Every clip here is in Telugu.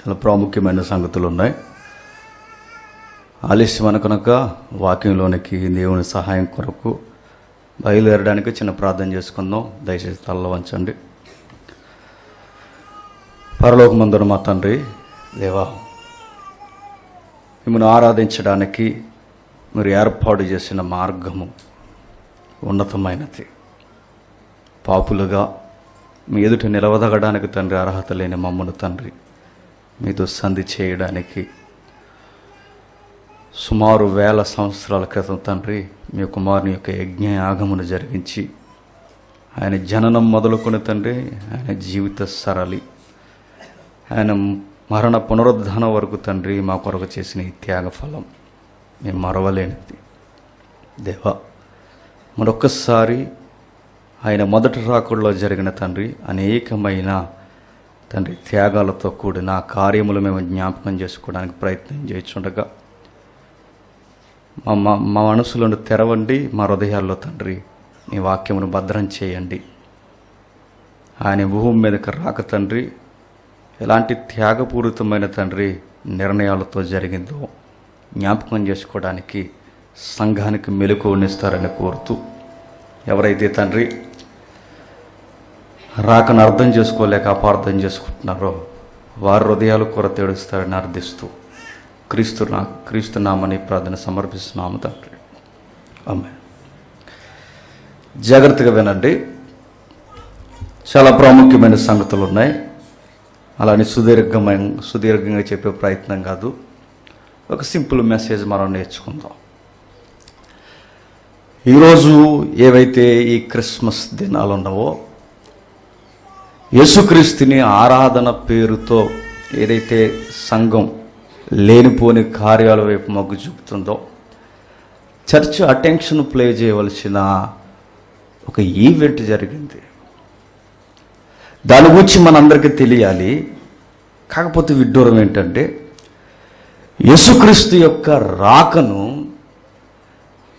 చాలా ప్రాముఖ్యమైన సంగతులు ఉన్నాయి. ఆలస్యం అనుకునక వాక్యంలోనికి దేవుని సహాయం కొరకు బయలుదేరడానికి చిన్న ప్రార్థన చేసుకుందాం. దయచేసి తల్ల వంచండి. పరలోకమందున మా తండ్రి దేవా మిమ్మల్ని ఆరాధించడానికి మీరు ఏర్పాటు చేసిన మార్గము ఉన్నతమైనది. పాపులుగా మీ ఎదుట నిలవదగడానికి తండ్రి అర్హత లేని మమ్మను తండ్రి. మీతో సంధి చేయడానికి సుమారు వేల సంవత్సరాల క్రితం తండ్రి మీ కుమారుని యొక్క యజ్ఞ యాగమును జరిగించి ఆయన జననం మొదలుకొని తండ్రి ఆయన జీవిత సరళి ఆయన మరణ పునరుద్ధాన వరకు తండ్రి మా కొరకు చేసిన ఈ త్యాగ ఫలం మేము మరవలేనిది. దేవా మరొక్కసారి ఆయన మొదటి రాకుల్లో జరిగిన తండ్రి అనేకమైన తండ్రి త్యాగాలతో కూడిన కార్యములు మేము జ్ఞాపకం చేసుకోవడానికి ప్రయత్నం చేయించుండగా మా మా మా మనసులను తెరవండి మా హృదయాల్లో తండ్రి మీ వాక్యమును భద్రం చేయండి. ఆయన భూమి మీదకి రాక తండ్రి ఎలాంటి త్యాగపూరితమైన తండ్రి నిర్ణయాలతో జరిగిందో జ్ఞాపకం చేసుకోవడానికి సంఘానికి మెలకువనిస్తారని కోరుతూ ఎవరైతే తండ్రి రాకను అర్థం చేసుకోలేక అపార్థం చేసుకుంటున్నారో. వారి హృదయాలు కొరత తేడుస్తారని అర్థిస్తూ క్రీస్తు నా క్రీస్తు నామని ప్రార్థన సమర్పిస్తున్నాము తండ్రి. అమ్మాయి జాగ్రత్తగా వినండి. చాలా ప్రాముఖ్యమైన సంగతులు ఉన్నాయి. అలానే సుదీర్ఘమైన సుదీర్ఘంగా చెప్పే ప్రయత్నం కాదు. ఒక సింపుల్ మెసేజ్ మనం నేర్చుకుందాం. ఈరోజు ఏవైతే ఈ క్రిస్మస్ దినాలు ఉన్నావో యేసుక్రీస్తుని ఆరాధన పేరుతో ఏదైతే సంఘం లేనిపోని కార్యాల వైపు మొగ్గు చూపుతుందో చర్చ్ అటెన్షన్ ప్లే చేయవలసిన ఒక ఈవెంట్ జరిగింది. దాని గురించి మనందరికీ తెలియాలి. కాకపోతే విడ్డూరం ఏంటంటే యేసుక్రీస్తు యొక్క రాకను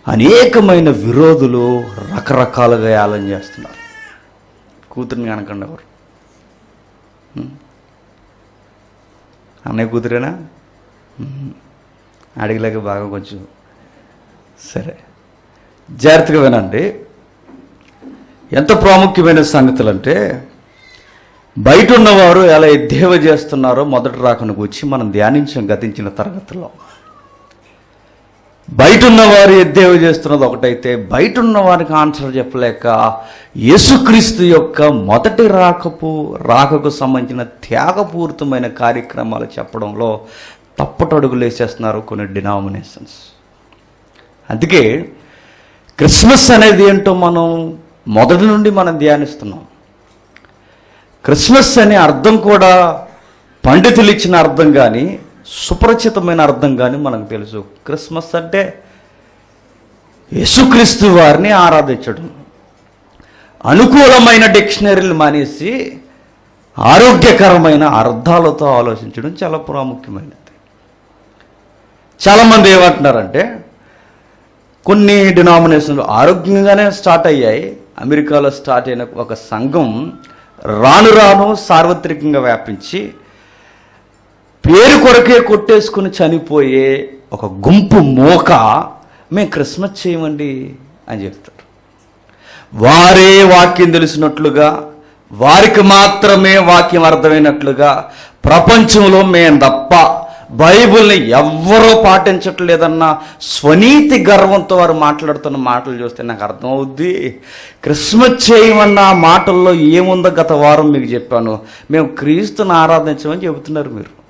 అనేకమైన విరోధులు రకరకాలుగా యాలం చేస్తున్నారు. కూతురిని కనకండి ఎవరు? అన్నయ్య కూతురేనా? అడిగలేక బాగా కొంచెం. సరే. జాగ్రత్తగా వినండి. ఎంత ప్రాముఖ్యమైన సంగతులు అంటే బయట ఉన్నవారు ఎలా ఎద్దేవ చేస్తున్నారో మొదటి రాకను గురించి మనం ధ్యానించాం గతించిన తరగతిలో. బయట ఉన్నవారు ఎద్దేవ చేస్తున్నది ఒకటైతే బయట ఉన్న వారికి ఆన్సర్ చెప్పలేక యేసుక్రీస్తు యొక్క మొదటి రాకపు రాకకు సంబంధించిన త్యాగపూరితమైన కార్యక్రమాలు చెప్పడంలో తప్పటడుగులు వేసేస్తున్నారు కొన్ని డినామినేషన్స్ అందుకే క్రిస్మస్ అనేది ఏంటో మనం మొదటి నుండి మనం ధ్యానిస్తున్నాం. క్రిస్మస్ అనే అర్థం కూడా పండితులు ఇచ్చిన అర్థం కానీ సుపరిచితమైన అర్థం కానీ మనకు తెలుసు. క్రిస్మస్ అంటే యేసుక్రీస్తు వారిని ఆరాధించడం. అనుకూలమైన డిక్షనరీలు మానేసి ఆరోగ్యకరమైన అర్థాలతో ఆలోచించడం చాలా ప్రాముఖ్యమైనది. చాలామంది ఏమంటున్నారంటే కొన్ని డినామినేషన్లు ఆరోగ్యంగానే స్టార్ట్ అయ్యాయి. అమెరికాలో స్టార్ట్ అయిన ఒక సంఘం రాను రాను సార్వత్రికంగా వ్యాపించి పేరు కొరకే కొట్టేసుకుని చనిపోయే ఒక గుంపు మోక మేము క్రిస్మస్ చేయమండి అని చెప్తారు. వారే వాక్యం తెలిసినట్లుగా వారికి మాత్రమే వాక్యం అర్థమైనట్లుగా ప్రపంచంలో మేము తప్ప బైబిల్ని ఎవ్వరూ పాటించట్లేదన్న స్వనీతి గర్వంతో వారు మాట్లాడుతున్న మాటలు చూస్తే నాకు అర్థమవుద్ది. క్రిస్మస్ చేయమన్న మాటల్లో ఏముందో గత వారం మీకు చెప్పాను. మేము క్రీస్తుని ఆరాధించమని చెబుతున్నారు మీరు.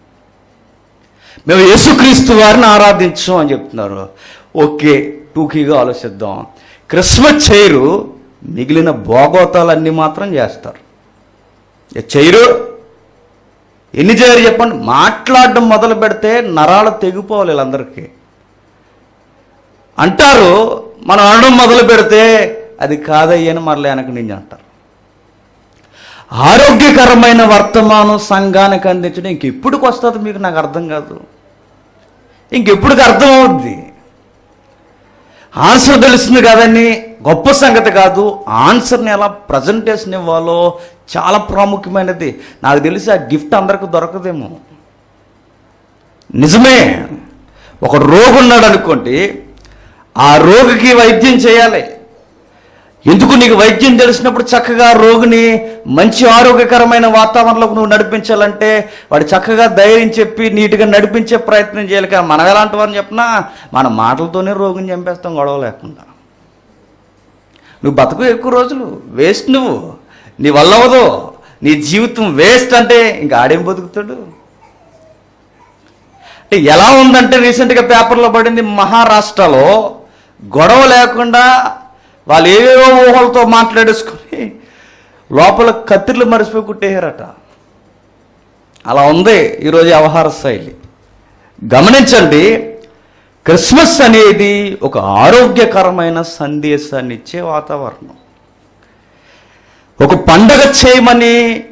మేము యేసుక్రీస్తు వారిని ఆరాధించం అని చెప్తున్నారు. ఓకే టూకీగా ఆలోచిద్దాం. క్రిస్మస్ చైరు మిగిలిన భోగోతాలన్నీ మాత్రం చేస్తారు. ఏ ఎన్ని చేయరు చెప్పండి? మాట్లాడడం మొదలు పెడితే నరాలు తెగిపోవాలి వీళ్ళందరికీ. అంటారు మనం అనడం మొదలు పెడితే అది కాదయ్యని మరల వెనక నుంచి అంటారు. ఆరోగ్యకరమైన వర్తమానం సంఘానికి అందించడం ఇంకెప్పుడుకి వస్తుంది మీకు నాకు అర్థం కాదు. ఇంకెప్పుడుకి అర్థమవుద్ది? ఆన్సర్ తెలుస్తుంది కదండి. గొప్ప సంగతి కాదు. ఆన్సర్ని ఎలా ప్రజెంటేషన్ ఇవ్వాలో చాలా ప్రాముఖ్యమైనది. నాకు తెలిసి ఆ గిఫ్ట్ అందరికి దొరకదేమో. నిజమే. ఒక రోగి ఉన్నాడు అనుకోండి ఆ రోగికి వైద్యం చేయాలి. ఎందుకు నీకు వైద్యం తెలిసినప్పుడు చక్కగా రోగిని మంచి ఆరోగ్యకరమైన వాతావరణంలోకి నువ్వు నడిపించాలంటే వాడు చక్కగా ధైర్యం చెప్పి నీట్గా నడిపించే ప్రయత్నం చేయాలి కానీ మనం ఎలాంటి వారిని చెప్పినా మన మాటలతోనే రోగిని చంపేస్తాం గొడవ లేకుండా. నువ్వు బతుకు ఎక్కువ రోజులు వేస్ట్ నువ్వు. నీ వల్ల అవ్వదు. నీ జీవితం వేస్ట్ అంటే ఇంకా ఆడేం బతుకుతాడు? అంటే ఎలా ఉందంటే రీసెంట్గా పేపర్లో పడింది మహారాష్ట్రలో గొడవ లేకుండా వాళ్ళు ఏవేవో ఊహలతో మాట్లాడేసుకుని లోపల కత్తిర్లు మరిసిపోయి కుట్టేయారట అలా ఉంది ఈరోజు వ్యవహార శైలి. గమనించండి క్రిస్మస్ అనేది ఒక ఆరోగ్యకరమైన సందేశాన్ని ఇచ్చే వాతావరణం. ఒక పండగ చేయమని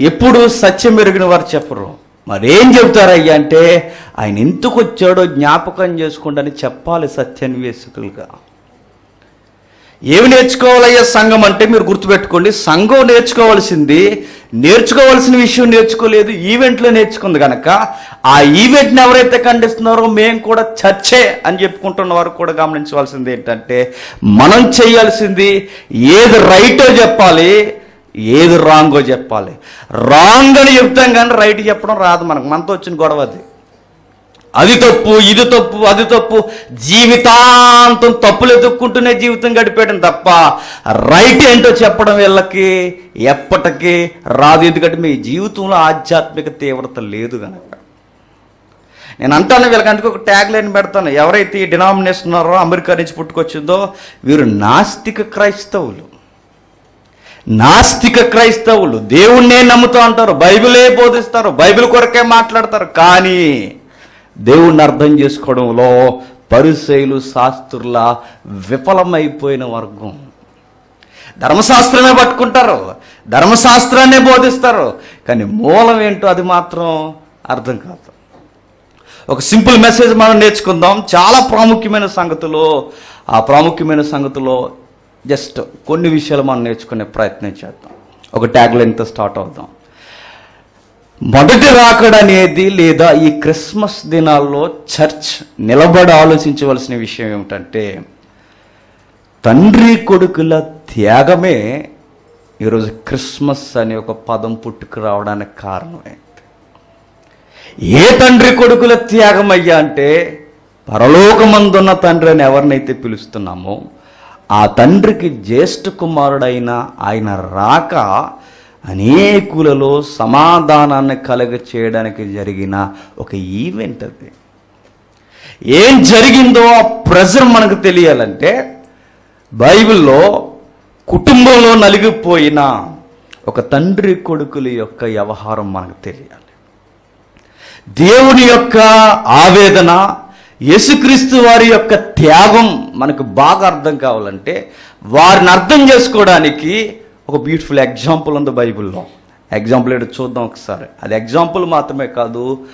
ఎప్పుడు సత్యం ఎరిగిన వారు చెప్పరు. మరేం చెబుతారయ్యా అంటే ఆయన ఎందుకు వచ్చాడో జ్ఞాపకం చేసుకోండి చెప్పాలి సత్యాన్వేషకులుగా. ఏమి నేర్చుకోవాలయ్యా సంఘం అంటే మీరు గుర్తుపెట్టుకోండి సంఘం నేర్చుకోవాల్సింది నేర్చుకోవాల్సిన విషయం నేర్చుకోలేదు ఈవెంట్లో నేర్చుకుంది కనుక ఆ ఈవెంట్ని ఎవరైతే ఖండిస్తున్నారో మేము కూడా చర్చే అని చెప్పుకుంటున్న వారు కూడా గమనించవలసింది ఏంటంటే మనం చేయాల్సింది ఏది రైటో చెప్పాలి ఏది రాంగో చెప్పాలి. రాంగ్ అని చెప్తాం కానీ రైట్ చెప్పడం రాదు మనకు మనతో వచ్చిన గొడవ అది. అది తప్పు ఇది తప్పు అది తప్పు. జీవితాంతం తప్పులు ఎదుక్కుంటూనే జీవితం గడిపేయడం తప్ప రైట్ ఏంటో చెప్పడం వీళ్ళకి ఎప్పటికీ రాదు. ఎందుకంటే మీ జీవితంలో ఆధ్యాత్మిక తీవ్రత లేదు కనుక నేను అంటాను వీళ్ళకి అందుకే ఒక ట్యాగ్ లైన్ పెడతాను. ఎవరైతే ఈ డినామినేషన్ ఉన్నారో అమెరికా నుంచి పుట్టుకొచ్చిందో వీరు నాస్తిక క్రైస్తవులు. నాస్తిక క్రైస్తవులు. దేవుణ్ణే నమ్ముతూ అంటారు బైబిలే బోధిస్తారు. బైబిల్ కొరకే మాట్లాడతారు. కానీ దేవుణ్ణి అర్థం చేసుకోవడంలో పరిశైలు శాస్త్రుల విఫలమైపోయిన వర్గం. ధర్మశాస్త్రమే పట్టుకుంటారు ధర్మశాస్త్రాన్నే బోధిస్తారు కానీ మూలం ఏంటో అది మాత్రం అర్థం కాదు. ఒక సింపుల్ మెసేజ్ మనం నేర్చుకుందాం. చాలా ప్రాముఖ్యమైన సంగతులు. ఆ ప్రాముఖ్యమైన సంగతిలో జస్ట్ కొన్ని విషయాలు మనం నేర్చుకునే ప్రయత్నం చేద్దాం. ఒక ట్యాగ్ లైన్తో స్టార్ట్ అవుదాం. మొదటి రాకడనేది లేదా ఈ క్రిస్మస్ దినాల్లో చర్చ్ నిలబడి ఆలోచించవలసిన విషయం ఏమిటంటే తండ్రి కొడుకుల త్యాగమే ఈరోజు క్రిస్మస్ అనే ఒక పదం పుట్టుకు రావడానికి కారణమైంది ఏ తండ్రి కొడుకుల త్యాగం అయ్యా అంటే పరలోకమందున్న తండ్రి అని ఎవరినైతే పిలుస్తున్నామో ఆ తండ్రికి జ్యేష్ఠ కుమారుడైన ఆయన రాక అనేకులలో సమాధానాన్ని కలగ చేయడానికి జరిగిన ఒక ఈవెంట్ అది. ఏం జరిగిందో ఆ ప్రెజర్ మనకు తెలియాలంటే బైబిల్లో కుటుంబంలో నలిగిపోయిన ఒక తండ్రి కొడుకుల యొక్క వ్యవహారం మనకు తెలియాలి. దేవుని యొక్క ఆవేదన యేసుక్రీస్తు వారి యొక్క త్యాగం మనకు బాగా అర్థం కావాలంటే వారిని అర్థం చేసుకోవడానికి ఒక బ్యూటిఫుల్ ఎగ్జాంపుల్ ఉంది బైబిల్లో. ఎగ్జాంపుల్ ఏంటో చూద్దాం ఒకసారి. అది ఎగ్జాంపుల్ మాత్రమే కాదు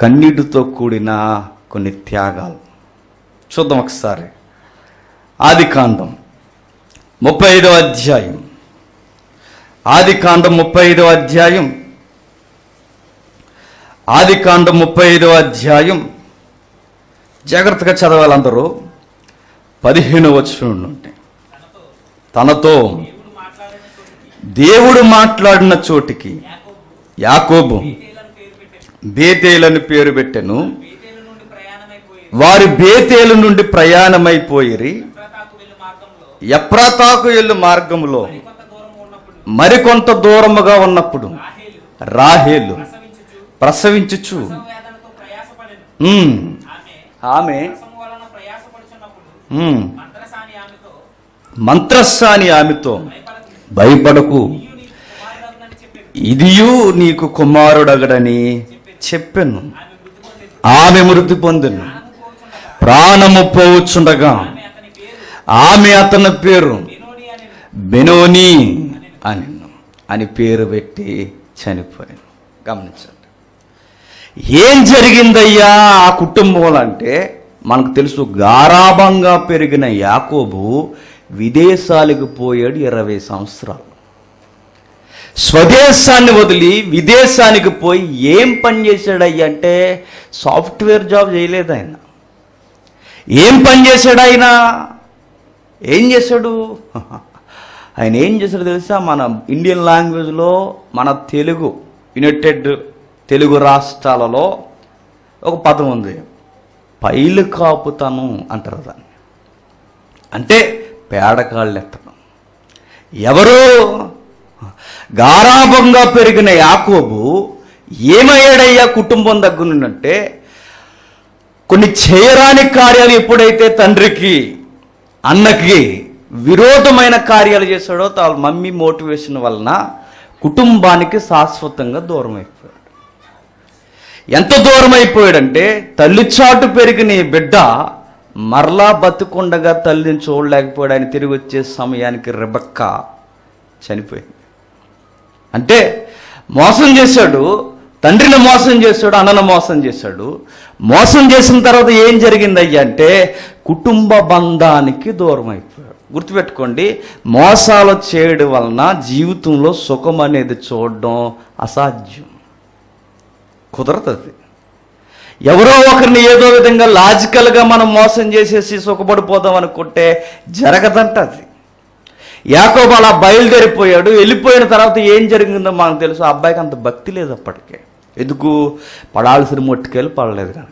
కన్నీటితో కూడిన కొన్ని త్యాగాలు. చూద్దాం ఒకసారి. ఆది కాండం ముప్పై ఐదవ అధ్యాయం. ఆది కాండం ముప్పై ఐదో అధ్యాయం. ఆది కాండం ముప్పై ఐదో అధ్యాయం. జాగ్రత్తగా చదవాలందరూ. పదిహేను వచ్చిన నుండి తనతో దేవుడు మాట్లాడిన చోటికి యాకోబు బేతేలను పేరు పెట్టెను. వారి బేతేలు నుండి ప్రయాణమైపోయిరి. ఎప్రాతాకు వెళ్ళు మార్గంలో మరికొంత దూరముగా ఉన్నప్పుడు రాహేలు ప్రసవించుచు. ఆమె మంత్రస్సాని ఆమెతో భయపడకు. నీకు ఇదియు నీకు కుమారుడగడని చెప్పాను. ఆమె మృతి పొందను. ప్రాణము పోవచ్చుండగా ఆమె అతని పేరు బెనోని అని అని పేరు పెట్టి చనిపోయాను. గమనించండి. ఏం జరిగిందయ్యా ఆ కుటుంబంలో అంటే మనకు తెలుసు గారాభంగా పెరిగిన యాకోబు విదేశాలకు పోయాడు ఇరవై సంవత్సరాలు. స్వదేశాన్ని వదిలి విదేశానికి పోయి ఏం పని చేశాడయ్యా అంటే సాఫ్ట్వేర్ జాబ్ చేయలేదు ఆయన. ఏం పని చేశాడు ఆయన? ఏం చేశాడు? ఆయన ఏం చేశాడు తెలుసా? మన ఇండియన్ లాంగ్వేజ్లో మన తెలుగు యునైటెడ్ తెలుగు రాష్ట్రాలలో ఒక పదం ఉంది. పైలు కాపుతనం అంటారు దాన్ని. అంటే పేడకాళ్ళు ఎత్తడం ఎవరు గారాభంగా పెరిగిన యాకోబు ఏమయ్యాడయ్యా కుటుంబం దగ్గర నుండి కొన్ని చేయరాని కార్యాలు ఎప్పుడైతే తండ్రికి అన్నకి విరోధమైన కార్యాలు చేశాడో వాళ్ళ మమ్మీ మోటివేషన్ వలన కుటుంబానికి శాశ్వతంగా దూరం అయిపోయాడు. ఎంత దూరం అయిపోయాడంటే తల్లి చాటు పెరిగిన బిడ్డ మరలా బతుకుండగా తల్లిని చూడలేకపోయాడు ఆయన తిరిగి వచ్చే సమయానికి రెబక్క చనిపోయింది. అంటే మోసం చేశాడు తండ్రిని మోసం చేశాడు అన్నను మోసం చేశాడు. మోసం చేసిన తర్వాత ఏం జరిగిందయ్యా అంటే కుటుంబ బంధానికి దూరం అయిపోయాడు గుర్తుపెట్టుకోండి మోసాలు చేయడం వలన జీవితంలో సుఖం అనేది చూడడం అసాధ్యం. కుదరదు ఎవరో ఒకరిని ఏదో విధంగా లాజికల్గా మనం మోసం చేసేసి సుఖపడిపోదాం అనుకుంటే జరగదంట అది. యాకోబు అలా బయలుదేరిపోయాడు. వెళ్ళిపోయిన తర్వాత ఏం జరిగిందో మనకు తెలుసు. ఆ అబ్బాయికి అంత భక్తి లేదు అప్పటికే. ఎందుకు? పడాల్సిన మొట్టుకెళ్ళి పడలేదు కనుక.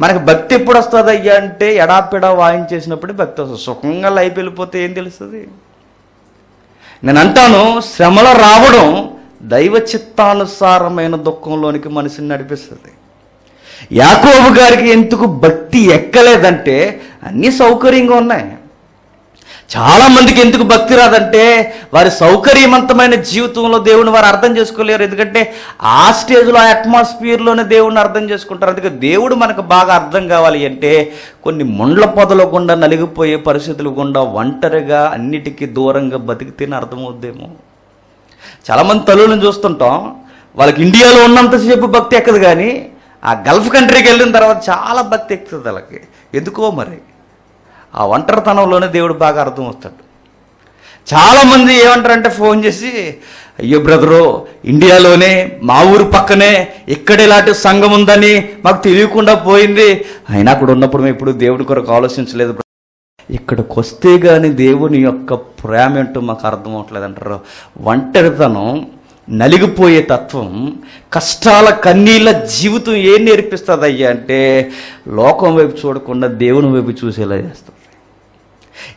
మనకి భక్తి ఎప్పుడు వస్తుంది అయ్యా అంటే ఎడాపెడా వాయించేసినప్పుడు భక్తి వస్తుంది. సుఖంగా లైఫ్ వెళ్ళిపోతే ఏం తెలుస్తుంది? నేను అంటాను శ్రమల రావడం దైవ చిత్తానుసారమైన దుఃఖంలోనికి మనిషిని నడిపిస్తుంది. యాకోబు గారికి ఎందుకు భక్తి ఎక్కలేదంటే అన్నీ సౌకర్యంగా ఉన్నాయి. చాలామందికి ఎందుకు భక్తి రాదంటే వారి సౌకర్యవంతమైన జీవితంలో దేవుని వారు అర్థం చేసుకోలేరు. ఎందుకంటే ఆ స్టేజ్లో ఆ అట్మాస్ఫియర్లోనే దేవుడిని అర్థం చేసుకుంటారు. అందుకే దేవుడు మనకు బాగా అర్థం కావాలి అంటే కొన్ని ముండ్ల పొదల గుండా నలిగిపోయే పరిస్థితులు గుండా ఒంటరిగా అన్నిటికీ దూరంగా బతికితేనే అర్థమవుద్దేమో. చాలామంది తల్లులను చూస్తుంటాం. వాళ్ళకి ఇండియాలో ఉన్నంతసేపు భక్తి ఎక్కదు కానీ ఆ గల్ఫ్ కంట్రీకి వెళ్ళిన తర్వాత చాలా భక్తి ఎక్కుతుంది వాళ్ళకి. ఎందుకో మరి? ఆ ఒంటరితనంలోనే దేవుడు బాగా అర్థం వస్తాడు. చాలామంది ఏమంటారంటే ఫోన్ చేసి అయ్యో బ్రదరు ఇండియాలోనే మా ఊరు పక్కనే ఇక్కడ ఇలాంటి సంఘం ఉందని మాకు తెలియకుండా పోయింది. అయినా అక్కడ ఉన్నప్పుడు మేము ఇప్పుడు దేవుడి కొరకు ఆలోచించలేదు ఇక్కడికి వస్తే కానీ దేవుని యొక్క ప్రేమ ఏంటో మాకు అర్థం అవట్లేదు అంటారు ఒంటరితనం నలిగిపోయే తత్వం కష్టాల కన్నీళ్ళ జీవితం ఏం నేర్పిస్తుంది అయ్యా అంటే లోకం వైపు చూడకుండా దేవుని వైపు చూసేలా చేస్తుంది.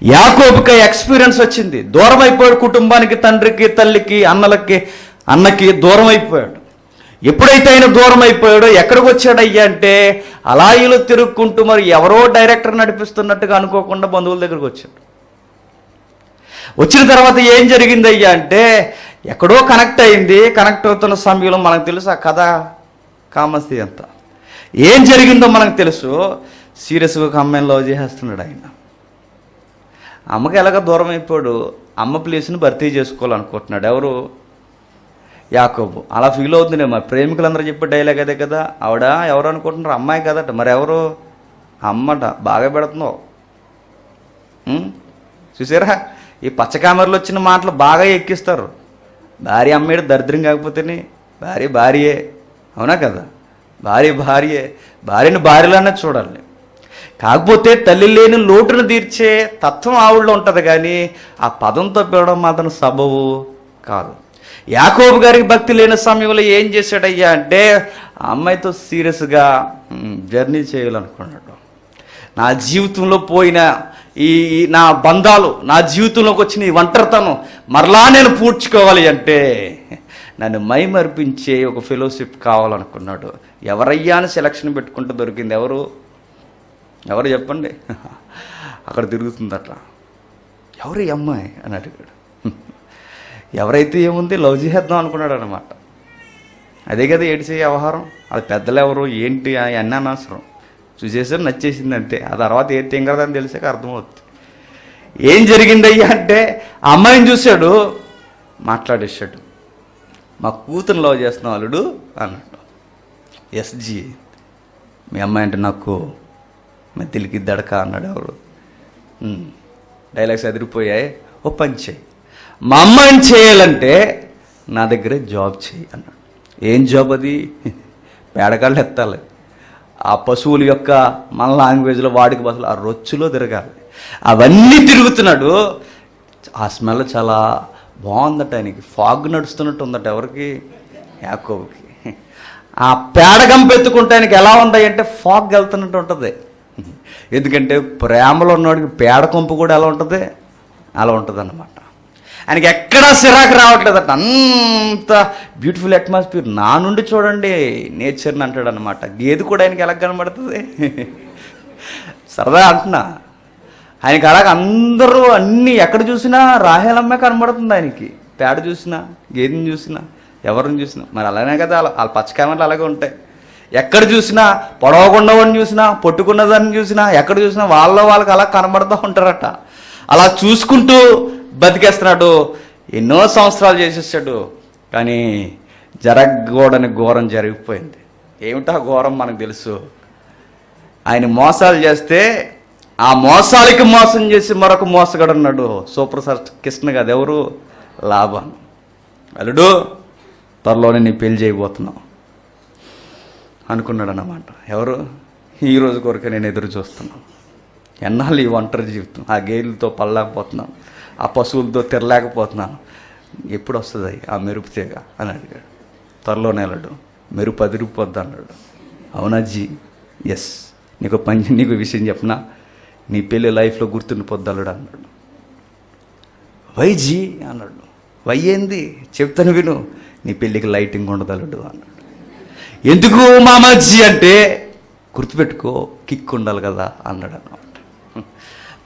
యాకోబుకి ఎక్స్పీరియన్స్ వచ్చింది. దూరం అయిపోయాడు కుటుంబానికి తండ్రికి తల్లికి అన్నలకి అన్నకి దూరం అయిపోయాడు. ఎప్పుడైతే ఆయన దూరం అయిపోయాడో ఎక్కడికి వచ్చాడయ్యా అంటే అలాయిలో తిరుక్కుంటూ మరి ఎవరో డైరెక్టర్ నడిపిస్తున్నట్టుగా అనుకోకుండా బంధువుల దగ్గరకు వచ్చాడు. వచ్చిన తర్వాత ఏం జరిగిందయ్యా అంటే ఎక్కడో కనెక్ట్ అయింది. కనెక్ట్ అవుతున్న సమయంలో మనకు తెలుసు ఆ కథ కామస్తి అంత. ఏం జరిగిందో మనకు తెలుసు. సీరియస్గా ఒక అమ్మాయిని లవ్ చేసేస్తున్నాడు ఆయన. అమ్మకి ఎలాగ దూరం అయిపోయాడు అమ్మ ప్లేస్ని భర్తీ చేసుకోవాలనుకుంటున్నాడు. ఎవరు? యాకోబు. అలా ఫీల్ అవుతుంది మరి ప్రేమికులందరూ చెప్పే డైలాగ్ అదే కదా. ఆవిడ ఎవరు అనుకుంటున్నారు? అమ్మాయి కదట. మరి ఎవరు? అమ్మట బాగా పెడుతున్నావు. చూసారా? ఈ పచ్చకామెరలో వచ్చిన మాటలు బాగా ఎక్కిస్తారు. భార్య అమ్మేడు దరిద్రం కాకపోతేనే భార్య భార్యే అవునా కదా? భార్య భార్యే భార్యను భార్యలానే చూడాలి. కాకపోతే తల్లి లేని లోటును తీర్చే తత్వం ఆవిడలో ఉంటుంది కానీ ఆ పదంతో పిలవడం మాత్రం సబవు కాదు. యాకోబు గారికి భక్తి లేని సమయంలో ఏం చేశాడయ్యా అంటే ఆ అమ్మాయితో సీరియస్గా జర్నీ చేయాలనుకున్నాడు. నా జీవితంలో పోయిన ఈ నా బంధాలు నా జీవితంలోకి వచ్చిన ఈ ఒంటరితనం మరలా నేను పూడ్చుకోవాలి అంటే నన్ను మైమర్పించే ఒక ఫెలోషిప్ కావాలనుకున్నాడు. ఎవరయ్యా అని సెలక్షన్ పెట్టుకుంటూ దొరికింది ఎవరు? ఎవరు చెప్పండి? అక్కడ తిరుగుతుంది అట్లా ఎవరు అమ్మాయి? అని అడిగాడు. ఎవరైతే ఏముంది లవ్ చేసేద్దాం అనుకున్నాడు అనమాట అదే కదా ఏడిచే వ్యవహారం. అది పెద్దలు ఎవరు ఏంటి అన్నీ అనవసరం. చూసేసారు నచ్చేసింది అంతే ఆ తర్వాత ఏ తింగరదని తెలిసాక అర్థమవుతుంది. ఏం జరిగిందయ్యా అంటే ఆ అమ్మాయిని చూశాడు మాట్లాడేశాడు. మా కూతురు లవ్ చేస్తున్న అల్లుడు అన్నాడు ఎస్జీ మీ అమ్మాయి అంటే నాకు మెత్తిలికి దడక అన్నాడు ఎవరు. డైలాగ్స్ అదిరిపోయాయి. ఓ పని చేయి. మా అమ్మాయిని చేయాలంటే నా దగ్గరే జాబ్ చేయి అన్నాడు. ఏం జాబ్ అది? పేడకాళ్ళు ఎత్తాలి. ఆ పశువుల యొక్క మన లాంగ్వేజ్లో వాడికి అసలు ఆ రొచ్చులో తిరగాలి. అవన్నీ తిరుగుతున్నాడు. ఆ స్మెల్ చాలా బాగుందట ఆయనకి. ఫాగ్ నడుస్తున్నట్టు ఉందట ఎవరికి? యాకోబుకి. ఆ పేడగంపెత్తుకుంటే ఆయనకి ఎలా ఉంది అంటే ఫాగ్ వెళ్తున్నట్టు ఉంటుంది. ఎందుకంటే ప్రేమలో ఉన్నవాడికి పేడ కొంపు కూడా ఎలా ఉంటుంది? అలా ఉంటుంది అన్నమాట ఆయనకి ఎక్కడా సిరాకు రావట్లేదు రావట్లేదట అంత బ్యూటిఫుల్ అట్మాస్ఫియర్ నా నుండి చూడండి నేచర్ని అంటాడు అనమాట గేదె కూడా ఆయనకి ఎలా కనబడుతుంది? సరదా అంటున్నా. ఆయనకి అలాగ అందరూ అన్ని ఎక్కడ చూసినా రాహేలమ్మే కనబడుతుంది ఆయనకి. పేడ చూసినా గేదెని చూసినా ఎవరిని చూసినా. మరి అలానే కదా వాళ్ళ వాళ్ళ పచ్చ కెమెరాలు అలాగే ఉంటాయి. ఎక్కడ చూసినా పొడవకుండవని చూసినా పొట్టుకున్నదాన్ని చూసినా ఎక్కడ చూసినా వాళ్ళ వాళ్ళకి అలా కనబడుతూ ఉంటారట. అలా చూసుకుంటూ బతికేస్తున్నాడు. ఎన్నో సంవత్సరాలు చేసేసాడు. కానీ జరగకూడని ఘోరం జరిగిపోయింది. ఏమిటా ఘోరం మనకు తెలుసు? ఆయన మోసాలు చేస్తే ఆ మోసాలకి మోసం చేసి మరొక మోసగాడు ఉన్నాడు సూపర్ స్టార్ కృష్ణ కాదు ఎవరు? లాభం అల్లుడు త్వరలోనే నీ పెళ్ళి చేయబోతున్నావు అనుకున్నాడు అన్నమాట. ఎవరు? ఈ రోజు కొరకు నేను ఎదురు చూస్తున్నాను ఎన్నాళ్ళు ఈ ఒంటరి జీవితం? ఆ గేదెలతో పడలేకపోతున్నాను ఆ పశువులతో తిరలేకపోతున్నాను ఎప్పుడు వస్తుంది? ఆ మెరుపు తీగ అని అడిగాడు. త్వరలోనే వెళ్ళడు మెరుపు అదిరిపోద్ది అన్నాడు. అవునా జీ? ఎస్. నీకు పని నీకు విషయం చెప్పనా? నీ పెళ్ళి లైఫ్లో గుర్తుండిపోద్దలుడు అల్లుడు అన్నాడు. Why G? అన్నాడు. వై ఏంది? చెప్తాను విను. నీ పెళ్ళికి లైటింగ్ ఉండదు అల్లుడు అన్నాడు. ఎందుకు మామాజీ అంటే గుర్తుపెట్టుకో కిక్ ఉండాలి కదా అన్నాడు అన్నమాట.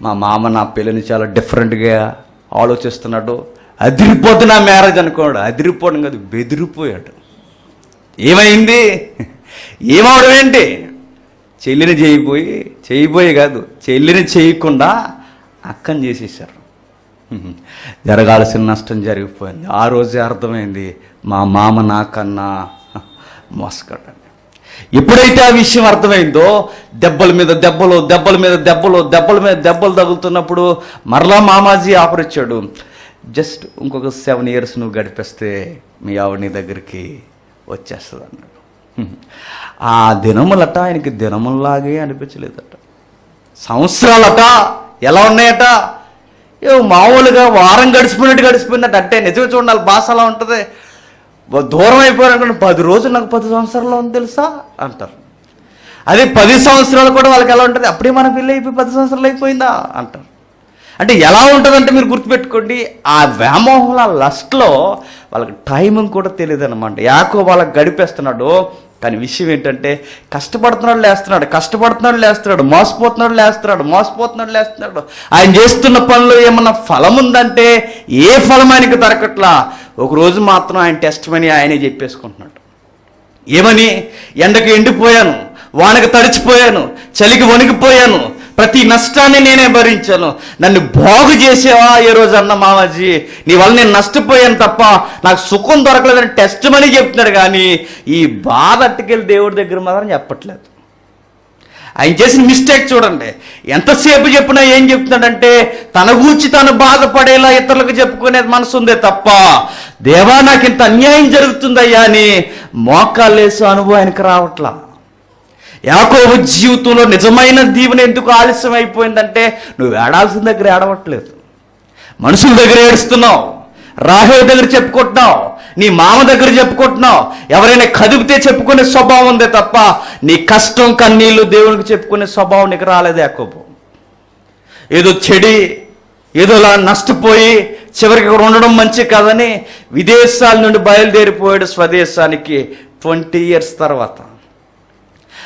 మా మామ నా పెళ్ళిని చాలా డిఫరెంట్గా ఆలోచిస్తున్నాడు. అదిరిపోద్దు నా మ్యారేజ్ అనుకోడు. అదిరిపోవడం కాదు బెదిరిపోయాడు. ఏమైంది? ఏమవడం ఏంటి? చెల్లిని చేయిపోయి చేయిపోయి కాదు చెల్లిని చేయకుండా అక్కని చేసేసారు జరగాల్సిన నష్టం జరిగిపోయింది. ఆ రోజే అర్థమైంది మా మామ నాకన్నా మోసకట ఎప్పుడైతే ఆ విషయం అర్థమైందో దెబ్బల మీద దెబ్బలు దెబ్బల మీద దెబ్బలు దెబ్బల మీద దెబ్బలు తగులుతున్నప్పుడు మరలా మామాజీ ఆఫర్ ఇచ్చాడు. జస్ట్ ఇంకొక సెవెన్ ఇయర్స్ నువ్వు గడిపేస్తే మీ ఆవిడ నీ దగ్గరికి వచ్చేస్తుంది అన్నాడు. ఆ దినములట ఆయనకి దినముల్లాగే అనిపించలేదట. సంవత్సరాలట ఎలా ఉన్నాయట? ఏ మామూలుగా వారం గడిచిపోయినట్టు గడిచిపోయిందట అంటే నిజమే చూడాలి భాష అలా ఉంటుంది? దూరం అయిపోయారు పది రోజులు నాకు పది సంవత్సరాలు ఉంది తెలుసా? అంటారు. అదే పది సంవత్సరాలు కూడా వాళ్ళకి ఎలా ఉంటుంది? అప్పుడే మన పెళ్ళి అయిపోయి పది సంవత్సరాలు అయిపోయిందా? అంటారు. అంటే ఎలా ఉంటుందంటే మీరు గుర్తుపెట్టుకోండి ఆ వ్యామోహంలో ఆ లస్ట్లో వాళ్ళకి టైమింగ్ కూడా తెలియదు అనమాట యాకో వాళ్ళకి గడిపేస్తున్నాడు కానీ విషయం ఏంటంటే కష్టపడుతున్నాడు లేస్తున్నాడు కష్టపడుతున్నాడు లేస్తున్నాడు మోసపోతున్నాడు లేస్తున్నాడు మోసపోతున్నాడు లేస్తున్నాడు. ఆయన చేస్తున్న పనులు ఏమన్నా ఫలం ఉందంటే ఏ ఫలం ఆయనకు దొరకట్లా? ఒకరోజు మాత్రం ఆయన టెస్ట్ మని ఆయనే చెప్పేసుకుంటున్నాడు. ఏమని? ఎండకు ఎండిపోయాను వానకు తడిచిపోయాను చలికి వణికిపోయాను ప్రతి నష్టాన్ని నేనే భరించాను. నన్ను బాగు చేసేవా ఏ రోజు అన్న మామాజీ? నీ వల్ల నేను నష్టపోయాను తప్ప నాకు సుఖం దొరకలేదని టెస్ట్ మని చెప్తున్నాడు కానీ ఈ బాధ అట్టుకెళ్ళి దేవుడి దగ్గర మాత్రం చెప్పట్లేదు. ఆయన చేసిన మిస్టేక్ చూడండి. ఎంతసేపు చెప్పినా ఏం చెప్తున్నాడంటే తన గూర్చి తను బాధపడేలా ఇతరులకు చెప్పుకునేది మనసు ఉందే తప్ప దేవా నాకు ఇంత అన్యాయం జరుగుతుందయ్యా అని మోకాలు అనుభవం అనుభవానికి రావట్లా. యాకోబు జీవితంలో నిజమైన దీవెన ఎందుకు ఆలస్యం అయిపోయిందంటే నువ్వు ఏడాల్సిన దగ్గర ఏడవట్లేదు. మనుషుల దగ్గర ఏడుస్తున్నావు. రాహే దగ్గర చెప్పుకుంటున్నావు. నీ మామ దగ్గర చెప్పుకుంటున్నావు. ఎవరైనా కదిపితే చెప్పుకునే స్వభావం ఉందే తప్ప నీ కష్టం కన్నీళ్ళు దేవునికి చెప్పుకునే స్వభావం నీకు రాలేదు యాకోబు. ఏదో చెడి ఏదోలా నష్టపోయి చివరికి ఇక్కడ ఉండడం మంచి కాదని విదేశాల నుండి బయలుదేరిపోయాడు స్వదేశానికి ట్వంటీ ఇయర్స్ తర్వాత.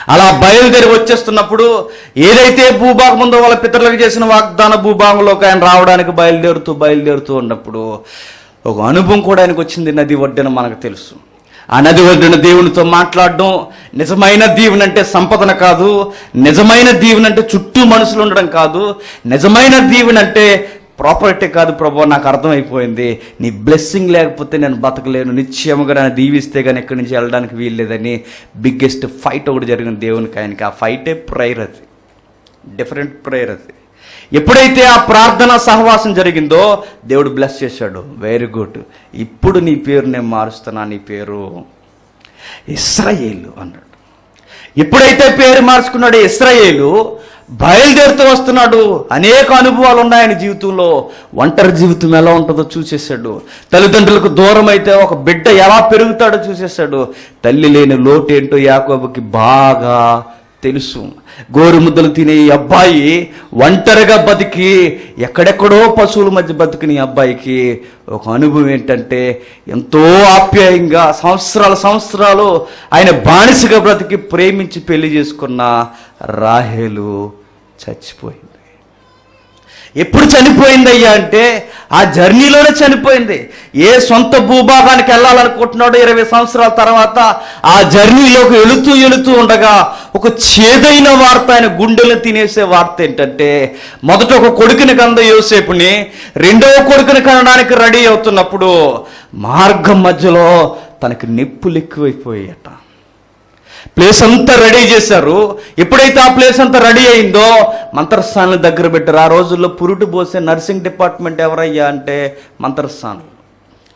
అలా బయలుదేరి వచ్చేస్తున్నప్పుడు ఏదైతే భూభాగం ఉందో వాళ్ళ పితరులకు చేసిన వాగ్దాన భూభాగంలోకి ఆయన రావడానికి బయలుదేరుతూ బయలుదేరుతూ ఉన్నప్పుడు ఒక అనుభవం కూడా ఆయనకు వచ్చింది. నది ఒడ్డున మనకు తెలుసు. ఆ నది ఒడ్డున దేవునితో మాట్లాడడం నిజమైన దీవెన అంటే సంపదన కాదు. నిజమైన దీవెన అంటే చుట్టూ మనుషులు ఉండడం కాదు. నిజమైన దీవెన అంటే ప్రాపర్టీ కాదు ప్రభు నాకు అర్థమైపోయింది. నీ బ్లెస్సింగ్ లేకపోతే నేను బతకలేను. నిశ్చయముగా నన్ను దీవిస్తే కానీ ఎక్కడి నుంచి వెళ్ళడానికి వీల్లేదని బిగ్గెస్ట్ ఫైట్ ఒకటి జరిగింది దేవునికి ఆయనకి. ఆ ఫైటే ప్రేయర్ అది. డిఫరెంట్ ప్రేయర్ అది. ఎప్పుడైతే ఆ ప్రార్థన సహవాసం జరిగిందో దేవుడు బ్లెస్ చేశాడు. వెరీ గుడ్ ఇప్పుడు నీ పేరు నేను మారుస్తున్నా నీ పేరు ఇస్రాయేలు అన్నాడు. ఎప్పుడైతే పేరు మార్చుకున్నాడు ఇస్రాయేలు బయలుదేరుతూ వస్తున్నాడు. అనేక అనుభవాలు ఉన్నాయి ఆయన జీవితంలో. ఒంటరి జీవితం ఎలా ఉంటుందో చూసేశాడు. తల్లిదండ్రులకు దూరం అయితే ఒక బిడ్డ ఎలా పెరుగుతాడో చూసేశాడు. తల్లి లేని లోటు ఏంటో యాకోబుకి బాగా తెలుసు. గోరుముద్దలు తినే ఈ అబ్బాయి ఒంటరిగా బతికి ఎక్కడెక్కడో పశువుల మధ్య బతికిన అబ్బాయికి ఒక అనుభవం ఏంటంటే ఎంతో ఆప్యాయంగా సంవత్సరాల సంవత్సరాలు ఆయన బానిసగా బ్రతికి ప్రేమించి పెళ్ళి చేసుకున్న రాహేలు చచ్చిపోయింది. ఎప్పుడు చనిపోయిందయ్యా అంటే ఆ జర్నీలోనే చనిపోయింది. ఏ సొంత భూభాగానికి వెళ్ళాలనుకుంటున్నాడో ఇరవై సంవత్సరాల తర్వాత ఆ జర్నీలోకి వెళుతూ వెళుతూ ఉండగా ఒక చేదైన వార్త ఆయన గుండెలు తినేసే వార్త ఏంటంటే మొదట ఒక కొడుకుని కంద యోసేపుని రెండవ కొడుకుని కనడానికి రెడీ అవుతున్నప్పుడు మార్గం మధ్యలో తనకి నొప్పులు ఎక్కువైపోయాయట. ప్లేస్ అంతా రెడీ చేశారు. ఎప్పుడైతే ఆ ప్లేస్ అంతా రెడీ అయిందో మంత్రస్థానం దగ్గర పెట్టారు. ఆ రోజుల్లో పురుటు పోసే నర్సింగ్ డిపార్ట్మెంట్ ఎవరయ్యా అంటే మంత్రస్థానం.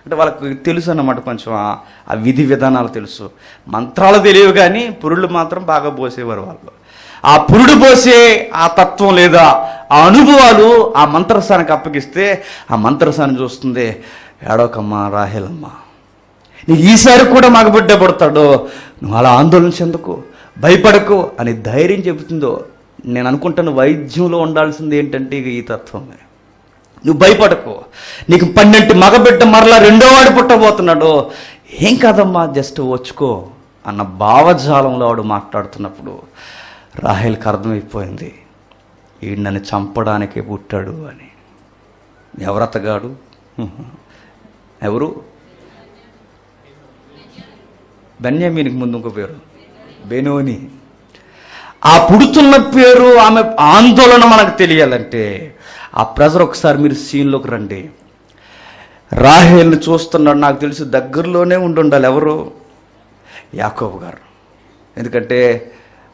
అంటే వాళ్ళకి తెలుసు అన్నమాట కొంచెం ఆ- విధి విధానాలు తెలుసు. మంత్రాలు తెలియవు కానీ పురుళ్ళు మాత్రం బాగా పోసేవారు వాళ్ళు. ఆ పురుడు పోసే ఆ తత్వం లేదా ఆ అనుభవాలు ఆ మంత్రస్థానికి అప్పగిస్తే ఆ మంత్రస్థానం చూస్తుంది ఏడోకమ్మ రాహేలమ్మ. ఈసారి కూడా మగబిడ్డ పడతాడు. నువ్వు అలా ఆందోళన చెందకు భయపడకు అని ధైర్యం చెబుతుందో నేను అనుకుంటాను వైద్యంలో ఉండాల్సింది ఏంటంటే ఇక ఈ తత్వమే. నువ్వు భయపడకు. నీకు పన్నెండు మగబిడ్డ మరలా రెండో వాడు పుట్టబోతున్నాడు. ఏం కాదమ్మా జస్ట్ వచ్చుకో అన్న భావజాలంలో ఆడు మాట్లాడుతున్నప్పుడు రాహేల్కి అర్థమైపోయింది. ఈడు నన్ను చంపడానికే పుట్టాడు అని. ఎవరతగాడు? ఎవరు? బెన్యామీనికి ముందు ఇంకో పేరు. బెనోని. ఆ పుడుతున్న పేరు ఆమె ఆందోళన మనకు తెలియాలంటే ఆ ప్రెజర్ ఒకసారి మీరు సీన్లోకి రండి. రాహేల్ని చూస్తున్నాడు నాకు తెలిసి దగ్గరలోనే ఉండి ఉండాలి ఎవరు? యాకోబు గారు. ఎందుకంటే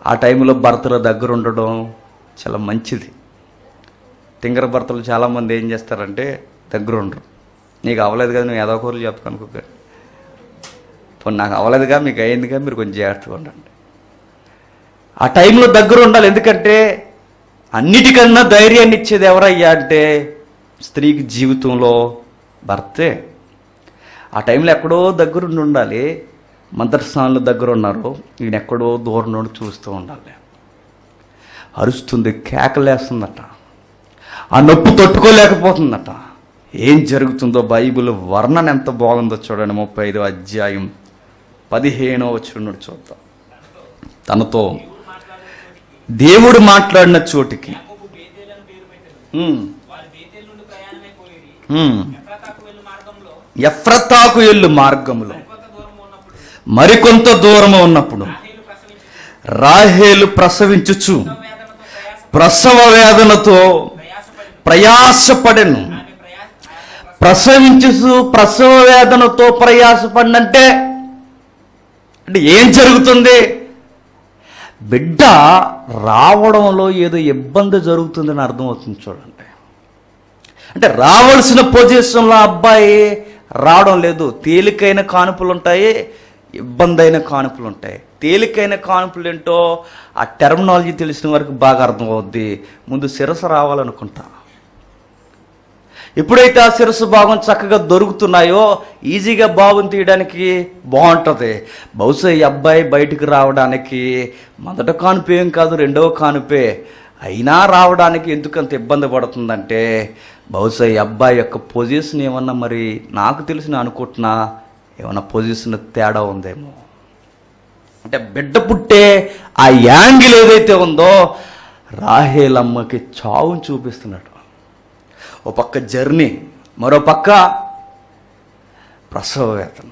ఆ టైంలో భర్తల దగ్గర ఉండడం చాలా మంచిది. తింగర భర్తలు చాలామంది ఏం చేస్తారంటే దగ్గర ఉండరు. నీకు అవ్వలేదు కదా నువ్వు ఏదో ఒకరు చెప్తాను పోనీ నాకు అవ్వలేదుగా మీకు అయిందిగా మీరు కొంచెం జాగ్రత్తగా ఉండండి. ఆ టైంలో దగ్గర ఉండాలి. ఎందుకంటే అన్నిటికన్నా ధైర్యాన్ని ఇచ్చేది ఎవరయ్యా అంటే స్త్రీకి జీవితంలో భర్తే. ఆ టైంలో ఎక్కడో దగ్గరుండి ఉండాలి. మంత్రస్థానంలో దగ్గర ఉన్నారు. ఈయన ఎక్కడో దూరం నుండి చూస్తూ ఉండాలి. అరుస్తుంది కేకలేస్తుందట. ఆ నొప్పి తట్టుకోలేకపోతుందట. ఏం జరుగుతుందో బైబిల్ వర్ణన ఎంత బాగుందో చూడండి. ముప్పై ఐదో అధ్యాయం పదిహేనో వచ్చి చూద్దాం. తనతో దేవుడు మాట్లాడిన చోటికి. ఎఫ్రతాకు ఎల్లు మార్గములో. కొంత దూరం ఉన్నప్పుడు మరికొంత దూరము ఉన్నప్పుడు రాహేలు ప్రసవించుచు ప్రసవ వేదనతో ప్రయాసపడి ప్రయాసపడెను. ప్రసవించుచు ప్రసవ వేదనతో ప్రయాసపడినంటే అంటే ఏం జరుగుతుంది? బిడ్డ రావడంలో ఏదో ఇబ్బంది జరుగుతుందని అర్థమవుతుంది చూడండి. అంటే రావాల్సిన పొజిషన్లో అబ్బాయి రావడం లేదు. తేలికైన కానుపులు ఉంటాయి ఇబ్బంది అయిన కానుపులు ఉంటాయి తేలికైన కానుపులు ఏంటో ఆ టెర్మినాలజీ తెలిసిన వరకు బాగా అర్థమవుద్ది ముందు శిరస రావాలనుకుంటా. ఎప్పుడైతే ఆ శిరస్సు భాగం చక్కగా దొరుకుతున్నాయో ఈజీగా బాబుని తీయడానికి బాగుంటుంది. బహుశా ఈ అబ్బాయి బయటికి రావడానికి మొదట కానుపే ఏం కాదు రెండవ కానుపే అయినా రావడానికి ఎందుకు అంత ఇబ్బంది పడుతుందంటే బహుశా ఈ అబ్బాయి యొక్క పొజిషన్ ఏమన్నా మరి నాకు తెలిసిన అనుకుంటున్నా ఏమన్నా పొజిషన్ తేడా ఉందేమో. అంటే బిడ్డ పుట్టే ఆ యాంగిల్ ఏదైతే ఉందో రాహేలమ్మకి చావును చూపిస్తున్నాడు. ఓ పక్క జర్నీ మరో పక్క ప్రసవ వేదన.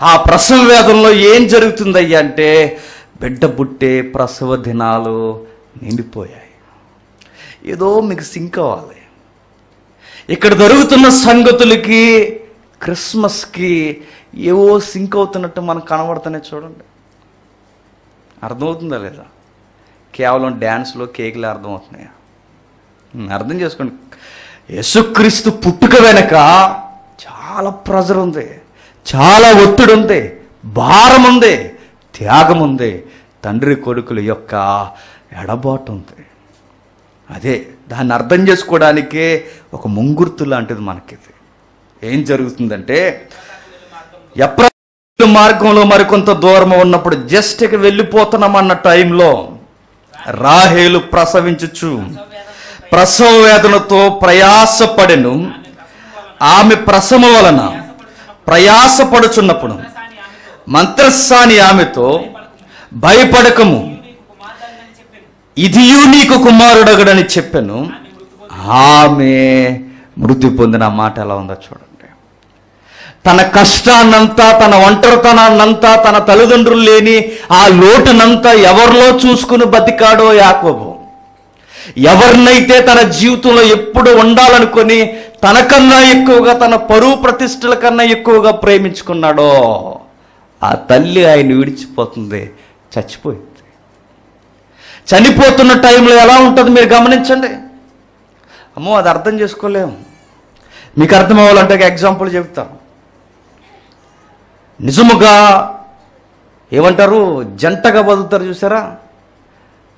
ఆ ప్రసవ వేదనలో ఏం జరుగుతుందయ్యా అంటే బిడ్డ పుట్టే ప్రసవ దినాలు నిండిపోయాయి. ఏదో మీకు సింక్ అవ్వాలి. ఇక్కడ జరుగుతున్న సంగతులకి క్రిస్మస్కి ఏవో సింక్ అవుతున్నట్టు మనకు కనబడుతున్నాయి చూడండి. అర్థమవుతుందా లేదా? కేవలం డ్యాన్స్లో కేకులు అర్థమవుతున్నాయా? అర్థం చేసుకోండి. యేసుక్రీస్తు పుట్టుక వెనక చాలా ప్రెజర్ ఉంది చాలా ఒత్తిడి ఉంది భారం ఉంది త్యాగం ఉంది తండ్రి కొడుకుల యొక్క ఎడబాటు ఉంది అదే దాన్ని అర్థం చేసుకోవడానికే ఒక ముంగుర్తు లాంటిది మనకిది. ఏం జరుగుతుందంటే ఎప్ర మార్గంలో మరికొంత దూరం ఉన్నప్పుడు జస్ట్ ఇక వెళ్ళిపోతున్నామన్న టైంలో రాహేలు ప్రసవించచ్చు ప్రసవ వేదనతో ప్రయాసపడెను. ఆమె ప్రసవ వలన ప్రయాసపడుచున్నప్పుడు సాని ఆమెతో మంత్రస్సాని ఆమెతో భయపడకము. ఇదియు నీకు కుమారుడగడని చెప్పాను. ఆమె మృతి పొందిన మాట ఎలా ఉందో చూడండి. తన కష్టాన్నంతా తన ఒంటరితనాన్నంతా తన తల్లిదండ్రులు లేని ఆ లోటునంతా ఎవరిలో చూసుకుని బతికాడో యాకోబు? ఎవరినైతే తన జీవితంలో ఎప్పుడు ఉండాలనుకొని తనకన్నా ఎక్కువగా తన పరువు ప్రతిష్టల కన్నా ఎక్కువగా ప్రేమించుకున్నాడో ఆ తల్లి ఆయన విడిచిపోతుంది చచ్చిపోయింది చనిపోతున్న టైంలో ఎలా ఉంటుంది మీరు గమనించండి. అమ్మో అది అర్థం చేసుకోలేము మీకు అర్థం అవ్వాలంటే ఒక ఎగ్జాంపుల్ చెప్తాను. నిజముగా ఏమంటారు? జంటగా బతుకుతారు చూసారా?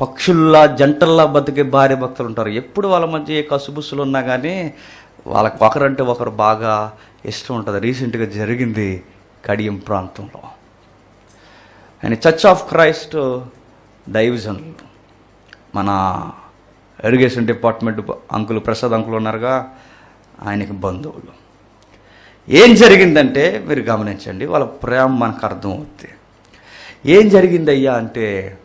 పక్షుల్లా జంటల్లా బతికే భార్య భక్తులు ఉంటారు. ఎప్పుడు వాళ్ళ మధ్య ఏ కసుబుసులు ఉన్నా కానీ వాళ్ళకి ఒకరంటే ఒకరు బాగా ఇష్టం ఉంటుంది. రీసెంట్గా జరిగింది కడియం ప్రాంతంలో. ఆయన చర్చ్ ఆఫ్ క్రైస్ట్ డైవిజన్లో మన irrigation department uncle Prasad uncle ఉన్నారుగా ఆయనకి బంధువులు. ఏం జరిగిందంటే మీరు గమనించండి వాళ్ళ ప్రేమ మనకు అర్థం అవుతుంది ఏం జరిగిందయ్యా అంటే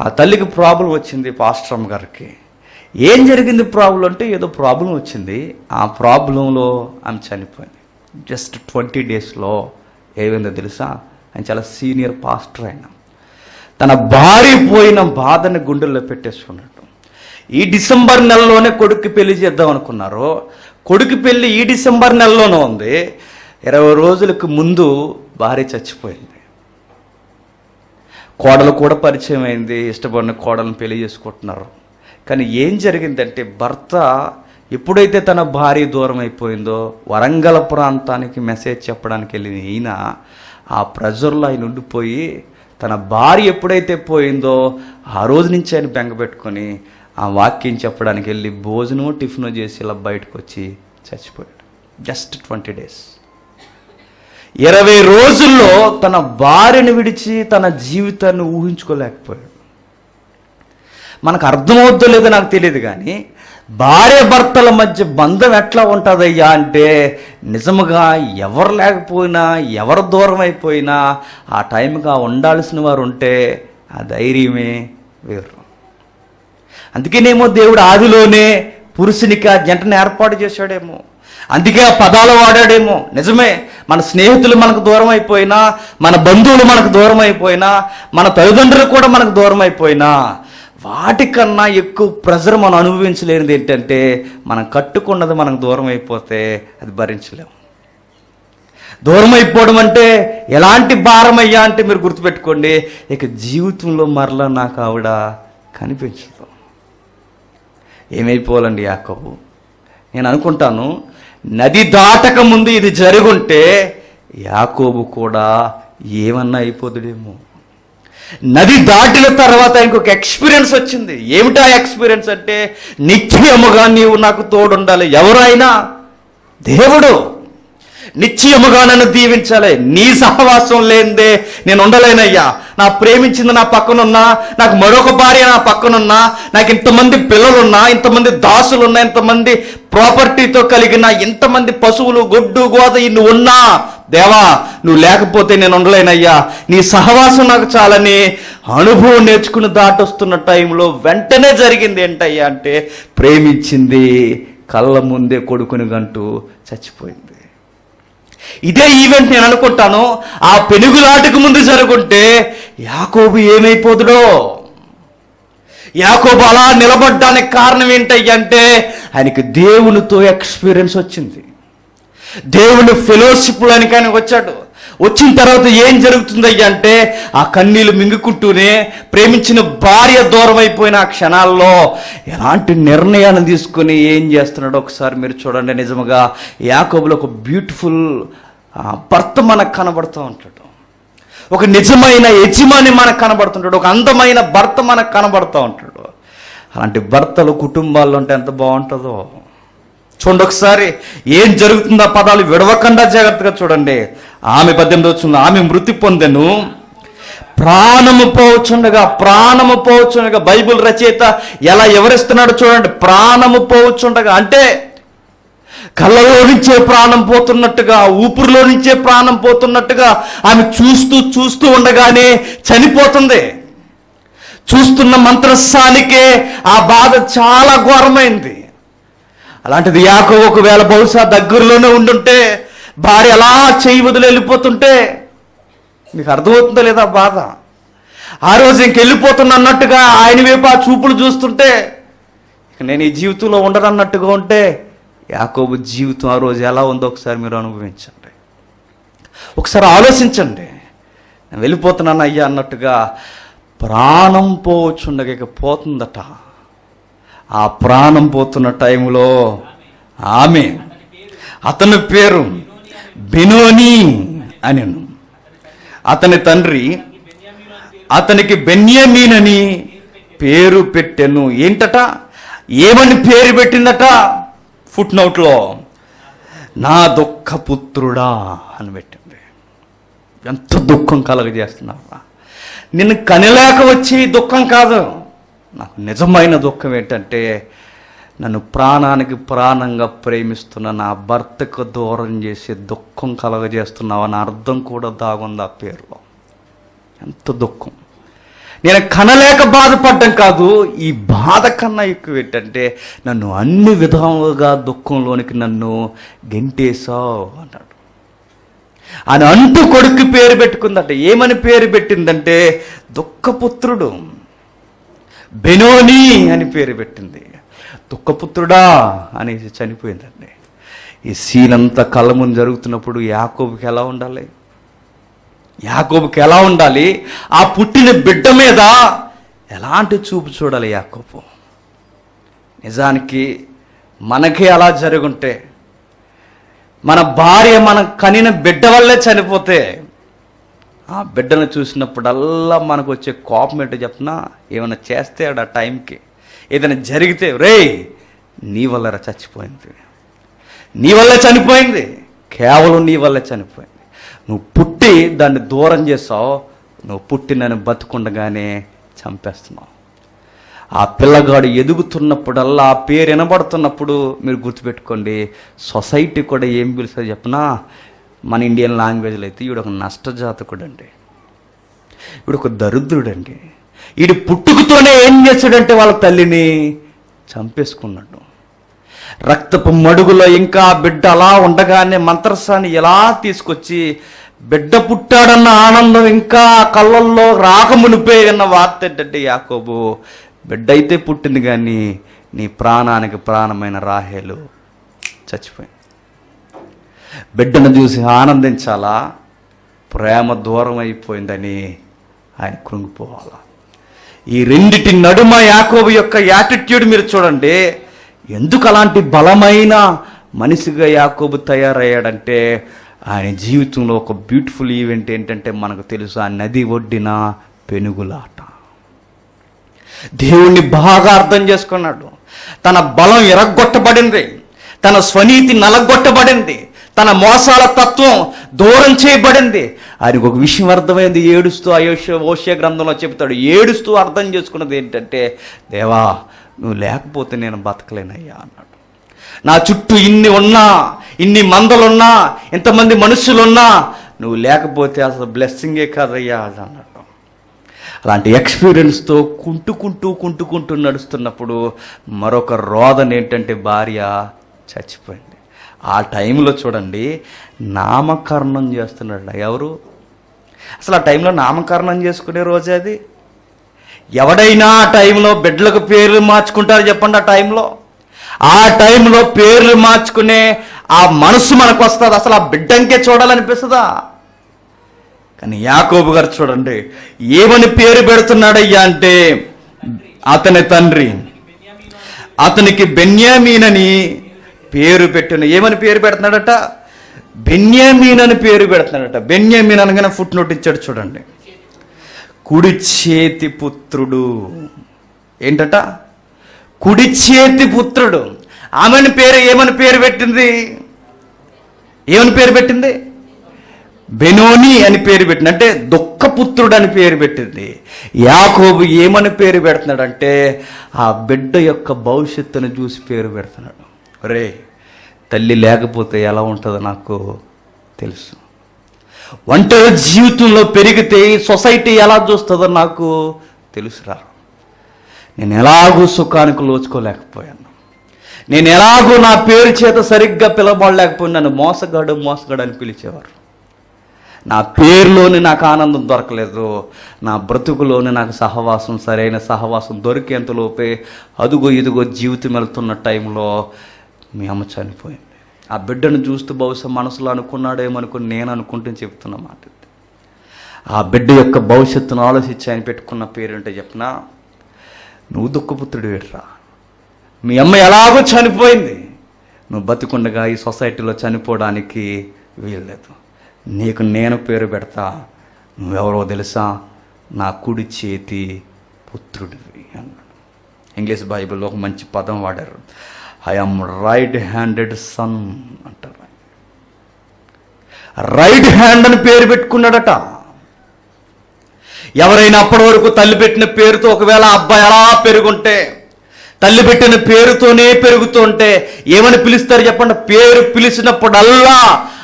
ఆ తల్లికి ప్రాబ్లం వచ్చింది పాస్టరమ్మ గారికి ఏం జరిగింది ప్రాబ్లం అంటే ఏదో ప్రాబ్లం వచ్చింది. ఆ ప్రాబ్లంలో ఆమె చనిపోయింది. జస్ట్ ట్వంటీ డేస్లో ఏమైందో తెలుసా? ఆయన చాలా సీనియర్ పాస్టర్ ఆయన. తన భార్య పోయిన బాధని గుండెల్లో పెట్టేసుకున్నట్టు. ఈ డిసెంబర్ నెలలోనే కొడుకు పెళ్ళి చేద్దాం అనుకున్నారు. కొడుకు పెళ్ళి ఈ డిసెంబర్ నెలలోనే ఉంది. ఇరవై రోజులకు ముందు భార్య చచ్చిపోయింది. కోడలు కూడా పరిచయం అయింది ఇష్టపడిన కోడలను పెళ్ళి చేసుకుంటున్నారు. కానీ ఏం జరిగిందంటే భర్త ఎప్పుడైతే తన భార్య దూరం అయిపోయిందో వరంగల్ ప్రాంతానికి మెసేజ్ చెప్పడానికి వెళ్ళిన ఈయన ఆ ప్రెజర్లో ఆయన ఉండిపోయి తన భార్య ఎప్పుడైతే పోయిందో ఆ రోజు నుంచి ఆయన బెంగపెట్టుకొని ఆ వాక్యం చెప్పడానికి వెళ్ళి భోజనం టిఫిన్ చేసి ఇలా బయటకు వచ్చి చచ్చిపోయాడు. Just twenty days. ఇరవై రోజుల్లో తన భార్యను విడిచి తన జీవితాన్ని ఊహించుకోలేకపోయాడు. మనకు అర్థమవుద్దో లేదో నాకు తెలియదు కానీ భార్య భర్తల మధ్య బంధం ఎట్లా ఉంటుందయ్యా అంటే నిజముగా ఎవరు లేకపోయినా ఎవరు దూరం అయిపోయినా ఆ టైంకి ఆ ఉండాల్సిన వారు ఉంటే ఆ ధైర్యమే వేరు. అందుకేనేమో దేవుడు ఆదిలోనే పురుషునికి ఆ జంటను ఏర్పాటు చేశాడేమో. అందుకే ఆ పదాలు వాడాడేమో. నిజమే మన స్నేహితులు మనకు దూరం అయిపోయినా మన బంధువులు మనకు దూరం అయిపోయినా మన తల్లిదండ్రులు కూడా మనకు దూరం అయిపోయినా వాటికన్నా ఎక్కువ ప్రెజర్ మనం అనుభవించలేనిది ఏంటంటే మనం కట్టుకున్నది మనకు దూరం అయిపోతే అది భరించలేము దూరం అయిపోవడం అంటే ఎలాంటి భారం అయ్యా అంటే మీరు గుర్తుపెట్టుకోండి ఇక జీవితంలో మరలా నాకు ఆవిడ కనిపించదు. ఏమైపోవాలండి యాకబు? నేను అనుకుంటాను నది దాటక ముందు ఇది జరుగుంటే యాకోబు కూడా ఏమన్నా అయిపోతుడేమో నది దాటిన తర్వాత ఇంకొక ఎక్స్పీరియన్స్ వచ్చింది. ఏమిటా ఎక్స్పీరియన్స్ అంటే నిత్యముగా నీవు నాకు తోడుండాలి. ఎవరైనా? దేవుడు. నిశ్చయముగా నన్ను దీవించాలి. నీ సహవాసం లేనిదే నేను ఉండలేనయ్యా. నా ప్రేమించింది నా పక్కనున్నా నాకు మరొక భార్య నా పక్కనున్నా నాకు ఇంతమంది పిల్లలున్నా ఇంతమంది దాసులున్నా ఇంతమంది ప్రాపర్టీతో కలిగిన ఇంతమంది పశువులు గొడ్డు గోద ఇన్ని ఉన్నా దేవా నువ్వు లేకపోతే నేను ఉండలేనయ్యా. నీ సహవాసం నాకు చాలని అనుభవం నేర్చుకుని దాటొస్తున్న టైంలో వెంటనే జరిగింది ఏంటయ్యా అంటే ప్రేమించింది కళ్ళ ముందే కొడుకుని గంటూ చచ్చిపోయింది. ఇదే ఈవెంట్ నేను అనుకుంటాను. ఆ పెనుగులాటకు ముందు జరుగుంటే యాకోబు ఏమైపోదుడో? యాకోబు అలా నిలబడ్డానికి కారణం ఏంటంటే ఆయనకి దేవునితో ఎక్స్పీరియన్స్ వచ్చింది. దేవుని ఫెలోషిప్లోనికి ఆయన వచ్చాడు. వచ్చిన తర్వాత ఏం జరుగుతుందయ్యా అంటే ఆ కన్నీళ్ళు మింగుకుంటూనే ప్రేమించిన భార్య దూరం అయిపోయిన ఆ క్షణాల్లో ఎలాంటి నిర్ణయాన్ని తీసుకుని ఏం చేస్తున్నాడో ఒకసారి మీరు చూడండి. నిజముగా యాకోబులో ఒక బ్యూటిఫుల్ భర్త మనకు కనబడుతూ ఉంటాడు. ఒక నిజమైన యజమాని మనకు కనబడుతుంటాడు. ఒక అందమైన భర్త మనకు కనబడుతూ ఉంటాడు. అలాంటి భర్తలు కుటుంబాల్లో ఉంటే ఎంత బాగుంటుందో. చూడండి ఒకసారి ఏం జరుగుతుందో పదాలు విడవకుండా జాగ్రత్తగా చూడండి. ఆమె పద్దెనిమిది వచ్చింది ఆమె మృతి పొందెను. ప్రాణము పోవచ్చుండగా ప్రాణము పోవచ్చుండగా బైబిల్ రచయిత ఎలా వివరిస్తున్నాడో చూడండి. ప్రాణము పోవచ్చుండగా అంటే కళ్ళలో నుంచే ప్రాణం పోతున్నట్టుగా ఊపిరిలో నుంచే ప్రాణం పోతున్నట్టుగా ఆమె చూస్తూ చూస్తూ ఉండగానే చనిపోతుంది. చూస్తున్న మంత్రస్థానికే ఆ బాధ చాలా ఘోరమైంది. అలాంటిది యాకో ఒకవేళ బహుశా దగ్గరలోనే ఉండుంటే భార్య అలా చేయి వదిలి వెళ్ళిపోతుంటే మీకు అర్థమవుతుందో లేదా బాధ? ఆ రోజు ఇంకెళ్ళిపోతున్నా ఆయన వైపు ఆ చూపులు చూస్తుంటే ఇక నేను ఈ జీవితంలో ఉండనన్నట్టుగా ఉంటే యాకోబు జీవితం ఆ రోజు ఎలా ఉందో ఒకసారి మీరు అనుభవించండి. ఒకసారి ఆలోచించండి. నేను వెళ్ళిపోతున్నాను అయ్యా అన్నట్టుగా ప్రాణం పోవచ్చుండగా ఇక పోతుందట. ఆ ప్రాణం పోతున్న టైంలో ఆమె అతని పేరు బెనోని అని అతని తండ్రి అతనికి బెన్యమీన్ అని పేరు పెట్టెను. ఏంటట? ఏమని పేరు పెట్టిందట? ఫుట్ నోట్లో నా దుఃఖపుత్రుడా అని పెట్టింది. ఎంత దుఃఖం కలగజేస్తున్నావా నిన్ను కనిలేక వచ్చి దుఃఖం కాదు. నాకు నిజమైన దుఃఖం ఏంటంటే నన్ను ప్రాణానికి ప్రాణంగా ప్రేమిస్తున్న నా భర్తకు దూరం చేసి దుఃఖం కలగజేస్తున్నావు అని అర్థం కూడా దాగుంది ఆ పేరులో. ఎంత దుఃఖం. నేను కనలేక బాధపడ్డం కాదు ఈ బాధ కన్నా ఎక్కువ ఏంటంటే నన్ను అన్ని విధాలుగా దుఃఖంలోనికి నన్ను గెంటేశావు అన్నాడు. ఆయన అంటూ కొడుకు పేరు పెట్టుకుందంటే ఏమని పేరు పెట్టిందంటే దుఃఖపుత్రుడు. బెనోని అని పేరు పెట్టింది. దుఃఖపుత్రుడా అనేసి చనిపోయిందండి. ఈ సీన్ అంతా కళ్ళ ముందు జరుగుతున్నప్పుడు యాకోబుకి ఎలా ఉండాలి? యాకోబుకి ఎలా ఉండాలి? ఆ పుట్టిన బిడ్డ మీద ఎలాంటి చూపు చూడాలి యాకోబు? నిజానికి మనకి అలా జరుగుంటే మన భార్య మన కనిన బిడ్డ వల్లే చనిపోతే ఆ బిడ్డను చూసినప్పుడల్లా మనకు వచ్చే కోపం ఏంటో చెప్పినా? ఏమైనా చేస్తే ఆడ ఆ టైంకి? ఏదైనా జరిగితే రేయ్ నీ వల్లరా చచ్చిపోయింది? నీ వల్ల చనిపోయింది? కేవలం నీ వల్ల చనిపోయింది. నువ్వు పుట్టి దాన్ని దూరం చేసావు. నువ్వు పుట్టి నన్ను బతుకుండగానే చంపేస్తున్నావు. ఆ పిల్లగాడు ఎదుగుతున్నప్పుడల్లా ఆ పేరు వినబడుతున్నప్పుడు మీరు గుర్తుపెట్టుకోండి సొసైటీ కూడా ఏం పిలుస్తుంది చెప్పినా? మన ఇండియన్ లాంగ్వేజ్లో అయితే ఈడు ఒక నష్టజాతకుడు అండి ఈడు ఒక దరిద్రుడండి. ఈడు పుట్టుకతోనే ఏం చేశాడంటే వాళ్ళ తల్లిని చంపేసుకున్నాడు. రక్తపు మడుగులో ఇంకా బిడ్డ అలా ఉండగానే మంత్రసాన్ని ఎలా తీసుకొచ్చి బిడ్డ పుట్టాడన్న ఆనందం ఇంకా కళ్ళల్లో రాకమునిపే అన్న వార్త ఏంటంటే యాకోబు బిడ్డ అయితే పుట్టింది కానీ నీ ప్రాణానికి ప్రాణమైన రాహేలు చచ్చిపోయింది. బిడ్డను చూసి ఆనందించాలా? ప్రేమ దూరం అయిపోయిందని ఆయన కృంగిపోవాలా? ఈ రెండిటి నడుమ యాకోబు యొక్క యాటిట్యూడ్ మీరు చూడండి. ఎందుకు అలాంటి బలమైన మనిషిగా యాకోబు తయారయ్యాడంటే ఆయన జీవితంలో ఒక బ్యూటిఫుల్ ఈవెంట్ ఏంటంటే మనకు తెలుసు ఆ నది ఒడ్డిన పెనుగులాట. దేవుణ్ణి బాగా అర్థం చేసుకున్నాడు. తన బలం ఎరగొట్టబడింది. తన స్వనీతి నలగొట్టబడింది. తన మోసాల తత్వం దూరం చేయబడింది. ఆయనకు ఒక విషయం అర్థమైంది ఏడుస్తూ అయోష్య ఓష్య గ్రంథంలో చెబుతాడు ఏడుస్తూ అర్థం చేసుకున్నది ఏంటంటే దేవా నువ్వు లేకపోతే నేను బతకలేనయ్యా అన్నాడు. నా చుట్టూ ఇన్ని ఉన్నా ఇన్ని మందలున్నా ఇంతమంది మనుషులున్నా నువ్వు లేకపోతే అసలు బ్లెస్సింగే కాదయ్యా అది అన్నాడు. అలాంటి ఎక్స్పీరియన్స్తో కుంటుకుంటూ కుంటుకుంటూ నడుస్తున్నప్పుడు మరొక రోదన ఏంటంటే భార్య చచ్చిపోయింది. ఆ టైంలో చూడండి నామకరణం చేస్తున్నాడు ఎవరు? అసలు ఆ టైంలో నామకరణం చేసుకునే రోజే అది. ఎవడైనా ఆ టైంలో బిడ్డలకు పేర్లు మార్చుకుంటారు చెప్పండి ఆ టైంలో. ఆ టైంలో పేర్లు మార్చుకునే ఆ మనసు మనకు వస్తుంది. అసలు ఆ బిడ్డంకే చూడాలనిపిస్తుందా? కానీ యాకోబు గారు చూడండి ఏమని పేరు పెడుతున్నాడయ్యా అంటే అతని తండ్రి. అతనికి బెన్యామీనని పేరు పెట్టిన ఏమని పేరు పెడుతున్నాడట? బెన్యామీన్ అని పేరు పెడుతున్నాడట. బెన్యామీన్ అనగానే ఫుట్ నోట్ ఇచ్చాడు చూడండి. కుడి చేతి పుత్రుడు. ఏంటట? కుడి చేతి పుత్రుడు. ఆమెను పేరు ఏమని పేరు పెట్టింది? ఏమని పేరు పెట్టింది? బెనోని అని పేరు పెట్టింది. అంటే దుఃఖపుత్రుడు అని పేరు పెట్టింది. యాకోబు ఏమని పేరు పెడుతున్నాడంటే ఆ బిడ్డ యొక్క భవిష్యత్తును చూసి పేరు పెడుతున్నాడు. రే తల్లి లేకపోతే ఎలా ఉంటుందో నాకు తెలుసు. ఒంటరి జీవితంలో పెరిగితే సొసైటీ ఎలా చూస్తుందో నాకు తెలుసురా. నేను ఎలాగూ సుఖానికి లోచుకోలేకపోయాను. నేను ఎలాగూ నా పేరు చేత సరిగ్గా పిలవబడలేకపోయినా. నన్ను మోసగాడు మోసగాడు అని పిలిచేవారు. నా పేరులోని నాకు ఆనందం దొరకలేదు. నా బ్రతుకులోని నాకు సహవాసం సరైన సహవాసం దొరికేంతలోపే అదుగో ఇదిగో జీవితం వెళ్తున్న టైంలో మీ అమ్మ చనిపోయింది. ఆ బిడ్డను చూస్తూ బహుశా మనసులో అనుకున్నాడేమో అనుకుని నేను అనుకుంటే చెప్తున్న మాట ఆ బిడ్డ యొక్క భవిష్యత్తును ఆలోచించి ఆయన పెట్టుకున్న పేరేంటో చెప్పినా? నువ్వు దుఃఖపుత్రుడు వేట్రా మీ అమ్మ ఎలాగో చనిపోయింది. నువ్వు బతికుండగా ఈ సొసైటీలో చనిపోవడానికి వీల్లేదు. నీకు నేను పేరు పెడతా. నువ్వెవరో తెలుసా? నా కుడి చేతి పుత్రుడివి అన్నాడు. ఇంగ్లీష్ బైబిల్లో ఒక మంచి పదం వాడారు. I am right handed son అంటారు. రైట్ హ్యాండ్ అని పేరు పెట్టుకున్నాడట. ఎవరైనా అప్పటి వరకు తల్లి పెట్టిన పేరుతో ఒకవేళ అబ్బాయి అలా పెరుగుంటే తల్లి పెట్టిన పేరుతోనే పెరుగుతుంటే ఏమని పిలుస్తారు చెప్పండి? పేరు పిలిచినప్పుడల్లా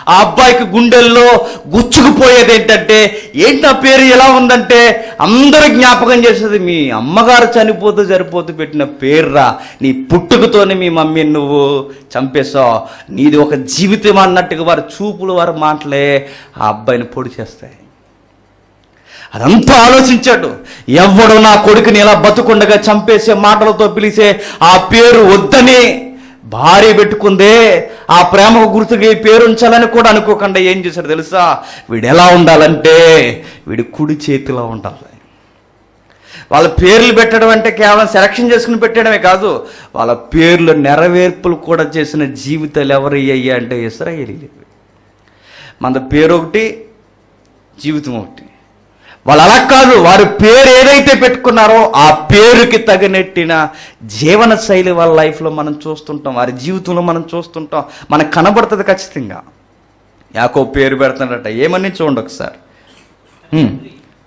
ఆ అబ్బాయికి గుండెల్లో గుచ్చుకుపోయేది ఏంటంటే ఏంటి నా పేరు? ఎలా ఉందంటే? అందరూ జ్ఞాపకం చేసేది మీ అమ్మగారు చనిపోతూ సరిపోతూ పెట్టిన పేర్రా. నీ పుట్టుకతోనే మీ మమ్మీని నువ్వు చంపేశావు. నీది ఒక జీవితం అన్నట్టుగా వారి చూపులు వారి మాటలే ఆ అబ్బాయిని పొడి చేస్తాయి. అదంతా ఆలోచించాడు. ఎవడు నా కొడుకుని ఇలా బతుకుండగా చంపేసే మాటలతో పిలిచే ఆ పేరు వద్దని భార్య పెట్టుకుందే ఆ ప్రేమకు గుర్తుగా ఈ పేరు ఉంచాలని కూడా అనుకోకుండా ఏం చేశాడు తెలుసా? వీడు ఎలా ఉండాలంటే వీడి కుడి చేతిలో ఉండాలి. వాళ్ళ పేర్లు పెట్టడం అంటే కేవలం సెలక్షన్ చేసుకుని పెట్టడమే కాదు వాళ్ళ పేర్లు నెరవేర్పులు కూడా చేసిన జీవితాలు ఎవరు అయ్యాయి అంటే ఇస్రాయేలీలు. మన పేరు ఒకటి జీవితం ఒకటి. వాళ్ళు అలా కాదు వారి పేరు ఏదైతే పెట్టుకున్నారో ఆ పేరుకి తగినట్టిన జీవన శైలి వాళ్ళ లైఫ్లో మనం చూస్తుంటాం వారి జీవితంలో మనం చూస్తుంటాం. మనకు కనబడుతుంది ఖచ్చితంగా. యాకో పేరు పెడుతున్నాడట ఏమని చూడండి ఒకసారి.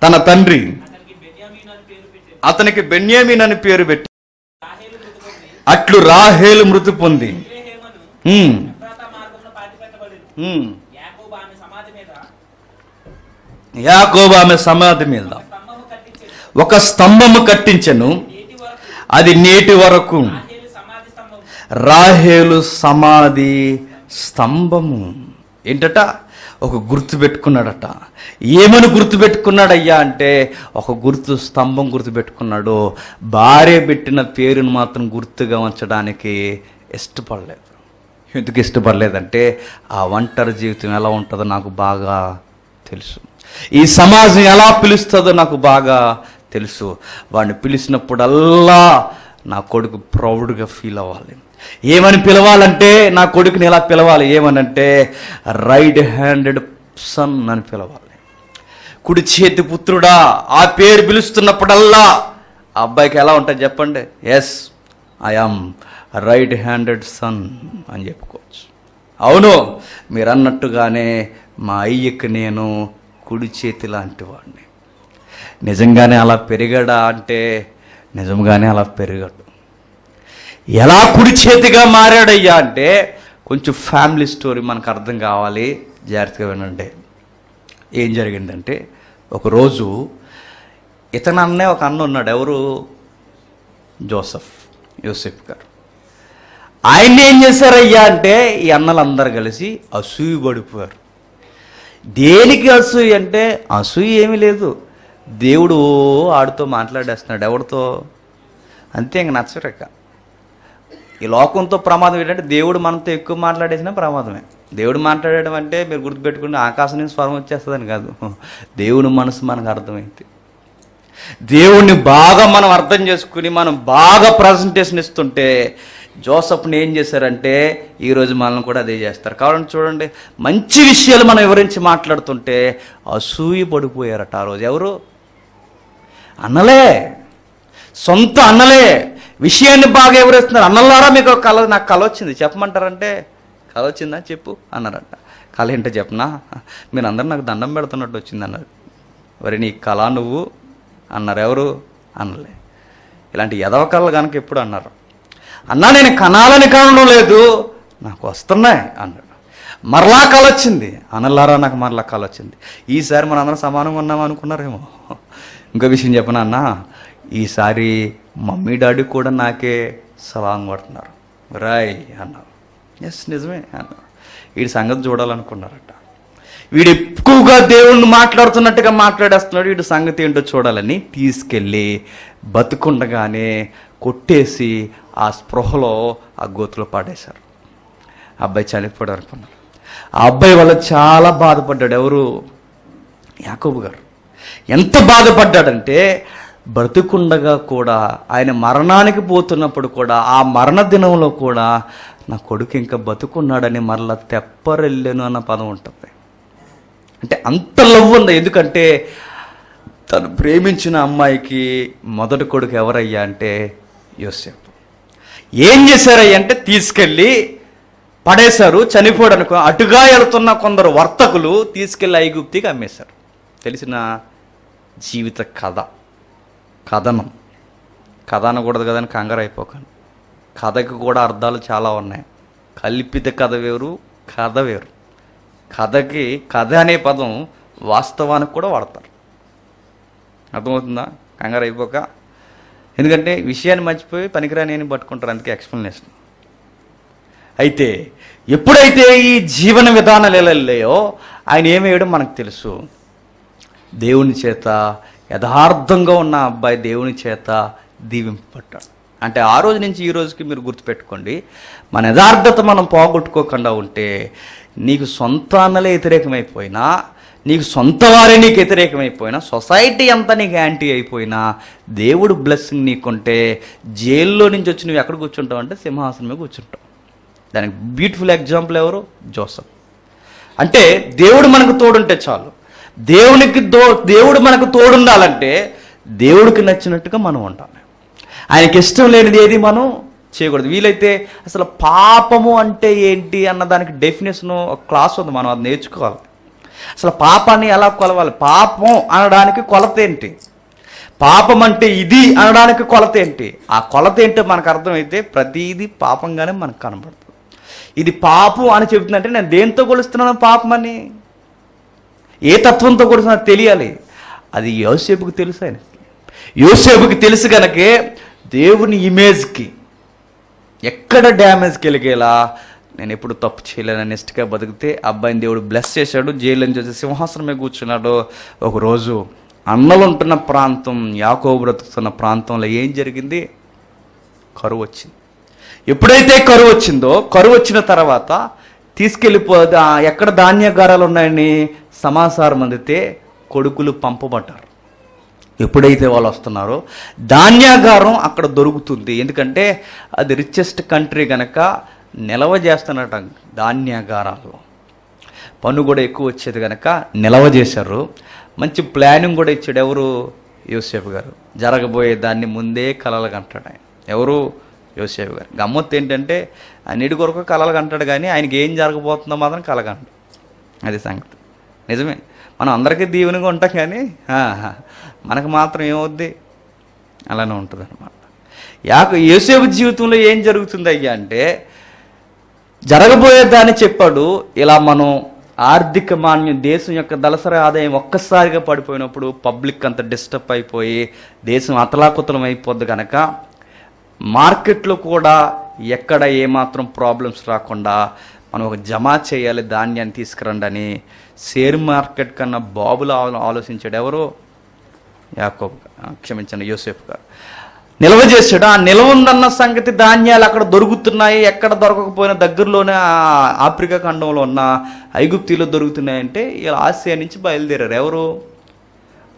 తన తండ్రి. అతనికి బెన్యామీన్ అని పేరు పెట్టి. అట్లు రాహేలు మృతి పొంది బెత్లెహేమును హ్మ్. ఎఫ్రాతా మార్గంలో పాతిపెట్టబడింది హ్మ్. యాకోబు ఆమె సమాధి మీద యాకోబు ఆమె సమాధి మీద ఒక స్తంభము కట్టించను. అది నేటి వరకు రాహేలు సమాధి రాహేలు సమాధి స్తంభము. ఏంటట? ఒక గుర్తు పెట్టుకున్నాడట. ఏమని గుర్తు పెట్టుకున్నాడయ్యా అంటే ఒక గుర్తు స్తంభం గుర్తు పెట్టుకున్నాడు. భార్య పెట్టిన పేరును మాత్రం గుర్తుగా ఉంచడానికి ఇష్టపడలేదు. ఎందుకు ఇష్టపడలేదంటే ఆ ఒంటరి జీవితం ఎలా ఉంటుందో నాకు బాగా తెలుసు. ఈ సమాజం ఎలా పిలుస్తుందో నాకు బాగా తెలుసు. వాడిని పిలిచినప్పుడల్లా నా కొడుకు ప్రౌడ్గా ఫీల్ అవ్వాలి. ఏమని పిలవాలంటే నా కొడుకుని ఎలా పిలవాలి? ఏమనంటే రైట్ హ్యాండెడ్ సన్ అని పిలవాలి. కుడి చేతి పుత్రుడా ఆ పేరు పిలుస్తున్నప్పుడల్లా ఆ అబ్బాయికి ఎలా ఉంటుంది చెప్పండి? Yes I am right handed son అని చెప్పుకోవచ్చు. అవును మీరు అన్నట్టుగానే మా అయ్యకి నేను కుడి చేతి లాంటి వాడిని. నిజంగానే అలా పెరిగాడా అంటే నిజంగానే అలా పెరిగాడు. ఎలా కుడి చేతిగా మారాడయ్యా అంటే కొంచెం ఫ్యామిలీ స్టోరీ మనకు అర్థం కావాలి. జాగ్రత్తగా వినండి. ఏం జరిగిందంటే ఒకరోజు ఇతను అన్నే ఒక అన్న ఉన్నాడు. ఎవరు? జోసఫ్ యూసెఫ్ గారు. ఆయన్ని ఏం చేశారయ్యా అంటే ఈ అన్నలందరూ కలిసి అసూయ పడిపోయారు దేనికి అసూయ అంటే అసూయ ఏమీ లేదు. దేవుడు ఆడితో మాట్లాడేస్తున్నాడు. ఎవరితో? అంతే ఇంక నచ్చరక ఈ లోకంతో ప్రమాదం ఏంటంటే దేవుడు మనతో ఎక్కువ మాట్లాడేసినా ప్రమాదమే. దేవుడు మాట్లాడడం అంటే మీరు గుర్తుపెట్టుకుంటే ఆకాశం నుంచి స్వరం వచ్చేస్తుందని కాదు. దేవుని మనసు మనకు అర్థమైంది. దేవుణ్ణి బాగా మనం అర్థం చేసుకుని మనం బాగా ప్రజెంటేషన్ ఇస్తుంటే జోసఫ్ని ఏం చేశారంటే ఈరోజు మనల్ని కూడా అదే చేస్తారు. కావాలంటే చూడండి మంచి విషయాలు మనం వివరించి మాట్లాడుతుంటే అసూయ పడిపోయారట ఆ రోజు. ఎవరు? అన్నలే. సొంత అన్నలే. విషయాన్ని బాగా ఎవరేస్తున్నారు అన్నలారా మీకు కళ నాకు కళ వచ్చింది. చెప్పమంటారంటే కళ వచ్చిందా? చెప్పు అన్నారంట. కళ ఏంటో చెప్పనా? మీరు అందరు నాకు దండం పెడుతున్నట్టు వచ్చింది అన్నారు. మరి నీ కళ నువ్వు? అన్నారు. ఎవరు? అన్నలే. ఇలాంటి ఎదవ కళలు కనుక ఎప్పుడు అన్నారు? అన్నా నేను కనాలని కనడం లేదు. నాకు వస్తున్నాయి అన్నాడు. మరలా కళ వచ్చింది. అనలారా నాకు మరలా కళ వచ్చింది. ఈసారి మనందరం సమానంగా ఉన్నాం అనుకున్నారేమో. ఇంకో విషయం చెప్పనా అన్న ఈసారి మమ్మీ డాడీ కూడా నాకే సలాం కొడుతున్నారు. రాయ్ అన్నారు. ఎస్ నిజమే అన్నారు. వీడి సంగతి చూడాలనుకున్నారట. వీడు ఎక్కువగా దేవుణ్ణి మాట్లాడుతున్నట్టుగా మాట్లాడేస్తున్నాడు. వీడి సంగతి ఏంటో చూడాలని తీసుకెళ్ళి బతుకుండగానే కొట్టేసి ఆ స్పృహలో ఆ గోతులో పాడేశారు. అబ్బాయి చనిపోయాడు అనుకున్నారు ఆ అబ్బాయి వల్ల చాలా బాధపడ్డాడు. ఎవరు? యాకోబు గారు. ఎంత బాధపడ్డాడంటే బ్రతికుండగా కూడా ఆయన మరణానికి పోతున్నప్పుడు కూడా ఆ మరణ దినంలో కూడా నా కొడుకు ఇంకా బతుకున్నాడని మరలా తెప్పరెళ్ళాను అన్న పదం ఉంటుంది. అంటే అంత లవ్ ఉంది. ఎందుకంటే తను ప్రేమించిన అమ్మాయికి మొదటి కొడుకు ఎవరయ్యా అంటే యోసేపు. ఏం చేశారయ్యా అంటే తీసుకెళ్ళి పడేశారు చనిపోయాడు అటుగా వెళుతున్న కొందరు వర్తకులు తీసుకెళ్ళి ఐగుప్తికి అమ్మేశారు. తెలిసిన జీవిత కథ కథనం. కథ అనకూడదు కదని కంగారు అయిపోకండి. కథకి కూడా అర్థాలు చాలా ఉన్నాయి. కల్పిత కథ వేరు కథ వేరు. కథకి కథ అనే పదం వాస్తవానికి కూడా వాడతారు. అర్థమవుతుందా? కంగారు అయిపోక. ఎందుకంటే విషయాన్ని మర్చిపోయి పనికిరాని అని పట్టుకుంటారు అందుకే ఎక్స్ప్లెనేషన్ అయితే ఎప్పుడైతే ఈ జీవన విధానాలు వెళ్ళలేయో ఆయన ఏమేయడం మనకు తెలుసు. దేవుని చేత యథార్థంగా ఉన్న అబ్బాయి దేవుని చేత దీవింపబడ్డాడు. అంటే ఆ రోజు నుంచి ఈ రోజుకి మీరు గుర్తుపెట్టుకోండి మన యథార్థత మనం పోగొట్టుకోకుండా ఉంటే నీకు సొంతానలే వ్యతిరేకమైపోయినా నీకు సొంత వారే నీకు వ్యతిరేకమైపోయినా సొసైటీ అంతా నీకు యాంటీ అయిపోయినా దేవుడు బ్లెస్సింగ్ నీకుంటే జైల్లో నుంచి వచ్చి నువ్వు ఎక్కడ కూర్చుంటావు అంటే సింహాసనం మీద కూర్చుంటావు. దానికి బ్యూటిఫుల్ ఎగ్జాంపుల్ ఎవరు? జోసఫ్. అంటే దేవుడు మనకు తోడుంటే చాలు. దేవునికి దో దేవుడు మనకు తోడుండాలంటే దేవుడికి నచ్చినట్టుగా మనం ఉండాలి. ఆయనకి ఇష్టం లేనిది ఏది మనం చేయకూడదు. వీలైతే అసలు పాపము అంటే ఏంటి అన్న దానికి డెఫినేషన్ ఒక క్లాస్ ఉంది. మనం అది నేర్చుకోవాలి. అసలు పాపాన్ని ఎలా కొలవాలి? పాపం అనడానికి కొలత ఏంటి? పాపం అంటే ఇది అనడానికి కొలత ఏంటి? ఆ కొలత ఏంటో మనకు అర్థమైతే ప్రతిదీ పాపంగానే మనకు కనబడుతుంది. ఇది పాపం అని చెబుతుందంటే నేను దేంతో కొలుస్తున్నాను పాపం అని ఏ తత్వంతో కొలుస్తున్నా తెలియాలి. అది యోసేపుకి తెలుసు ఆయన యోసేపుకి తెలుసు కనుకే దేవుని ఇమేజ్కి ఎక్కడ డ్యామేజ్ కలిగేలా నేను ఎప్పుడు తప్పు చేయలేనని నిష్ఠగా బతికితే అబ్బాయిని దేవుడు బ్లెస్ చేశాడు జైలు నుంచి వచ్చి సింహాసనమే కూర్చున్నాడు. ఒకరోజు అన్నలుంటున్న ప్రాంతం యాకోబు బ్రతుకుతున్న ప్రాంతంలో ఏం జరిగింది? కరువు వచ్చింది. ఎప్పుడైతే కరువు వచ్చిందో కరువు వచ్చిన తర్వాత తీసుకెళ్ళిపో ఎక్కడ ధాన్యగారాలు ఉన్నాయని సమాచారం అందితే కొడుకులు పంపబడ్డారు. ఎప్పుడైతే వాళ్ళు వస్తున్నారో ధాన్యాగారం అక్కడ దొరుకుతుంది. ఎందుకంటే అది రిచెస్ట్ కంట్రీ కనుక నిలవ చేస్తున్నట ధాన్యాగారాల్లో పన్ను కూడా ఎక్కువ వచ్చేది కనుక నిలవ చేశారు. మంచి ప్లానింగ్ కూడా ఇచ్చాడు ఎవరు? యూసేఫ్ గారు. జరగబోయే దాన్ని ముందే కలలు కంటాడు ఆయన. ఎవరు? యూసేఫ్ గారు. గమ్మత్తు ఏంటంటే అన్నిటి కొరకు కలలు కంటాడు కానీ ఆయనకి ఏం జరగబోతుందో మాత్రం కలగండు అది సంగతి. నిజమే. మనం అందరికీ దీవెనగా ఉంటాం కానీ మనకు మాత్రం ఏమవుద్ది? అలానే ఉంటుంది అనమాట యాక యోసేపు జీవితంలో ఏం జరుగుతుంది అయ్యా అంటే జరగబోయే దాన్ని చెప్పాడు ఇలా మనం ఆర్థిక మాన్యం దేశం యొక్క దళసరి ఆదాయం ఒక్కసారిగా పడిపోయినప్పుడు పబ్లిక్ అంత డిస్టర్బ్ అయిపోయి దేశం అతలాకుతలం అయిపోద్ది కనుక మార్కెట్లో కూడా ఎక్కడ ఏమాత్రం ప్రాబ్లమ్స్ రాకుండా మనం ఒక జమా చేయాలి ధాన్యాన్ని తీసుకురండి అని షేర్ మార్కెట్ కన్నా బాబులు ఆలోచించాడు ఎవరు? యాకోబ్ క్షమించండి యోసేఫ్ గారు. నిల్వ చేశాడు. ఆ నిల్వ ఉందన్న సంగతి ధాన్యాలు అక్కడ దొరుకుతున్నాయి. ఎక్కడ దొరకకపోయినా దగ్గరలోనే ఆఫ్రికా ఖండంలో ఉన్న ఐగుప్తిలో దొరుకుతున్నాయంటే ఇలా ఆసియా నుంచి బయలుదేరారు. ఎవరు?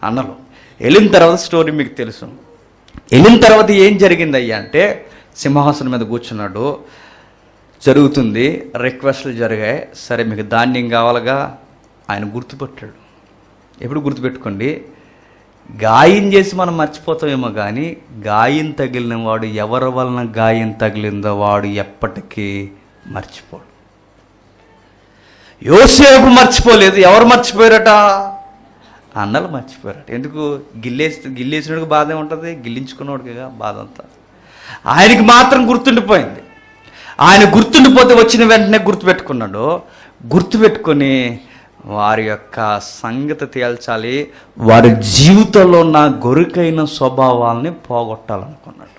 అన్నలు. వెళ్ళిన తర్వాత స్టోరీ మీకు తెలుసు. వెళ్ళిన తర్వాత ఏం జరిగింది అయ్యా అంటే సింహాసనం మీద కూర్చున్నాడు. జరుగుతుంది. రిక్వెస్ట్లు జరిగాయి. సరే మీకు ధాన్యం కావాలగా? ఆయన గుర్తుపెట్టాడు. ఎప్పుడు గుర్తుపెట్టుకోండి. గాయం చేసి మనం మర్చిపోతామేమో కానీ గాయం తగిలిన వాడు ఎవరి వలన గాయం తగిలిందో వాడు ఎప్పటికీ మర్చిపోడు. యోసేపు మర్చిపోలేదు ఎవరు మర్చిపోయారట? అన్నలు మర్చిపోయారట. ఎందుకు? గిల్లేసి గిల్లేసినోడికి బాధ ఉంటుంది గిల్లించుకున్నోడికిగా బాధ అంతా. ఆయనకి మాత్రం గుర్తుండిపోయింది. ఆయన గుర్తుండిపోతే వచ్చిన వెంటనే గుర్తుపెట్టుకున్నాడు. గుర్తుపెట్టుకొని వారి యొక్క సంగతి తేల్చాలి. వారి జీవితంలో ఉన్న గొరుకైన స్వభావాల్ని పోగొట్టాలనుకున్నాడు.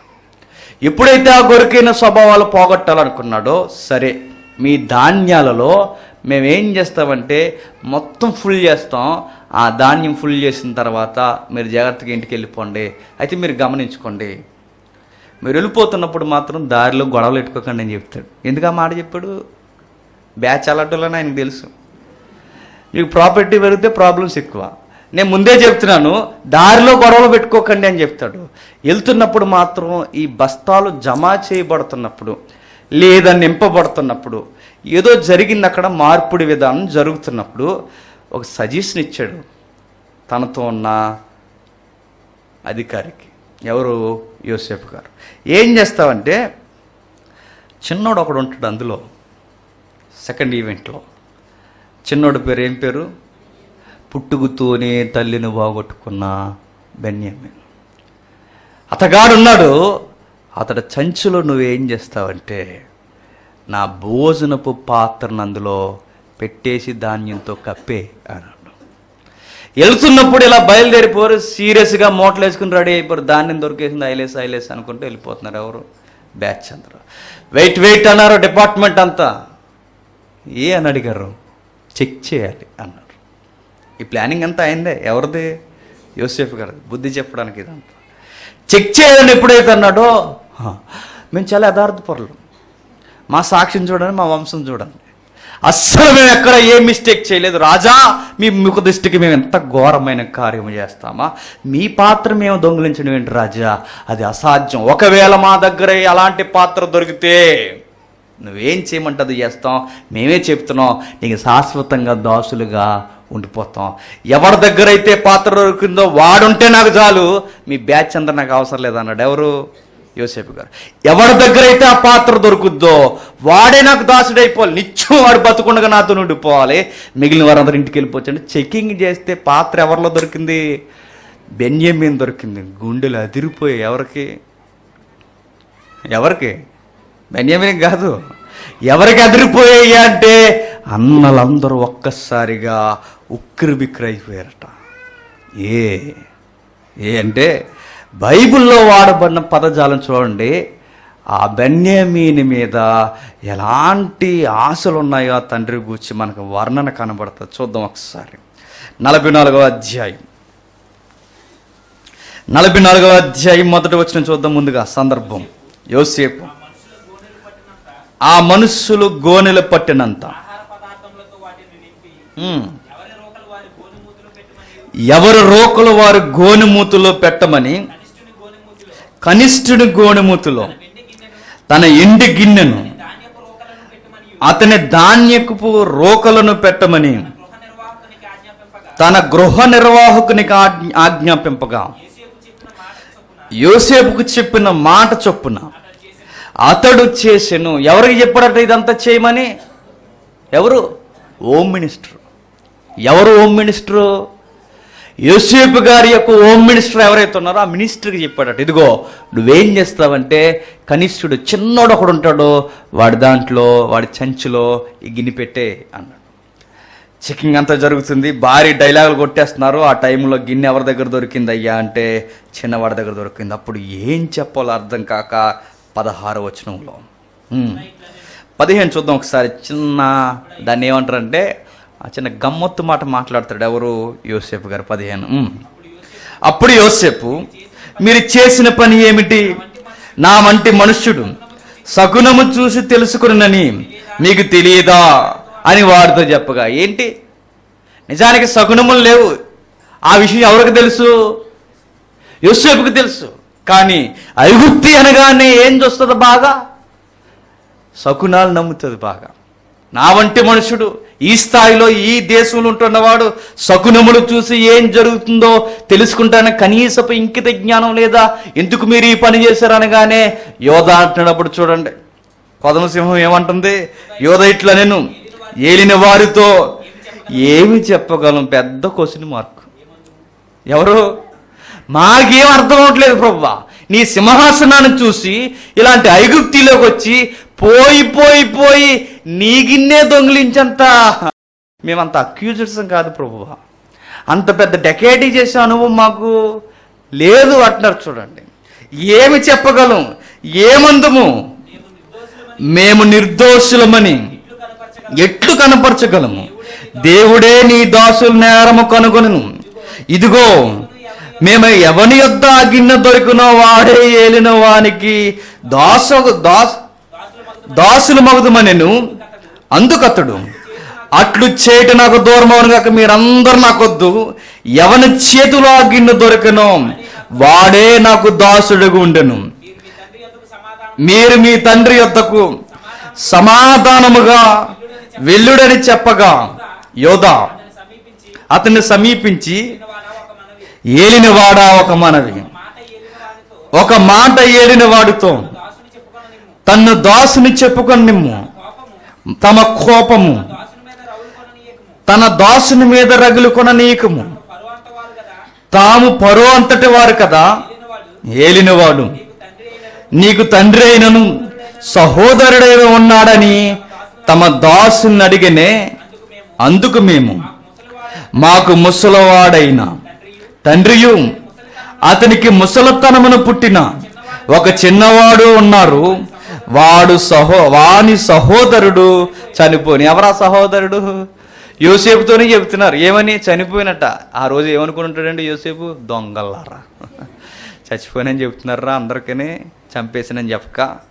ఎప్పుడైతే ఆ గొరుకైన స్వభావాలు పోగొట్టాలనుకున్నాడో సరే మీ ధాన్యాలలో మేమేం చేస్తామంటే మొత్తం ఫుల్ చేస్తాం. ఆ ధాన్యం ఫుల్ చేసిన తర్వాత మీరు జాగ్రత్తగా ఇంటికి వెళ్ళిపోండి. అయితే మీరు గమనించుకోండి. మీరు వెళ్ళిపోతున్నప్పుడు మాత్రం దారిలో గొడవలు పెట్టుకోకండి అని చెప్తాడు. ఎందుకు ఆ మాట చెప్పాడు? బ్యాచ్ అలాంటిలోనే ఆయనకు తెలుసు. మీకు ప్రాపర్టీ పెరిగితే ప్రాబ్లమ్స్ ఎక్కువ. నేను ముందే చెప్తున్నాను దారిలో గొడవలు పెట్టుకోకండి అని చెప్తాడు. వెళ్తున్నప్పుడు మాత్రం ఈ బస్తాలు జమ చేయబడుతున్నప్పుడు లేదా నింపబడుతున్నప్పుడు ఏదో జరిగింది అక్కడ మార్పుడి విధానం జరుగుతున్నప్పుడు ఒక సజెషన్ ఇచ్చాడు. తనతో ఉన్న అధికారికి. ఎవరు? యోసేపు గారు. ఏం చేస్తావంటే చిన్నోడు ఒకడు ఉంటాడు అందులో సెకండ్ ఈవెంట్లో చిన్నోడు పేరు ఏం పేరు? పుట్టుకుతోనే తల్లిని బాగొట్టుకున్న బెన్యామిన్. అతగాడున్నాడు అతడు చంచులో నువ్వేం చేస్తావంటే నా భోజనపు పాత్రను అందులో పెట్టేసి ధాన్యంతో కప్పే అన్నాడు. వెళ్తున్నప్పుడు ఇలా బయలుదేరిపోరు సీరియస్గా మూటలు వేసుకుని రెడీ అయిపోరు. ధాన్యం దొరికేసింది ఐలేస్ ఐలేస్ అనుకుంటూ వెళ్ళిపోతున్నారు ఎవరు? బ్యాచ్ అందరూ. వెయిట్ వెయిట్ అన్నారు డిపార్ట్మెంట్ అంతా. ఏ అని అడిగారు? చెక్ చేయాలి అన్నారు. ఈ ప్లానింగ్ అంతా అయిందే. ఎవరిది? యోసేఫ్ గారు. బుద్ధి చెప్పడానికి ఇదంతా. చెక్ చేయాలని ఎప్పుడైతే అన్నాడో మేము చాలా యథార్థపరులు మా సాక్ష్యం చూడండి మా వంశం చూడండి. అస్సలు మేము ఎక్కడ ఏ మిస్టేక్ చేయలేదు. రాజా మీ ముఖ దృష్టికి మేము ఎంత ఘోరమైన కార్యం చేస్తామా? మీ పాత్ర మేము దొంగిలించడం ఏంటి రాజా? అది అసాధ్యం. ఒకవేళ మా దగ్గర అలాంటి పాత్ర దొరికితే నువ్వేం చేయమంటది చేస్తాం? మేమే చెప్తున్నాం. నీకు శాశ్వతంగా దాసులుగా ఉండిపోతాం. ఎవరి దగ్గర అయితే పాత్ర దొరికిందో వాడుంటే నాకు చాలు. మీ బ్యాచ్ అంతా నాకు అవసరం లేదన్నాడు ఎవరు? యోసేపు గారు. ఎవరి దగ్గర అయితే ఆ పాత్ర దొరుకుద్దో వాడే నాకు దాసుడైపోవాలి. నిత్యం వాడు బతుకుండగా నాతో ఉండిపోవాలి. మిగిలిన వారందరూ ఇంటికి వెళ్ళిపోవచ్చండి. చెకింగ్ చేస్తే పాత్ర ఎవరిలో దొరికింది? బెన్యమీన్ దొరికింది. గుండెలు అదిరిపోయాయి ఎవరికి? ఎవరికి? బెన్యామిన్ కాదు. ఎవరికి అదిరిపోయాయి అంటే అన్నలందరూ ఒక్కసారిగా ఉక్కిరి ఏ ఏ అంటే బైబిల్లో వాడబడిన పదజాలం చూడండి. ఆ బెన్యామీని మీద ఎలాంటి ఆశలు ఉన్నాయో తండ్రి గురించి మనకు వర్ణన కనబడుతుంది చూద్దాం ఒకసారి. నలభై నాలుగవ అధ్యాయం. నలభై నాలుగవ అధ్యాయం మొదటి వచ్చిన చూద్దాం ముందుగా సందర్భం. యోసేపు. ఆ మనుస్సులు గోనెలు పట్టినంత. ఎవరు రోకలు వారు గోనుమూతులో పెట్టమని? కనిష్ఠుని గోనుమూతులో తన ఎండి గిన్నెను. అతని ధాన్యపు రోకలను పెట్టమని. తన గృహ నిర్వాహకునికి ఆజ్ఞాపింపగా. యోసేపుకు చెప్పిన మాట చొప్పున అతడు చేసిన. ఎవరికి చెప్పాడట ఇదంతా చేయమని? ఎవరు? Home minister. ఎవరు హోమ్ మినిస్టరు? యోసేపు గారి యొక్క హోమ్ మినిస్టర్ ఎవరైతే ఉన్నారో ఆ మినిస్టర్కి చెప్పాడట ఇదిగో నువ్వేం చేస్తావంటే కనిష్ఠుడు చిన్నోడు ఒకడు ఉంటాడు వాడి దాంట్లో వాడి చంచులో ఈ గిన్నె పెట్టే అన్నాడు. చెకింగ్ అంతా జరుగుతుంది. భారీ డైలాగులు కొట్టేస్తున్నారు. ఆ టైంలో గిన్నె ఎవరి దగ్గర దొరికింది అయ్యా అంటే చిన్నవాడి దగ్గర దొరికింది. అప్పుడు ఏం చెప్పాలో అర్థం కాక పదహారు వచనంలో. పదిహేను చూద్దాం ఒకసారి. చిన్న దాన్ని ఏమంటారంటే ఆ చిన్న గమ్మత్తు మాట మాట్లాడతాడు ఎవరు? యోసేపు గారు పదిహేను. అప్పుడు యోసేపు మీరు చేసిన పని ఏమిటి? నా వంటి మనుష్యుడు సగుణము చూసి తెలుసుకునని మీకు తెలియదా? అని వారితో చెప్పగా ఏంటి? నిజానికి సగుణములు లేవు. ఆ విషయం ఎవరికి తెలుసు? యోసేపుకి తెలుసు. కానీ ఐగుప్తి అనగానే ఏం చూస్తుంది బాగా? శకునాలు నమ్ముతుంది బాగా. నా వంటి మనుషుడు ఈ స్థాయిలో ఈ దేశంలో ఉంటున్నవాడు శకునములు చూసి ఏం జరుగుతుందో తెలుసుకుంటాను కనీసపు ఇంకిత జ్ఞానం లేదా ఎందుకు మీరు ఈ పని చేశారు అనగానే యోధ అంటున్నప్పుడు చూడండి. కొదమసింహం ఏమంటుంది? యోధ ఇట్లా నేను ఏలిన వారితో ఏమి చెప్పగలం? పెద్ద క్వశ్చన్ మార్క్. ఎవరు? మాకేం అర్థం అవట్లేదు ప్రభువా నీ సింహాసనాన్ని చూసి ఇలాంటి ఐగుప్తిలోకి వచ్చి పోయి పోయి పోయి నీ గిన్నే దొంగిలించంత. మేమంత అక్యూజర్స్ కాదు ప్రభువా అంత పెద్ద డెకేటీ చేసే అనుభవం మాకు లేదు అంటున్నారు చూడండి. ఏమి చెప్పగలం? ఏమందుము? మేము నిర్దోషులమని ఎట్లు కనపరచగలము? దేవుడే నీ దాసుల నేరము కనుగొను ఇదిగో మేము ఎవని యొద్ద ఆ గిన్నె దొరికిన వాడే ఏలిన వానికి దాసు దాస్ దాసులు మగుదమనెను. అందుకతడు అట్లు చేయట నాకు దూరం అవును కాక మీరందరూ నాకొద్దు. ఎవని చేతిలో ఆ గిన్నె దొరికనో వాడే నాకు దాసుడుగా ఉండెను. మీరు మీ తండ్రి యొద్దకు సమాధానముగా వెల్లుడని చెప్పగా యోధ అతన్ని సమీపించి అతన్ని సమీపించి వాడా ఒక మనవి ఏలినవాడా ఒక మనవి? ఒక మాట ఏలిన వాడితో దాసుని తన్ను దాసుని చెప్పుకొని నిమ్ము. తమ కోపము తన దాసుని మీద రగులుకొన నీకము. తాము పరో అంతటి వారు కదా ఏలినవాడు. నీకు తండ్రి అయినను సహోదరుడైన ఉన్నాడని తమ దాసుని అడిగినే అందుకు మేము మాకు ముసలవాడైనా తండ్రియు అతనికి ముసలతనమును పుట్టిన ఒక చిన్నవాడు ఉన్నారు. వాడు సహో వాని సహోదరుడు చనిపోని. ఎవరా సహోదరుడు? యోసేపుతోనే చెప్తున్నారు ఏమని? చనిపోయినట్ట ఆ రోజు ఏమనుకుని ఉంటాడండి యోసేపు? దొంగల్లారా. చచ్చిపోయినని చెబుతున్నారా అందరికీ చంపేసినని చెప్పక.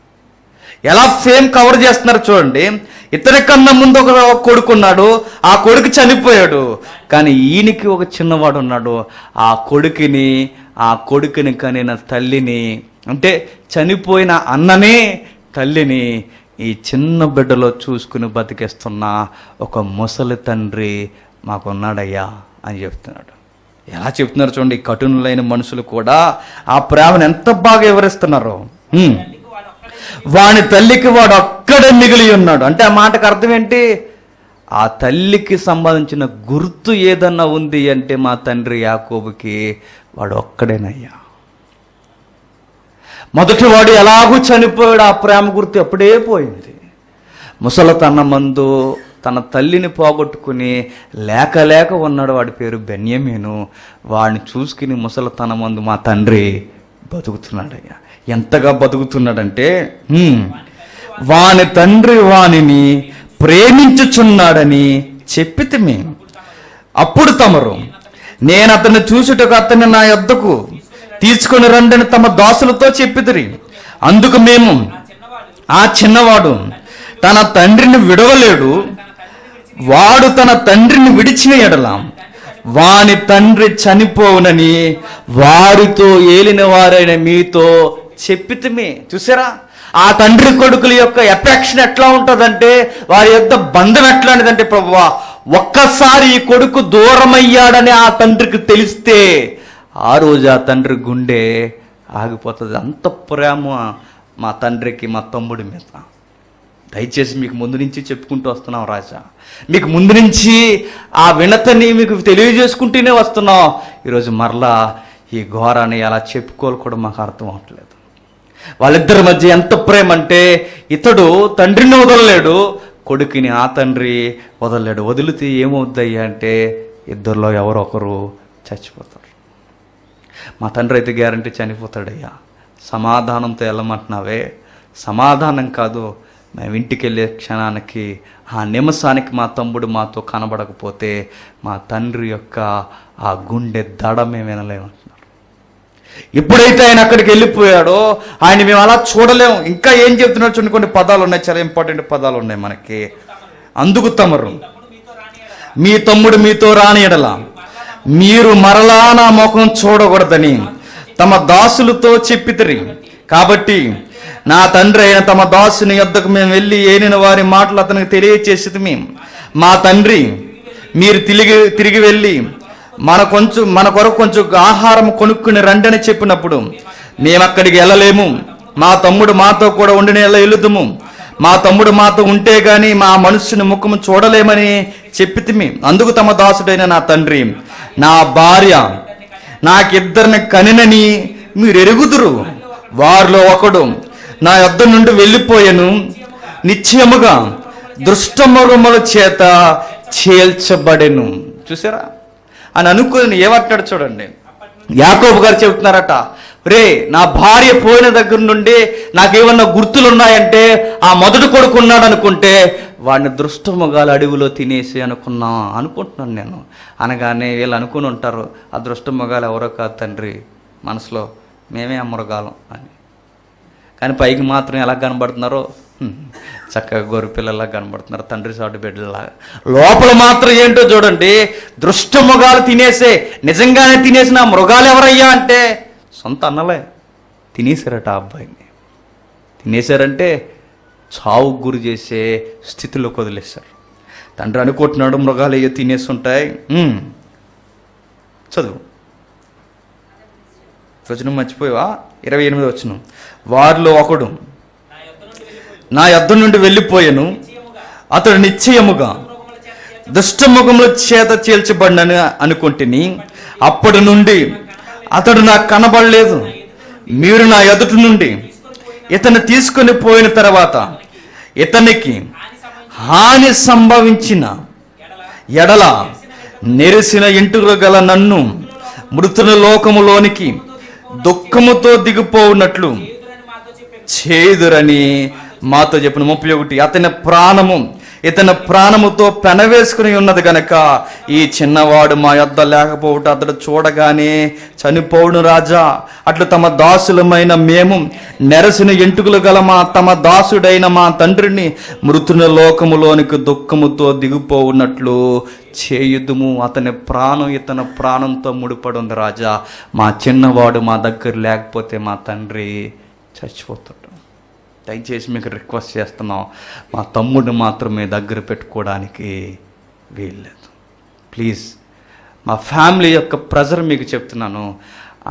ఎలా ఫేమ్ కవర్ చేస్తున్నారు చూడండి. ఇతని కన్నా ముందు ఒక కొడుకున్నాడు ఆ కొడుకు చనిపోయాడు. కానీ ఈయనకి ఒక చిన్నవాడు ఉన్నాడు. ఆ కొడుకుని ఆ కొడుకుని కనిన తల్లిని అంటే చనిపోయిన అన్ననే తల్లిని ఈ చిన్న బిడ్డలో చూసుకుని బతికేస్తున్న ఒక ముసలి తండ్రి మాకున్నాడయ్యా అని చెప్తున్నాడు. ఎలా చెప్తున్నారు చూడండి కఠినులైన మనుషులు కూడా ఆ ప్రేమను ఎంత బాగా వివరిస్తున్నారు. వాని తల్లికి వాడు అక్కడే మిగిలి ఉన్నాడు. అంటే ఆ మాటకు అర్థం ఏంటి? ఆ తల్లికి సంబంధించిన గుర్తు ఏదన్నా ఉంది అంటే మా తండ్రి యాకోబుకి వాడు ఒక్కడేనయ్యా. మొదటి వాడు ఎలాగూ చనిపోయాడు ఆ ప్రేమ గుర్తు అప్పుడే పోయింది. ముసలతన్న మందు తన తల్లిని పోగొట్టుకుని లేక లేక ఉన్నాడు వాడి పేరు బెన్యమీను. వాడిని చూసుకుని ముసలతన మందు మా తండ్రి బతుకుతున్నాడయ్యా. ఎంతగా బతుకుతున్నాడంటే వాని తండ్రి వానిని ప్రేమించుచున్నాడని చెప్పితిమి అప్పుడు తమరు నేను అతన్ని చూసుటకు అతన్ని నా యొద్దకు తీసుకొని రండని తమ దాసులతో చెప్పిదిరి. అందుకు మేము ఆ చిన్నవాడు తన తండ్రిని విడవలేడు. వాడు తన తండ్రిని విడిచిన ఎడల వాని తండ్రి చనిపోవునని వారితో ఏలిన వారైన మీతో చెప్పితమే. చూసారా? ఆ తండ్రి కొడుకుల యొక్క ఎఫెక్షన్ ఎట్లా ఉంటుందంటే వారి యొక్క బంధం ఎట్లాంటిదంటే ప్రభువా ఒక్కసారి ఈ కొడుకు దూరమయ్యాడని ఆ తండ్రికి తెలిస్తే ఆ రోజు ఆ తండ్రి గుండె ఆగిపోతుంది. అంత ప్రేమ మా తండ్రికి మా తమ్ముడి మీద. దయచేసి మీకు ముందు నుంచి చెప్పుకుంటూ వస్తున్నాం రాజా. మీకు ముందు నుంచి ఆ వినతని మీకు తెలియజేసుకుంటూనే వస్తున్నాం. ఈరోజు మరలా ఈ ఘోరాన్ని అలా చెప్పుకోవాలి కూడా మాకు అర్థం అవట్లేదు. వాళ్ళిద్దరి మధ్య ఎంత ప్రేమ అంటే ఇతడు తండ్రిని వదలలేడు కొడుకుని ఆ తండ్రి వదలలేడు. వదిలితే ఏమవుద్దయ్యా అంటే ఇద్దరిలో ఎవరో ఒకరు చచ్చిపోతారు. మా తండ్రి అయితే గ్యారంటీ చనిపోతాడయ్యా. సమాధానంతో వెళ్ళమంటున్నావే సమాధానం కాదు మేము ఇంటికి వెళ్ళే క్షణానికి ఆ నిమిషానికి మా తమ్ముడు మాతో కనబడకపోతే మా తండ్రి యొక్క ఆ గుండె దడ మేము వినలేము ఎప్పుడైతే ఆయన అక్కడికి వెళ్ళిపోయాడో ఆయన మేము అలా చూడలేము. ఇంకా ఏం చెప్తున్నాడు చూడండి కొన్ని పదాలు ఉన్నాయి. చాలా ఇంపార్టెంట్ పదాలు ఉన్నాయి మనకి. అందుకు తమరు. మీ తమ్ముడు మీతో రాని మీరు మరలా నా ముఖం చూడకూడదని తమ దాసులతో చెప్పితిరి. కాబట్టి నా తండ్రి అయిన తమ దాసుని యొద్దకు మేము వెళ్ళి ఏనిన వారి మాటలు అతనికి తెలియచేసి మేము మా తండ్రి మీరు తిరిగి తిరిగి వెళ్ళి మన కొంచెం మన కొరకు కొంచెం ఆహారం కొనుక్కుని రండని చెప్పినప్పుడు మేము అక్కడికి వెళ్ళలేము. మా తమ్ముడు మాతో కూడా ఉండిన వెళ్ళుదుము. మా తమ్ముడు మాతో ఉంటే గాని మా మనుషుని ముఖము చూడలేమని చెప్పితిమి. అందుకు తమ దాసుడైన నా తండ్రి నా భార్య నాకిద్దరిని కనినని మీరు ఎరుగుదురు వారిలో ఒకడు నా యొద్ద నుండి వెళ్ళిపోయాను. నిశ్చయముగా దృష్టమృగముల చేత చేల్చబడెను. చూసారా? అని అనుకుని ఏమంటాడు చూడండి. యాకోబు గారు చెబుతున్నారట రే నా భార్య పోయిన దగ్గర నుండి నాకేమన్నా గుర్తులు ఉన్నాయంటే ఆ మొదటి కొడుకు ఉన్నాడు అనుకుంటే వాడిని దృష్టముగాలు అడవిలో తినేసి అనుకున్నా అనుకుంటున్నాను నేను. అనగానే వీళ్ళు అనుకుని ఉంటారు ఆ దృష్టముగాలు ఎవరో కాదు తండ్రి మనసులో మేమే ఆ మృగాలం అని. కానీ పైకి మాత్రం ఎలా కనబడుతున్నారో? చక్కగా గొర్రె పిల్లలా కనబడుతున్నారు తండ్రి సాటు బిడ్డలా లోపల మాత్రం ఏంటో చూడండి దృష్టముగాలు తినేసే నిజంగానే తినేసిన మృగాలు ఎవరయ్యా అంటే సొంత అన్నలే. తినేశారట ఆ అబ్బాయిని. తినేశారంటే చావు గురి చేసే స్థితిలో వదిలేశారు. తండ్రి అనుకుంటున్నాడు మృగాలు అయ్యో తినేస్తుంటాయి. చదువు. వచనం మర్చిపోయావా? ఇరవై ఎనిమిది వచ్చును వారిలో ఒకడు నా యొద్ద నుండి వెళ్ళిపోయాను. అతడు నిశ్చయముగా దుష్టముఖముల చేత చీల్చబడినని అనుకుంటుని అప్పటి నుండి అతడు నాకు కనబడలేదు. మీరు నా ఎదుటి నుండి ఇతను తీసుకొని పోయిన తర్వాత ఇతనికి హాని సంభవించిన ఎడల నెరిసిన ఇంటులు గల నన్ను మృతుల లోకములోనికి దుఃఖముతో దిగిపోవున్నట్లు. చేదురని మాతో చెప్పిన ముప్పై ఒకటి అతని ప్రాణము ఇతని ప్రాణముతో పెనవేసుకుని ఉన్నది గనక ఈ చిన్నవాడు మా యొద్ద లేకపోవట అతడు చూడగానే చనిపోవును రాజా. అట్లు తమ దాసులమైన మేము నెరసిన ఎంటుకలు గల మా తమ దాసుడైన మా తండ్రిని మృతుని లోకములోనికి దుఃఖముతో దిగిపోవున్నట్లు చేయుదుము. అతని ప్రాణం ఇతని ప్రాణంతో ముడిపడి ఉంది రాజా. మా చిన్నవాడు మా దగ్గర లేకపోతే మా తండ్రి చచ్చిపోతాడు. దయచేసి మీకు రిక్వెస్ట్ చేస్తున్నాం మా తమ్ముడిని మాత్రం మీ దగ్గర పెట్టుకోవడానికి వీల్లేదు. ప్లీజ్ మా ఫ్యామిలీ యొక్క ప్రెజర్ మీకు చెప్తున్నాను.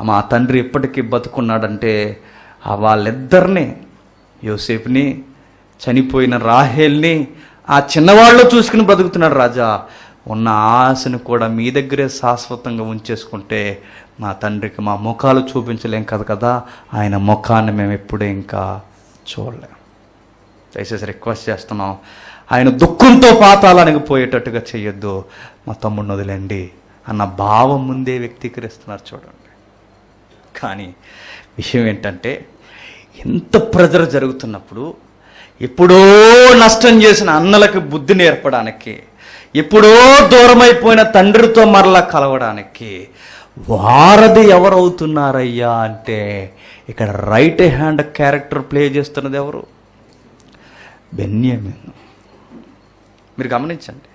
మా తండ్రి ఇప్పటికీ బతుకున్నాడంటే ఆ వాళ్ళిద్దరిని యోసేపుని చనిపోయిన రాహేల్ని ఆ చిన్నవాళ్ళు చూసుకుని బ్రతుకుతున్నాడు రాజా. ఉన్న ఆశను కూడా మీ దగ్గరే శాశ్వతంగా ఉంచేసుకుంటే మా తండ్రికి మా ముఖాలు చూపించలేం కదా కదా? ఆయన ముఖాన్ని మేము ఎప్పుడూ ఇంకా చూడలేం దయచేసి రిక్వెస్ట్ చేస్తున్నాం. ఆయన దుఃఖంతో పాతాళానికి పోయేటట్టుగా చేయొద్దు మా తమ్ముడిని వదిలేండి అన్న భావం ముందే వ్యక్తీకరిస్తున్నారు చూడండి. కానీ విషయం ఏంటంటే ఎంత ప్రెజర్ జరుగుతున్నప్పుడు ఎప్పుడో నష్టం చేసిన అన్నలకు బుద్ధి నేర్పడానికి ఎప్పుడో దూరమైపోయిన తండ్రితో మరలా కలవడానికి వారధి ఎవరవుతున్నారయ్యా అంటే ఇక్కడ రైట్ హ్యాండ్ క్యారెక్టర్ ప్లే చేస్తున్నది ఎవరు? బెన్యామిన్. మీరు గమనించండి.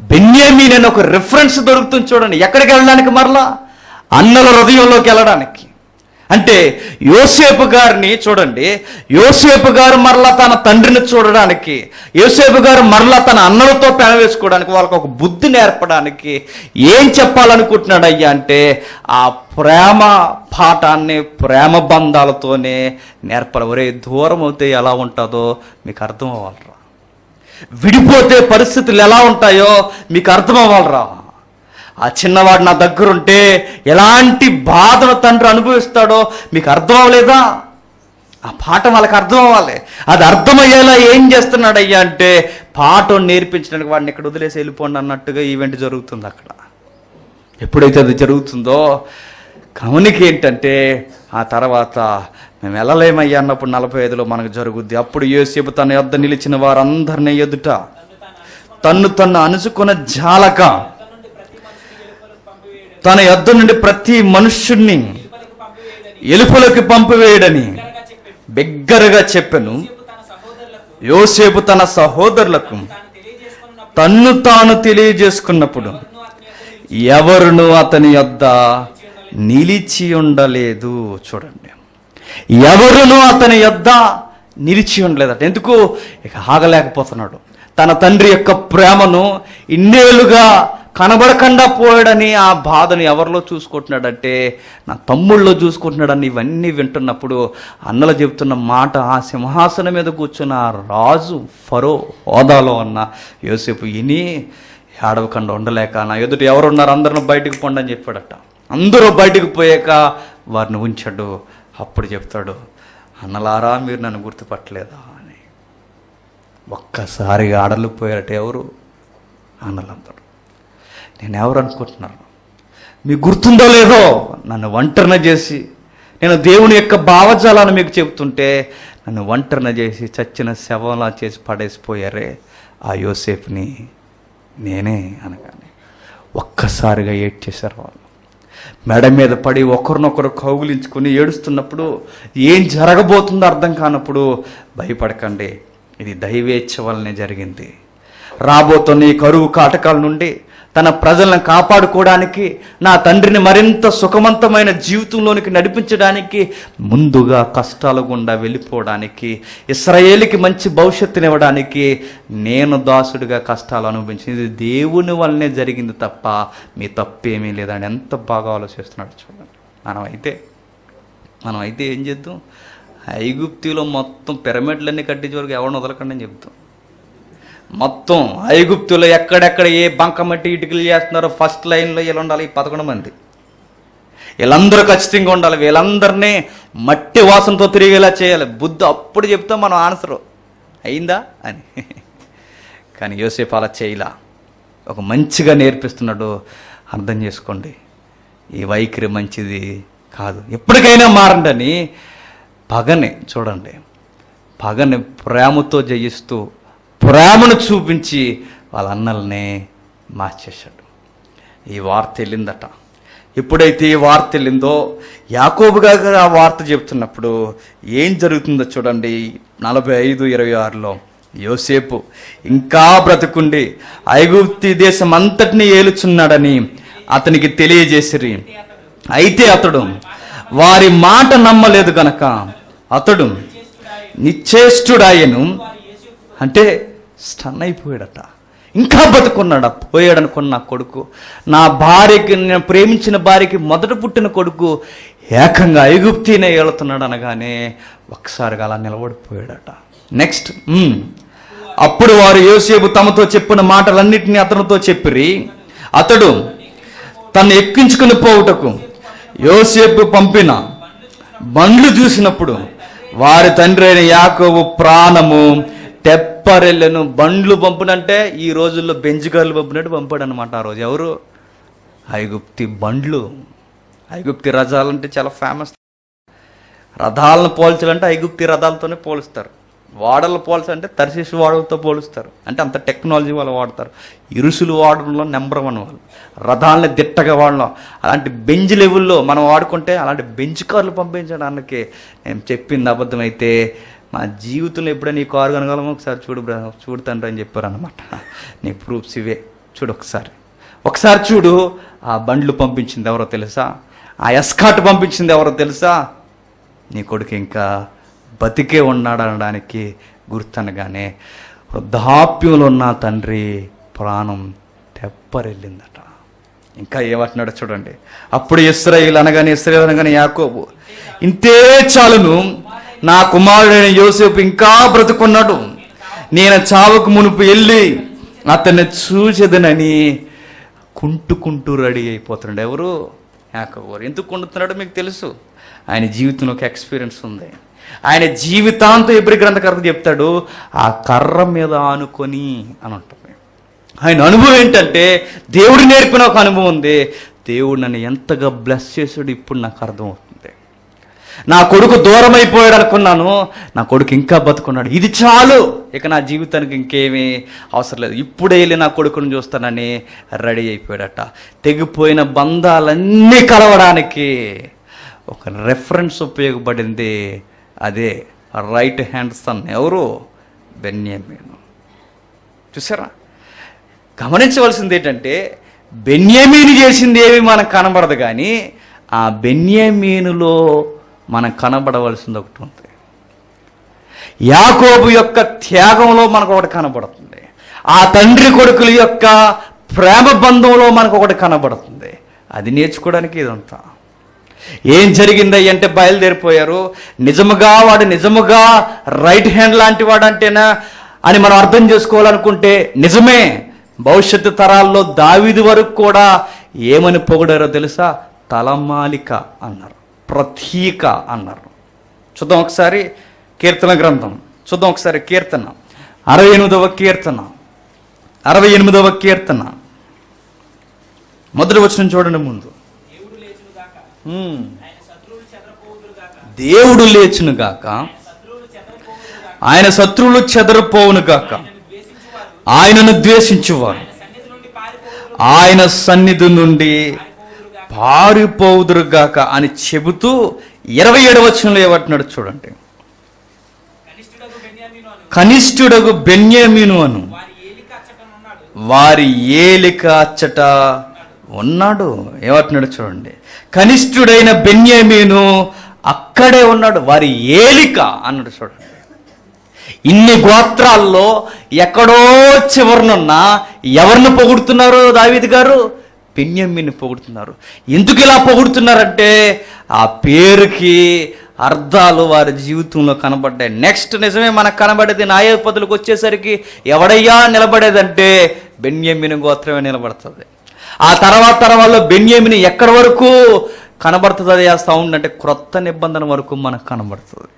బెన్యామీన్ అని ఒక రిఫరెన్స్ దొరుకుతుంది చూడండి. ఎక్కడికి వెళ్ళడానికి మరలా? అన్నల హృదయంలోకి వెళ్ళడానికి. అంటే యోసేపు గారిని చూడండి యోసేపు గారు మరలా తన తండ్రిని చూడడానికి యోసేపు గారు మరలా తన అన్నలతో పెనవేసుకోవడానికి వాళ్ళకి ఒక బుద్ధి నేర్పడానికి ఏం చెప్పాలనుకుంటున్నాడు అయ్యా అంటే ఆ ప్రేమ పాఠాన్ని ప్రేమ బంధాలతోనే నేర్పాలి. ఒరే దూరం అవుతే ఎలా ఉంటుందో మీకు అర్థం అవ్వాలరా. విడిపోతే పరిస్థితులు ఎలా ఉంటాయో మీకు అర్థం అవ్వాలరా. ఆ చిన్నవాడు నా దగ్గర ఉంటే ఎలాంటి బాధను తండ్రి అనుభవిస్తాడో మీకు అర్థం అవ్వలేదా ఆ పాఠం వాళ్ళకి అర్థం అవ్వాలి అది అర్థమయ్యేలా ఏం చేస్తున్నాడు అయ్యా అంటే పాఠం నేర్పించడానికి వాడిని ఇక్కడ వదిలేసి వెళ్ళిపోండి అన్నట్టుగా ఈవెంట్ జరుగుతుంది అక్కడ. ఎప్పుడైతే అది జరుగుతుందో కమనికి ఏంటంటే ఆ తర్వాత మేము వెళ్ళలేమయ్యా అన్నప్పుడు నలభై ఐదులో మనకు జరుగుద్ది. అప్పుడు యోసేపు తన యొద్ద నిలిచిన వారందరినీ ఎదుట తన్ను తన్ను అనుసుకున్న జాలక తన యొద్ద నుండి ప్రతి మనుష్యుణ్ణి ఎలుపులకి పంపివేయడని బిగ్గరగా చెప్పాను. యోసేపు తన సహోదరులకు తాను తెలియజేసుకున్నప్పుడు తన్ను తాను తెలియజేసుకున్నప్పుడు ఎవరునూ అతని ఎవరును అతని యొద్ద నిలిచి ఉండలేదు చూడండి. ఎవరును అతని యొద్ద నిలిచి ఉండలేదట. ఎందుకు? ఇక ఆగలేకపోతున్నాడు. తన తండ్రి యొక్క ప్రేమను ఇన్నేళ్ళుగా కనబడకుండా పోయాడని ఆ బాధను ఎవరిలో చూసుకుంటున్నాడంటే నా తమ్ముళ్ళలో చూసుకుంటున్నాడని ఇవన్నీ వింటున్నప్పుడు అన్నలు చెబుతున్న మాట ఆ సింహాసనం మీద కూర్చున్న రాజు ఫరో హోదాలో ఉన్న యోసేపు ఇని ఏడవకుండా ఉండలేక నా ఎదుట ఎవరున్నారు అందరిని బయటకు పండి అని చెప్పాడట. అందరూ బయటకు పోయాక వారిని ఉంచాడు. అప్పుడు చెప్తాడు అన్నలారా మీరు నన్ను గుర్తుపట్టలేదా? అని. ఒక్కసారిగా ఆడలు పోయారట ఎవరు? అన్నలందరూ. నేను ఎవరు అనుకుంటున్నారు మీకు గుర్తుందో లేదో నన్ను ఒంటరిన చేసి నేను దేవుని యొక్క భావజాలాన్ని మీకు చెబుతుంటే నన్ను ఒంటరిన చేసి చచ్చిన శవంలా చేసి పడేసిపోయారే ఆ యోసేఫ్ని నేనే అనగానే. ఒక్కసారిగా ఏడ్చేశారు వాళ్ళు. మెడ మీద పడి ఒకరినొకరు కౌగులించుకుని ఏడుస్తున్నప్పుడు ఏం జరగబోతుందో అర్థం కానప్పుడు భయపడకండి. ఇది దైవేచ్ఛ వల్లనే జరిగింది. రాబోతున్న ఈ కరువు కాటకాల నుండి తన ప్రజలను కాపాడుకోవడానికి నా తండ్రిని మరింత సుఖవంతమైన జీవితంలోనికి నడిపించడానికి ముందుగా కష్టాల గుండా వెళ్ళిపోవడానికి ఇస్రాయేలికి మంచి భవిష్యత్తునివ్వడానికి నేను దాసుడిగా కష్టాలు అనుభవించింది ఇది దేవుని వల్లనే జరిగింది తప్ప మీ తప్పేమీ లేదని ఎంత బాగా ఆలోచిస్తున్నాడు చూడండి. మనం అయితే మనం అయితే ఏం చేద్దాం? ఐగుప్తిలో మొత్తం పిరమిడ్లన్నీ కట్టించే వరకు ఎవరిని వదలకండి అని చెప్తాం. మొత్తం ఐగుప్తులో ఎక్కడెక్కడ ఏ బంకమట్టి ఇటుకలు చేస్తున్నారో ఫస్ట్ లైన్లో వీళ్ళు ఉండాలి ఈ పదకొండు మంది. వీళ్ళందరూ ఖచ్చితంగా ఉండాలి. వీళ్ళందరినీ మట్టి వాసనతో తిరిగేలా చేయాలి. బుద్ధి అప్పుడు చెప్తే మనం ఆన్సరు అయిందా అని. కానీ యోసేపు అలా చేయలా. ఒక మంచిగా నేర్పిస్తున్నాడు. అర్థం చేసుకోండి. ఈ వైఖరి మంచిది కాదు. ఎప్పటికైనా మారండి అని పగని చూడండి. పగని ప్రేమతో జయిస్తూ ప్రేమను చూపించి వాళ్ళ అన్నల్ని మార్చేశాడు. ఈ వార్త వెళ్ళిందట. ఎప్పుడైతే ఈ వార్త వెళ్ళిందో యాకోబు గారు ఆ వార్త చెబుతున్నప్పుడు ఏం జరుగుతుందో చూడండి. నలభై ఐదు ఇరవై ఆరులో యోసేపు ఇంకా బ్రతుకుండి ఐగుప్తి దేశం అంతటిని ఏలుచున్నాడని అతనికి తెలియజేసిరి. అయితే అతడు వారి మాట నమ్మలేదు గనక అతడు నిశ్చేష్టుడాయను అంటే స్టన్ అయిపోయాడట ఇంకా బతుకున్నాడు? పోయాడనుకున్న నా కొడుకు. నా భార్యకి నేను ప్రేమించిన భార్యకి మొదట పుట్టిన కొడుకు ఏకంగా ఐగుప్తినే ఏలుతున్నాడు అనగానే ఒకసారిగా అలా నిలబడిపోయాడట. నెక్స్ట్ అప్పుడు వారు యోసేపు తమతో చెప్పిన మాటలన్నింటినీ అతనితో చెప్పిరి. అతడు తను ఎక్కించుకుని పోవుటకు యోసేపు పంపిన బండ్లు చూసినప్పుడు వారి తండ్రి అయిన యాకోబు ప్రాణము తెప్పరెళ్ళను బండ్లు పంపునంటే ఈ రోజుల్లో బెంజిగారులు పంపినట్టు పంపాడు అనమాట ఆ రోజు. ఎవరు? ఐగుప్తి బండ్లు. ఐగుప్తి రథాలంటే చాలా ఫేమస్ రథాలను పోల్చాలంటే ఐగుప్తి రథాలతోనే పోలుస్తారు. వాడలు పోల్చాలంటే తర్శీసు వాడలతో పోలుస్తారు. అంటే అంత టెక్నాలజీ వాళ్ళు వాడతారు. ఇరుసులు వాడడంలో నెంబర్ వన్ వాళ్ళు. రథాలని దిట్టగా వాడడం. అలాంటి బెంజ్ లెవెల్లో మనం వాడుకుంటే అలాంటి బెంచ్ కార్లు పంపించడానికి నేను చెప్పింది అబద్ధమైతే మా జీవితంలో ఎప్పుడైనా నీ కారు కనగలమో ఒకసారి చూడు బ్ర చూడు తండ్రి అని చెప్పారు అనమాట నీ ప్రూఫ్స్ ఇవే. చూడు ఒకసారి. ఒకసారి చూడు ఆ బండ్లు పంపించింది ఎవరో తెలుసా? ఆ ఎస్కాట్ పంపించింది ఎవరో తెలుసా? నీ కొడుకు ఇంకా బతికే ఉన్నాడు అనడానికి గుర్తనగానే వృద్ధాప్యంలో ఉన్న తండ్రి ప్రాణం తెప్పరెళ్ళిందట ఇంకా ఏమంటున్నాడో చూడండి అప్పుడు ఇస్రాయిల్ అనగానే ఇస్రాయిల్ అనగానే యాకోబు ఇంతే చాలును నా కుమారుడైన యోసేపు ఇంకా బ్రతుకున్నాడు. నేను చావుకు మునుపు వెళ్ళి అతన్ని చూసేదనని కుంటుకుంటూ రెడీ అయిపోతున్నాడు. ఎవరు? యాకోబు. ఎందుకు కుంటున్నాడో మీకు తెలుసు. ఆయన జీవితంలో ఒక ఎక్స్పీరియన్స్ ఉంది. ఆయన జీవితాంతం ఎబ్రి గ్రంథకర్త చెప్తాడు ఆ కర్ర మీద ఆనుకొని అని ఉంటుంది ఆయన అనుభవం ఏంటంటే దేవుడు నేర్పిన ఒక అనుభవం ఉంది. దేవుడు నన్ను ఎంతగా బ్లెస్ చేసాడు ఇప్పుడు నాకు అర్థమవుతుంది. నా కొడుకు దూరం అయిపోయాడు అనుకున్నాను. నా కొడుకు ఇంకా బతుకున్నాడు. ఇది చాలు. ఇక నా జీవితానికి ఇంకేమీ అవసరం లేదు. ఇప్పుడే వెళ్ళి నా కొడుకుని చూస్తానని రెడీ అయిపోయాడట. తెగిపోయిన బంధాలన్నీ కలవడానికి ఒక రెఫరెన్స్ ఉపయోగపడింది. అదే రైట్ హ్యాండ్ సన్ ఎవరు? బెన్యామీను. చూసారా గమనించవలసింది ఏంటంటే బెన్యామీను చేసింది ఏమి మనకు కనబడదు కానీ ఆ బెన్యామీనులో మనం కనబడవలసింది ఒకటి ఉంది. యాకోబు యొక్క త్యాగంలో మనకు ఒకటి కనబడుతుంది. ఆ తండ్రి కొడుకుల యొక్క ప్రేమ బంధంలో మనకు ఒకటి కనబడుతుంది. అది నేర్చుకోవడానికి ఇదంతా. ఏం జరిగిందయ్యి అంటే బయలుదేరిపోయారు. నిజముగా వాడు నిజముగా రైట్ హ్యాండ్ లాంటి వాడు అంటేనా అని మనం అర్థం చేసుకోవాలనుకుంటే నిజమే. భవిష్యత్తు తరాల్లో దావిది వరకు కూడా ఏమని పొగిడారో తెలుసా? తలమాలిక అన్నారు. ప్రతీక అన్నారు. చూద్దాం ఒకసారి కీర్తన గ్రంథం. చూద్దాం ఒకసారి కీర్తన. అరవై ఎనిమిదవ కీర్తన. అరవై ఎనిమిదవ కీర్తన. మొదటి వచ్చిన చూడండి ముందు. దేవుడు లేచును గాక. ఆయన శత్రువులు చెదరపోవును గాక. ఆయనను ద్వేషించువారు. ఆయన సన్నిధి నుండి పారిపోదురుగాక గాక అని చెబుతూ ఇరవై ఏడవచనంలో ఏమంటున్నాడు చూడండి. కనిష్ఠుడగు బెన్యామీను అను. అను వారి ఏలిక అచ్చట ఉన్నాడు. ఏమంటున్నాడు చూడండి. కనిష్ఠుడైన బెన్యామీను అక్కడే ఉన్నాడు. వారి ఏలిక అన్నాడు చూడండి. ఇన్ని గోత్రాల్లో ఎక్కడో చివరనున్న ఎవరిని పొగుడుతున్నారు దావిద్ గారు? పెన్యమ్మిని పొగుడుతున్నారు. ఎందుకు ఇలా పొగుడుతున్నారంటే ఆ పేరుకి అర్థాలు వారి జీవితంలో కనబడ్డాయి. నెక్స్ట్ నిజమే మనకు కనబడేది న్యాయపదులకు వచ్చేసరికి ఎవడయ్యా నిలబడేదంటే బెన్యామిని గోత్రమే నిలబడుతుంది. ఆ తర్వాత తర్వాత బెన్యమ్మిని ఎక్కడి వరకు కనబడుతుంది ఆ సౌండ్ అంటే క్రొత్త నిబంధన వరకు మనకు కనబడుతుంది.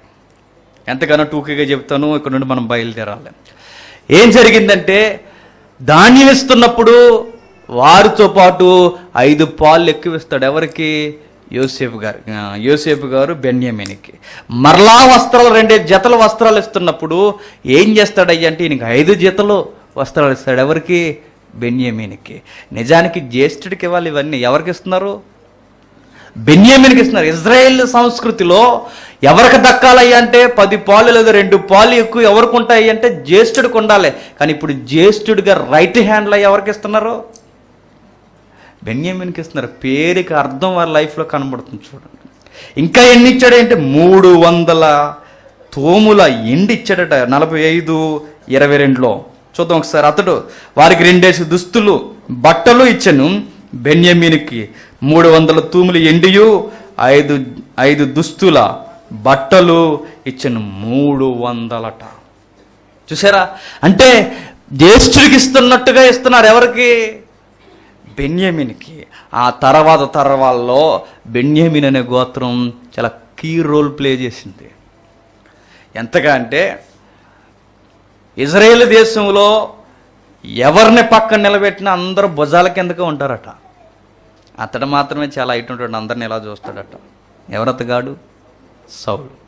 ఎంతగానో టూకీగా చెప్తాను ఇక్కడ నుండి మనం బయలుదేరాలి. ఏం జరిగిందంటే ధాన్యం ఇస్తున్నప్పుడు వారితో పాటు ఐదు పాలు ఎక్కువ ఇస్తాడు ఎవరికి? యోసేపు గారు. యోసేపు గారు బెన్యామినికి. మరలా వస్త్రాలు రెండే జతల వస్త్రాలు ఇస్తున్నప్పుడు ఏం చేస్తాడయ్యా అంటే ఈయనకి ఐదు జతలు వస్త్రాలు ఇస్తాడు. ఎవరికి? బెన్యమీనికి. నిజానికి జ్యేష్ఠుడికి ఇవ్వాలి ఇవన్నీ. ఎవరికి ఇస్తున్నారు? బెన్యామిన్కి ఇస్తున్నారు. ఇజ్రాయెల్ సంస్కృతిలో ఎవరికి దక్కాలయ్యా అంటే పది పాలు లేదా రెండు పాలు ఎక్కువ ఎవరికి ఉంటాయి అంటే జ్యేష్ఠుడికి ఉండాలి. కానీ ఇప్పుడు జ్యేష్ఠుడిగా రైట్ హ్యాండ్లో ఎవరికి ఇస్తున్నారు? బెన్యామిన్కి ఇస్తున్నారు పేరుకి అర్థం వారి లైఫ్లో కనబడుతుంది చూడండి. ఇంకా ఎన్ని ఇచ్చాడంటే మూడు వందల తోముల ఎండి ఇచ్చాడట నలభై ఐదు ఇరవై రెండులో. చూద్దాం ఒకసారి. అతడు వారికి రెండేసి దుస్తులు బట్టలు ఇచ్చాను బెన్యమీనికి. మూడు వందల తూములు ఎండియు ఐదు ఐదు దుస్తుల బట్టలు ఇచ్చాను మూడు వందలట. చూసారా? అంటే జ్యేష్ఠుడికి ఇస్తున్నట్టుగా ఇస్తున్నారు ఎవరికి? బెన్యమిన్కి. ఆ తర్వాత తరవాల్లో బెన్యమిన్ అనే గోత్రం చాలా కీ రోల్ ప్లే చేసింది. ఎంతగా అంటే ఇజ్రాయేల్ దేశంలో ఎవరిని పక్కన నిలబెట్టినా అందరూ భుజాల కిందకే ఉంటారట. అతడు మాత్రమే చాలా ఇటు ఉంటాడు అందరిని ఎలా చూస్తాడట. ఎవరతగాడు సౌలు.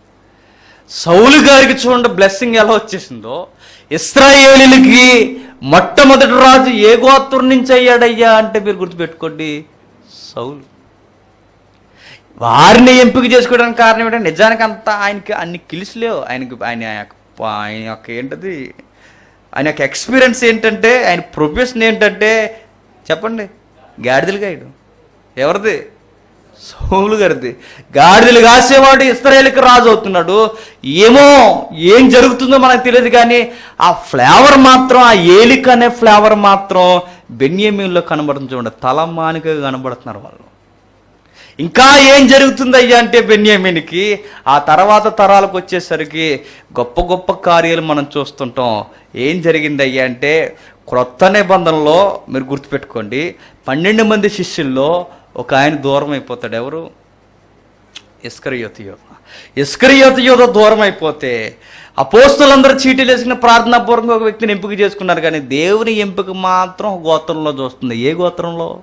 సౌలు గారికి చూడండి బ్లెస్సింగ్ ఎలా వచ్చేసిందో. ఇస్రాయేలీలకి మొట్టమొదటి రాజు ఏ గోత్రం నుంచి అయ్యాడయ్యా అంటే మీరు గుర్తుపెట్టుకోండి సౌలు. వారిని ఎంపిక చేసుకోవడానికి కారణం ఏంటంటే నిజానికి అంతా ఆయనకి అన్ని కిలిసిలేవు ఆయనకి ఆయన ఆయన యొక్క ఏంటది ఆయన యొక్క ఎక్స్పీరియన్స్ ఏంటంటే ఆయన ప్రొఫెషన్ ఏంటంటే చెప్పండి గాడిదలు గాయడు ఎవరిది? సౌలు గారిది. గాడిదలు కాసేవాడు ఇస్రాయేల్కి రాజు అవుతున్నాడు. ఏమో ఏం జరుగుతుందో మనకు తెలియదు కానీ ఆ ఫ్లేవర్ మాత్రం ఆ ఏలిక అనే ఫ్లేవర్ మాత్రం బెన్యమీన్లో కనబడుతుంది చూడండి. తలమానికగా కనబడుతున్నారు వాళ్ళు. ఇంకా ఏం జరుగుతుందయ్యా అంటే బెన్యామిన్కి? ఆ తర్వాత తరాలకు వచ్చేసరికి గొప్ప గొప్ప కార్యాలు మనం చూస్తుంటాం. ఏం జరిగిందయ్యా అంటే క్రొత్త నిబంధనలో మీరు గుర్తుపెట్టుకోండి. పన్నెండు మంది శిష్యుల్లో ఒక ఆయన దూరం అయిపోతాడు ఎవరు? ఇస్కరియోతి యోధ ఇస్కరియోతి యోధ దూరం అయిపోతే అపోస్తులందరూ చీటీలు వేసుకుని ప్రార్థనాపూర్వకంగా ఒక వ్యక్తిని ఎంపిక చేసుకున్నారు. కానీ దేవుని ఎంపిక మాత్రం గోత్రంలో చూస్తుంది. ఏ గోత్రంలో?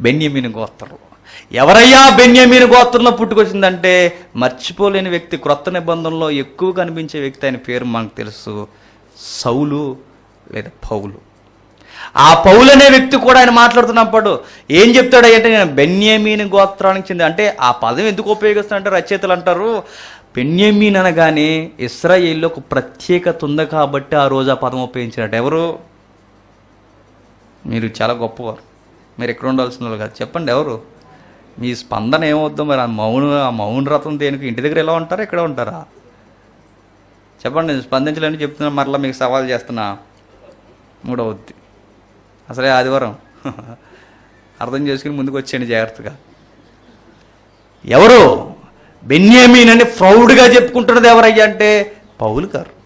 బెన్యమీని గోత్రంలో ఎవరయ్యా బెన్యమీని గోత్రంలో పుట్టుకొచ్చిందంటే మర్చిపోలేని వ్యక్తి క్రొత్త నిబంధనలో ఎక్కువ కనిపించే వ్యక్తి ఆయన పేరు మనకు తెలుసు. సౌలు లేదా పౌలు. ఆ పౌలు అనే వ్యక్తి కూడా ఆయన మాట్లాడుతున్నప్పుడు ఏం చెప్తాడు అంటే నేను బెన్యమీన్ గోత్రానికి చెంది అంటే ఆ పదం ఎందుకు ఉపయోగిస్తానంటే రచయితలు అంటారు బెన్యమీన్ అనగానే ఇస్రాయేల్లో ఒక ప్రత్యేకత ఉంది కాబట్టి ఆ రోజు ఆ పదం ఉపయోగించినట్టు. ఎవరు? మీరు చాలా గొప్పవారు. మీరు ఎక్కడ ఉండాల్సిన వాళ్ళు కాదు. చెప్పండి ఎవరు? మీ స్పందన ఏమవుద్దో మరి ఆ మౌన ఆ మౌన రథం దేనికి? ఇంటి దగ్గర ఎలా ఉంటారా? ఇక్కడ ఉంటారా? చెప్పండి నేను స్పందించలేని చెప్తున్నా మరలా మీకు సవాల్ చేస్తున్నా. మూడవది. అసలే ఆదివారం. అర్థం చేసుకుని ముందుకు వచ్చేయండి జాగ్రత్తగా. ఎవరు? బెన్యామీన్ అని ప్రౌడ్గా చెప్పుకుంటున్నది ఎవరయ్యా అంటే పౌలు గారు.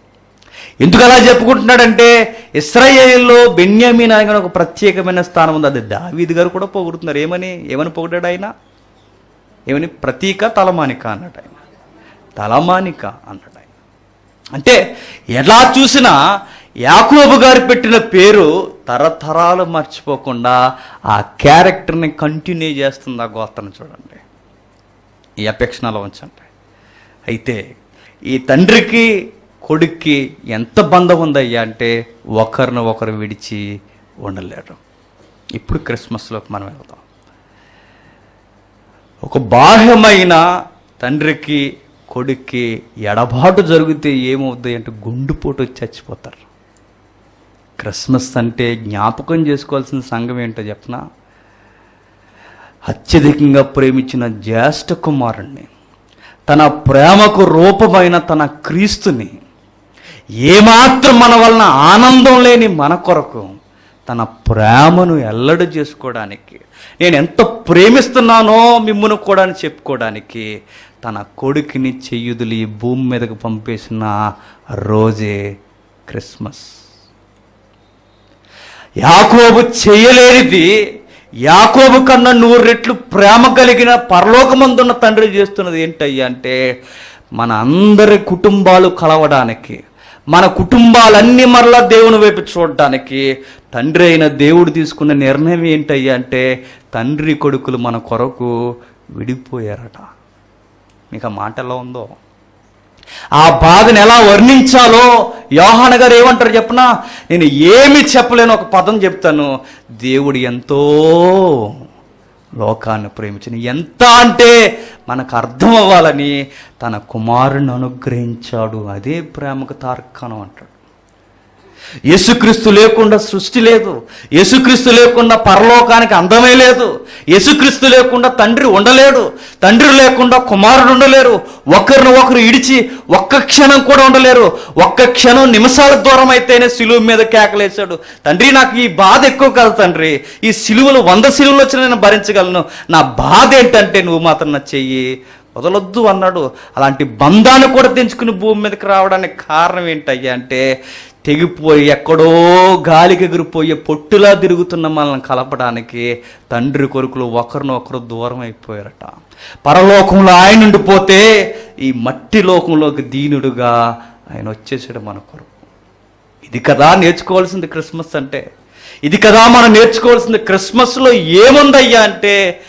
ఎందుకు అలా చెప్పుకుంటున్నాడంటే ఇస్రాయేల్లో బెన్యామీన్ అనగానే ఒక ప్రత్యేకమైన స్థానం ఉంది. అది దావీద్ గారు కూడా పొగుడుతున్నారు. ఏమని? ఏమని పొగిడాడు ఆయన? ఏమని? ప్రతీక తలమానిక అన్నాడు ఆయన. తలమానిక అన్నాడు ఆయన. అంటే ఎలా చూసినా యాకోబు గారు పెట్టిన పేరు తరతరాలు మర్చిపోకుండా ఆ క్యారెక్టర్ని కంటిన్యూ చేస్తుంది ఆ గోత్రం చూడండి. ఈ అపేక్షణలో ఉంచండి. అయితే ఈ తండ్రికి కొడుక్కి ఎంత బంధం ఉందయ్యా అంటే ఒకరిని ఒకరు విడిచి ఉండలేరు ఇప్పుడు క్రిస్మస్లోకి మనం వెళ్దాం. ఒక బాహ్యమైన తండ్రికి కొడుక్కి ఎడబాటు జరిగితే ఏమవుద్ది అంటే గుండుపోటు చచ్చిపోతారు. క్రిస్మస్ అంటే జ్ఞాపకం చేసుకోవాల్సిన సంఘం ఏంటో చెప్పనా అత్యధికంగా ప్రేమించిన జ్యేష్ఠ కుమారుణ్ణి తన ప్రేమకు రూపమైన తన క్రీస్తుని ఏమాత్రం మన వలన ఆనందం లేని మన కొరకు తన ప్రేమను ఎల్లడి చేసుకోవడానికి నేను ఎంత ప్రేమిస్తున్నానో మిమ్మును కూడా అని చెప్పుకోవడానికి తన కొడుకుని చెయ్యుదులు ఈ భూమి మీదకు పంపేసిన రోజే క్రిస్మస్. యాకోబు చేయలేనిది యాకోబు కన్నా నూరు రెట్లు ప్రేమ కలిగిన పరలోకమందున్న తండ్రి చేస్తున్నది ఏంటయ్యా అంటే మన అందరి కుటుంబాలు కలవడానికి మన కుటుంబాలన్నీ మరలా దేవుని వైపు చూడడానికి తండ్రి అయిన దేవుడు తీసుకున్న నిర్ణయం ఏంటయ్యా అంటే తండ్రి కొడుకులు మన కొరకు విడిపోయారట. మీకు ఆ మాట ఎలా ఉందో? ఆ బాధను ఎలా వర్ణించాలో యోహాన గారు ఏమంటారు చెప్పనా? నేను ఏమి చెప్పలేను ఒక పదం చెప్తాను. దేవుడు ఎంతో లోకాన్ని ప్రేమించిన ఎంత అంటే మనకు అర్థం అవ్వాలని తన కుమారుని అనుగ్రహించాడు. అదే ప్రేమకు తార్కాణం అంటాడు. యేసుక్రీస్తు లేకుండా సృష్టి లేదు. యేసుక్రీస్తు లేకుండా పరలోకానికి అందమే లేదు. యేసుక్రీస్తు లేకుండా తండ్రి ఉండలేడు. తండ్రి లేకుండా కుమారుడు ఉండలేరు. ఒకరిని ఒకరు ఇడిచి ఒక్క క్షణం కూడా ఉండలేరు. ఒక్క క్షణం నిమిషాల దూరం అయితేనే సిలువు మీద కేకలేశాడు. తండ్రి నాకు ఈ బాధ ఎక్కువ కాదు తండ్రి. ఈ సిలువలు వంద సిలువలు వచ్చిన నేను భరించగలను. నా బాధ ఏంటంటే నువ్వు మాత్రం నా చెయ్యి వదలొద్దు అన్నాడు. అలాంటి బంధాన్ని కూడా తెంచుకుని భూమి మీదకి రావడానికి కారణం ఏంటయ్యా అంటే తెగిపోయి ఎక్కడో గాలికి ఎగిరిపోయే పొట్టులా తిరుగుతున్న మనల్ని కలపడానికి తండ్రి కొడుకులు ఒకరినొకరు దూరం అయిపోయారట. పరలోకంలో ఆయన ఉండిపోతే ఈ మట్టి లోకంలోకి దీనుడుగా ఆయన వచ్చేసాడు మన కొరకు. ఇది కదా నేర్చుకోవాల్సింది క్రిస్మస్ అంటే. ఇది కదా మనం నేర్చుకోవాల్సింది క్రిస్మస్లో ఏముందయ్యా అంటే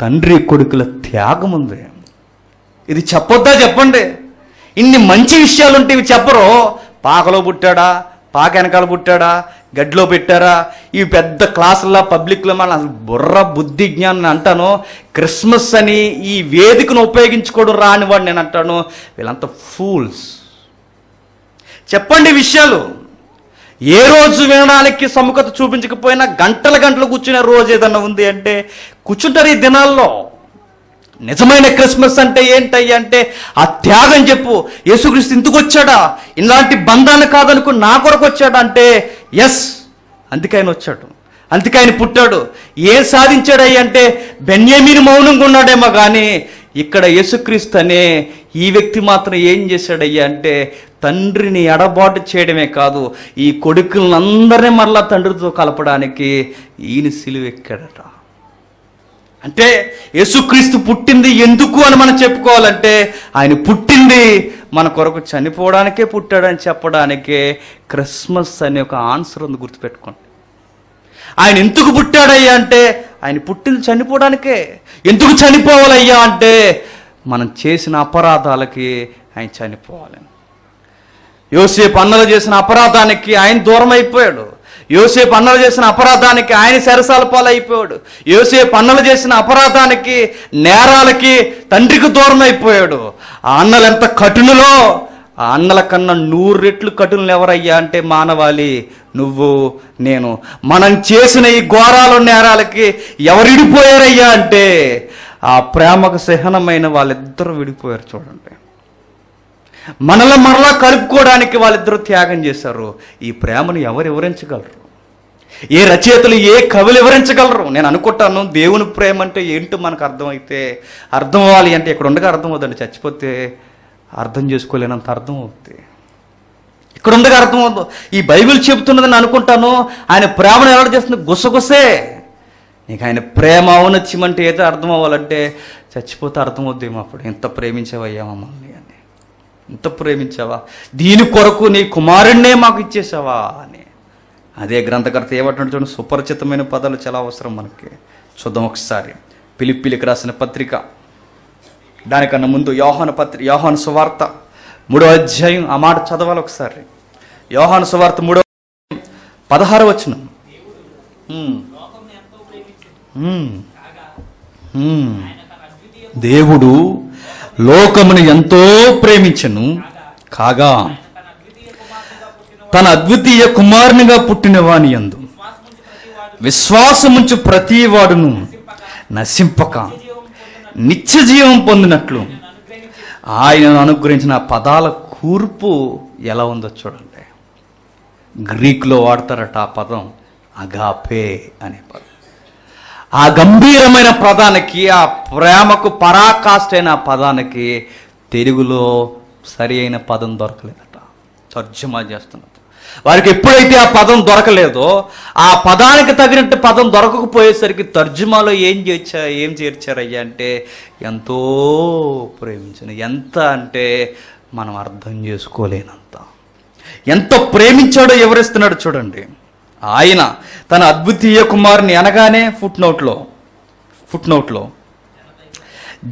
తండ్రి కొడుకుల త్యాగం ఉంది. ఇది చెప్పొద్దా చెప్పండి? ఇన్ని మంచి విషయాలు ఉంటే ఇవి చెప్పరు. పాకలో పుట్టాడా? పాక వెనకాల పుట్టాడా? గడ్డిలో పెట్టారా? ఈ పెద్ద క్లాసుల్లో పబ్లిక్లో మన బుర్ర బుద్ధి జ్ఞానం అంటాను క్రిస్మస్ అని ఈ వేదికను ఉపయోగించుకోవడం రాని వాడు నేను అంటాను. వీళ్ళంతా ఫూల్స్ చెప్పండి విషయాలు. ఏ రోజు వినడానికి సముఖత చూపించకపోయినా గంటల గంటలు కూర్చునే రోజు ఏదన్నా ఉంది అంటే కూర్చుంటారు ఈ దినాల్లో. నిజమైన క్రిస్మస్ అంటే ఏంటయ్యా అంటే ఆ త్యాగం చెప్పు. యేసుక్రీస్తు ఇందుకు వచ్చాడా? ఇలాంటి బంధాన్ని కాదనుకో నా కొరకు వచ్చాడా? అంటే ఎస్ అందుకే ఆయన వచ్చాడు. అందుకే ఆయన పుట్టాడు. ఏం సాధించాడయ్యా అంటే బెన్యమీని మౌనంగా ఉన్నాడేమో కానీ ఇక్కడ యేసుక్రీస్తు అనే ఈ వ్యక్తి మాత్రం ఏం చేశాడయ్యా అంటే తండ్రిని ఎడబాటు చేయడమే కాదు ఈ కొడుకులందరినీ మరలా తండ్రితో కలపడానికి ఈయన సిలువెక్కాడట. అంటే యేసుక్రీస్తు పుట్టింది ఎందుకు అని మనం చెప్పుకోవాలంటే ఆయన పుట్టింది మన కొరకు చనిపోవడానికే పుట్టాడని చెప్పడానికే క్రిస్మస్ అనే ఒక ఆన్సర్ ఉంది గుర్తుపెట్టుకోండి. ఆయన ఎందుకు పుట్టాడయ్యా అంటే ఆయన పుట్టింది చనిపోవడానికే. ఎందుకు చనిపోవాలయ్యా అంటే మనం చేసిన అపరాధాలకి ఆయన చనిపోవాలని. యోసేపు అన్నలు చేసిన అపరాధానికి ఆయన దూరం అయిపోయాడు యోసేపు అన్నలు చేసిన అపరాధానికి ఆయన సరసాల పాలైపోయాడు. యోసేపు అన్నలు చేసిన అపరాధానికి నేరాలకి తండ్రికి దూరం అయిపోయాడు ఆ అన్నలు ఎంత కఠినులో ఆ అన్నల కన్నా నూరు రెట్లు కఠినలు ఎవరయ్యా అంటే మానవాళి నువ్వు నేను. మనం చేసిన ఈ ఘోరాలు నేరాలకి ఎవరు విడిపోయారయ్యా అంటే ఆ ప్రేమకు సహనమైన వాళ్ళిద్దరూ విడిపోయారు చూడండి. మనల్ని మరలా కలుపుకోవడానికి వాళ్ళిద్దరూ త్యాగం చేశారు. ఈ ప్రేమను ఎవరు వివరించగలరు? ఏ రచయితలు ఏ కవులు వివరించగలరు? నేను అనుకుంటాను దేవుని ప్రేమ అంటే ఏంటో మనకు అర్థమైతే అర్థం అవ్వాలి అంటే ఇక్కడ ఉండగా అర్థం అవుతుంది. చచ్చిపోతే అర్థం చేసుకోలేనంత అర్థం అవుతుంది. ఇక్కడ ఉండగా అర్థం అవుతుంది. ఈ బైబిల్ చెబుతున్నదని అనుకుంటాను ఆయన ప్రేమను ఎలా చేస్తుంది? గుసగుసే. నీకు ఆయన ప్రేమ అవునొచ్చిమంటే ఏదో అర్థం అవ్వాలంటే చచ్చిపోతే అర్థం అవుద్దేమో అప్పుడు. ఎంత ప్రేమించేవయ్యా మమ్మల్ని? ఇంత ప్రేమించావా? దీని కొరకు నీ కుమారుణ్ణే మాకు ఇచ్చేసావా అని. అదే గ్రంథకర్త ఏమంటున్నాడు సుపరిచితమైన పదాలు చాలా అవసరం మనకి. చూద్దాం ఒకసారి. పిలిపిలికి రాసిన పత్రిక. దానికన్నా ముందు యోహాను పత్రి యోహాను సువార్త మూడో అధ్యాయం ఆ మాట చదవాలి ఒకసారి. యోహాను సువార్త మూడో పదహారు వచ్చిన దేవుడు లోకమును ఎంతో ప్రేమించను. కాగా తన అద్వితీయ కుమారునిగా పుట్టిన వాని యందు విశ్వాసముంచు ప్రతి వాడును నశింపక నిత్య జీవం పొందినట్లు. ఆయనను అనుగ్రహించిన పదాల కూర్పు ఎలా ఉందో చూడండి. గ్రీక్లో వాడతారట ఆ పదం అగాపే అనే పదం. ఆ గంభీరమైన పదానికి ఆ ప్రేమకు పరాకాష్ఠైన ఆ పదానికి తెలుగులో సరి అయిన పదం దొరకలేదట. తర్జుమా చేస్తున్నది వారికి ఎప్పుడైతే ఆ పదం దొరకలేదో ఆ పదానికి తగినట్టు పదం దొరకకపోయేసరికి తర్జుమాలో ఏం చేర్చా ఏం చేర్చారయ్యా అంటే ఎంతో ప్రేమించిన ఎంత అంటే మనం అర్థం చేసుకోలేనంత. ఎంత ప్రేమించాడో ఎవరిస్తున్నాడు చూడండి. ఆయన తన అద్వితీయ కుమారుని అనగానే ఫుట్ నోట్లో ఫుట్ నోట్లో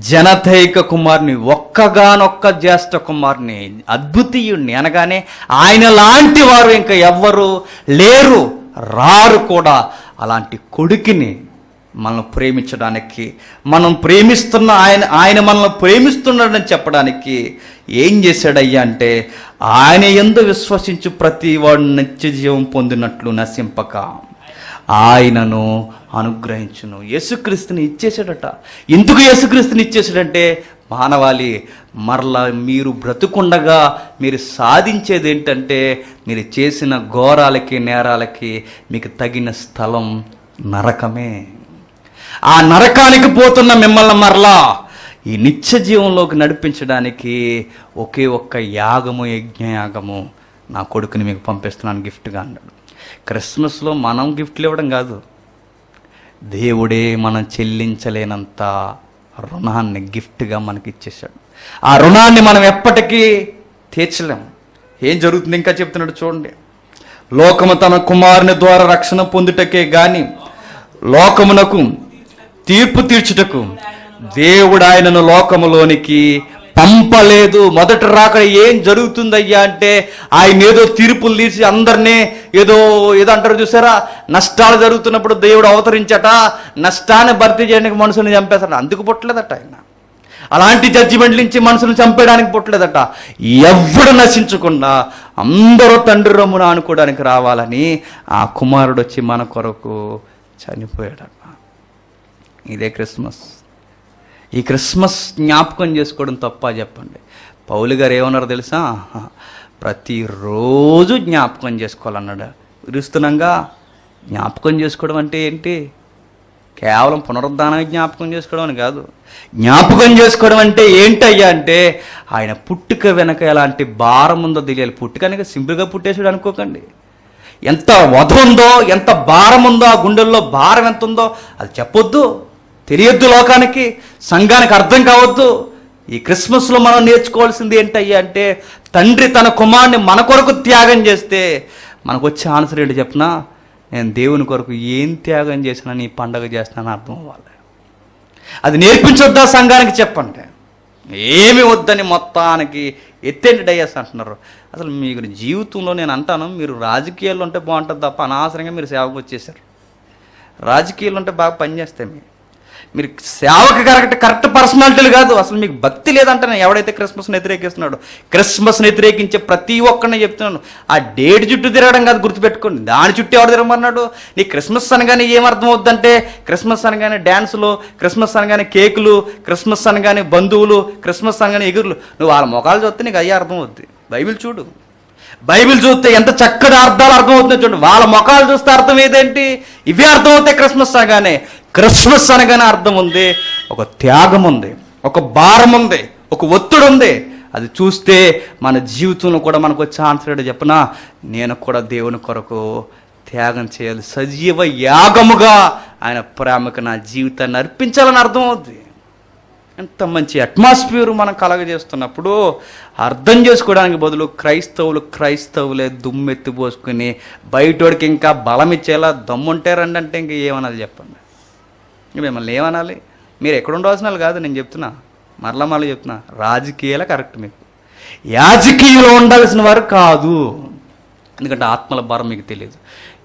జనతైక కుమార్ని ఒక్కగానొక్క జ్యేష్ఠ కుమార్ని అద్వితీయుణ్ణి అనగానే ఆయన లాంటి వారు ఇంకా ఎవ్వరు లేరు రారు కూడా అలాంటి కొడుకుని మనల్ని ప్రేమించడానికి మనం ప్రేమిస్తున్న ఆయన ఆయన మనల్ని ప్రేమిస్తున్నాడని చెప్పడానికి ఏం చేశాడయ్యా అంటే ఆయన ఎందు విశ్వసించు ప్రతి వాడు నిత్య జీవం పొందినట్లు నశింపక. ఆయనను అనుగ్రహించును. యేసుక్రీస్తుని ఇచ్చేసాడట ఎందుకు యేసుక్రీస్తుని ఇచ్చేసాడంటే మానవాళి మరలా మీరు బ్రతుకుండగా మీరు సాధించేది ఏంటంటే మీరు చేసిన ఘోరాలకి నేరాలకి మీకు తగిన స్థలం నరకమే. ఆ నరకానికి పోతున్న మిమ్మల్ని మరలా ఈ నిత్య జీవంలోకి నడిపించడానికి ఒకే ఒక్క యాగము యజ్ఞయాగము నా కొడుకుని మీకు పంపిస్తున్నాను గిఫ్ట్గా అన్నాడు. క్రిస్మస్లో మనం గిఫ్ట్లు ఇవ్వడం కాదు. దేవుడే మనం చెల్లించలేనంత రుణాన్ని గిఫ్ట్గా మనకి ఇచ్చేసాడు ఆ రుణాన్ని మనం ఎప్పటికీ తీర్చలేము. ఏం జరుగుతుంది ఇంకా చెప్తున్నాడు చూడండి. లోకము తన కుమారుని ద్వారా రక్షణ పొందుటకే కానీ లోకమునకు తీర్పు తీర్చుటకు దేవుడు ఆయనను లోకములోనికి పంపలేదు. మొదట రాక ఏం జరుగుతుందయ్యా అంటే ఆయన ఏదో తీర్పులు తీర్చి అందరినీ ఏదో ఏదో అంటారు చూసారా? నష్టాలు జరుగుతున్నప్పుడు దేవుడు అవతరించట నష్టాన్ని భర్తీ చేయడానికి మనుషుని చంపేస్తాడు. అందుకు పుట్టలేదట ఆయన. అలాంటి జడ్జిమెంట్ నుంచి మనుషులు చంపేయడానికి పుట్టలేదట. ఎవడు నశించకుండా అందరూ తండ్రి రమ్మున అనుకోవడానికి రావాలని ఆ కుమారుడు వచ్చి మన కొరకు చనిపోయాడట. ఇదే క్రిస్మస్. ఈ క్రిస్మస్ జ్ఞాపకం చేసుకోవడం తప్ప చెప్పండి. పౌలు గారు ఏమన్నారు తెలుసా? ప్రతిరోజు జ్ఞాపకం చేసుకోవాలన్నాడు. విరుస్తున్నాగా జ్ఞాపకం చేసుకోవడం అంటే ఏంటి? కేవలం పునరుద్ధానమే జ్ఞాపకం చేసుకోవడం అని కాదు. జ్ఞాపకం చేసుకోవడం అంటే ఏంటయ్యా అంటే ఆయన పుట్టుక వెనక ఎలాంటి భారం ఉందో తెలియాలి. పుట్టుక అనగా సింపుల్గా పుట్టేసాడు అనుకోకండి. ఎంత వధ ఉందో ఎంత భారం ఉందో ఆ గుండెల్లో భారం ఎంత ఉందో అది చెప్పొద్దు. తెలియొద్దు లోకానికి సంఘానికి అర్థం కావద్దు. ఈ క్రిస్మస్లో మనం నేర్చుకోవాల్సింది ఏంటయ్యా అంటే తండ్రి తన కుమారుని మన కొరకు త్యాగం చేస్తే మనకు వచ్చే ఆన్సర్ ఏంటి చెప్పినా? నేను దేవుని కొరకు ఏం త్యాగం చేసినా నీ పండగ చేసినా అర్థం అవ్వాలి. అది నేర్పించొద్దా సంఘానికి చెప్పండి. ఏమి వద్దని మొత్తానికి ఎత్తేంటి డయాస్ అంటున్నారు. అసలు మీకు జీవితంలో నేను అంటాను మీరు రాజకీయాల్లో ఉంటే బాగుంటుంది తప్ప అనవసరంగా మీరు సేవకు వచ్చేసారు. రాజకీయాలు ఉంటే బాగా పనిచేస్తాయి మీరు. మీరు సేవకు కరెక్ట్ కరెక్ట్ పర్సనాలిటీలు కాదు. అసలు మీకు భక్తి లేదంటే ఎవడైతే క్రిస్మస్ని వ్యతిరేకిస్తున్నాడో క్రిస్మస్ని వ్యతిరేకించే ప్రతి ఒక్కరిని చెప్తున్నాను. ఆ డేట్ చుట్టూ తిరగడం కాదు గుర్తుపెట్టుకోండి. దాని చుట్టూ ఎవడు తిరగమన్నాడు? నీ క్రిస్మస్ అనగానే ఏమర్థం అవుద్దంటే క్రిస్మస్ అనగానే డ్యాన్సులు క్రిస్మస్ అనగానే కేకులు క్రిస్మస్ అనగానే బంధువులు క్రిస్మస్ అనగానే ఎగురులు. నువ్వు వాళ్ళ ముఖాలు చూస్తే నీకు అయ్యే అర్థం అవుద్ది బైబిల్ చూడు. బైబిల్ చూస్తే ఎంత చక్కటి అర్థాలు అర్థమవుతుందో చూడండి. వాళ్ళ ముఖాలు చూస్తే అర్థం ఏదేంటి? ఇవే అర్థమవుతాయి క్రిస్మస్ అనగానే. క్రిస్మస్ అనగానే అర్థం ఉంది. ఒక త్యాగం ఉంది. ఒక భారం ఉంది. ఒక ఒత్తిడి ఉంది. అది చూస్తే మన జీవితంలో కూడా మనకు వచ్చే ఆన్సర్ ఏంటో చెప్పనా? నేను కూడా దేవుని కొరకు త్యాగం చేయాలి. సజీవ యాగముగా ఆయన ప్రేమకు నా జీవితాన్ని అర్పించాలని అర్థమవుద్ది. ఎంత మంచి అట్మాస్ఫియర్ మనం కలగజేస్తున్నప్పుడు అర్థం చేసుకోవడానికి బదులు క్రైస్తవులు క్రైస్తవులే దుమ్మెత్తి పోసుకుని బయటోడికి ఇంకా బలం ఇచ్చేలా దమ్ముంటే రండి అంటే ఇంక ఏమనాలి చెప్పండి? మిమ్మల్ని ఏమనాలి? మీరు ఎక్కడ ఉండవలసిన వాళ్ళు కాదు నేను చెప్తున్నా. మరలా మరలా చెప్తున్నా. రాజకీయాలే కరెక్ట్ మీకు. యాజకీయంలో ఉండాల్సిన వారు కాదు. ఎందుకంటే ఆత్మల భారం మీకు తెలియదు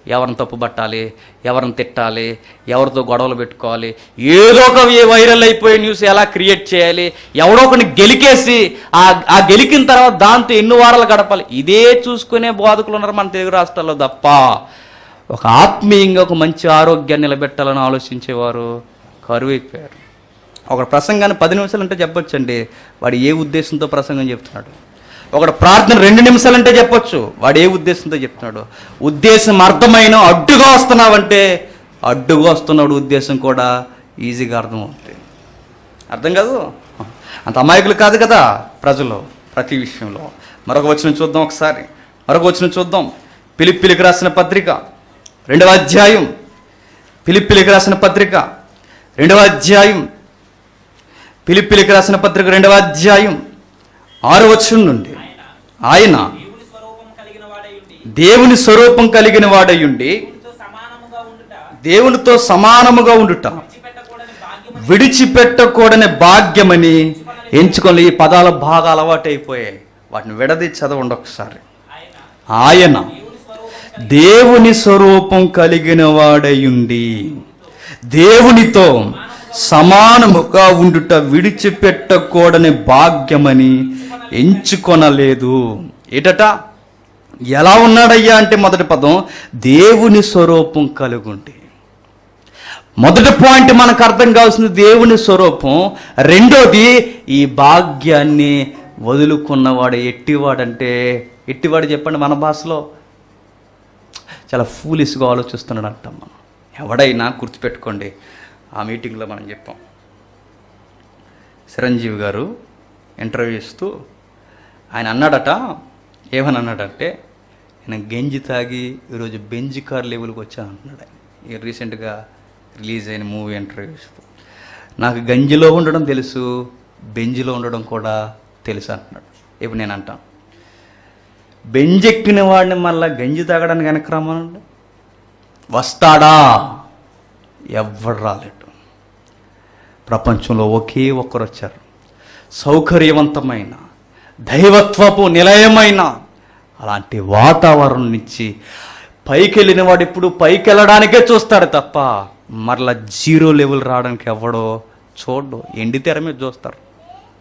ఎవరిని తప్పుబట్టాలి ఎవరిని తిట్టాలి ఎవరితో గొడవలు పెట్టుకోవాలి ఏదో ఒక వైరల్ అయిపోయే న్యూస్ ఎలా క్రియేట్ చేయాలి ఎవడో ఒకరిని గెలికేసి ఆ ఆ గెలికిన తర్వాత దాంతో ఎన్ని వారాలు గడపాలి ఇదే చూసుకునే బోధకులు ఉన్నారు మన తెలుగు రాష్ట్రాల్లో తప్ప. ఒక ఆత్మీయంగా ఒక మంచి ఆరోగ్యాన్ని నిలబెట్టాలని ఆలోచించేవారు కరువైపోయారు ఒక ప్రసంగాన్ని పది నిమిషాలు అంటే చెప్పొచ్చండి. వాడు ఏ ఉద్దేశంతో ప్రసంగం చెప్తున్నాడు? ఒకడు ప్రార్థన రెండు నిమిషాలంటే చెప్పొచ్చు. వాడు ఏ ఉద్దేశంతో చెప్తున్నాడు? ఉద్దేశం అర్థమైన అడ్డుగా వస్తున్నావంటే అడ్డుగా వస్తున్నాడు ఉద్దేశం కూడా ఈజీగా అర్థమవుతుంది. అర్థం కాదు? అంత అమాయకులు కాదు కదా ప్రజలు ప్రతి విషయంలో. మరొక వచ్చిన చూద్దాం ఒకసారి. మరొక వచ్చిన చూద్దాం. పిలిప్పిలికి రాసిన పత్రిక రెండవ అధ్యాయం. పిలిప్పిలికి రాసిన పత్రిక రెండవ అధ్యాయం. పిలిప్పిలికి రాసిన పత్రిక రెండవ అధ్యాయం. ఆరు వచనం నుండి. ఆయన దేవుని స్వరూపం కలిగిన వాడయుండి దేవునితో సమానముగా ఉండుట విడిచిపెట్టకూడని భాగ్యమని ఎంచుకొని ఈ పదాల బాగా అలవాటైపోయాయి. వాటిని విడది చదవండి ఒకసారి. ఆయన దేవుని స్వరూపం దేవుని స్వరూపం కలిగిన వాడయుండి దేవునితో సమానముగా ఉండుట విడిచిపెట్టకూడని భాగ్యమని ఎంచుకొనలేదు. ఏటట? ఎలా ఉన్నాడయ్యా అంటే మొదటి పదం దేవుని స్వరూపం కలుగుంటే. మొదటి పాయింట్ మనకు అర్థం కావాల్సింది దేవుని స్వరూపం. రెండోది ఈ భాగ్యాన్ని వదులుకున్నవాడు ఎట్టివాడంటే ఎట్టివాడు చెప్పండి మన భాషలో? చాలా ఫూలిస్గా ఆలోచిస్తున్నాడు అంటాం మనం ఎవడైనా గుర్తుపెట్టుకోండి ఆ మీటింగ్లో మనం చెప్పాం. చిరంజీవి గారు ఇంటర్వ్యూ ఇస్తూ ఆయన అన్నాడట ఏమని అన్నాడంటే నేను గంజి తాగి ఈరోజు బెంజ్ కార్ లెవెల్కి వచ్చాను అంటున్నాడు ఆయన. రీసెంట్గా రిలీజ్ అయిన మూవీ ఇంటర్వ్యూస్. నాకు గంజిలో ఉండడం తెలుసు బెంజిలో ఉండడం కూడా తెలుసు అంటున్నాడు. ఇప్పుడు నేను అంటాను. బెంజెక్కిన వాడిని మళ్ళా గంజి తాగడానికి వెనక్కి రమ్మనండి. వస్తాడా? ఎవ్వడు రాలేడు. ప్రపంచంలో ఒకే ఒక్కరు వచ్చారు. సౌకర్యవంతమైన దైవత్వపు నిలయమైన అలాంటి వాతావరణం నుంచి పైకి వెళ్ళిన వాడు ఇప్పుడు పైకి వెళ్ళడానికే చూస్తాడు తప్ప మరలా జీరో లెవెల్ రావడానికి ఎవడో చూడు ఎండి తెర మీద చూస్తారు.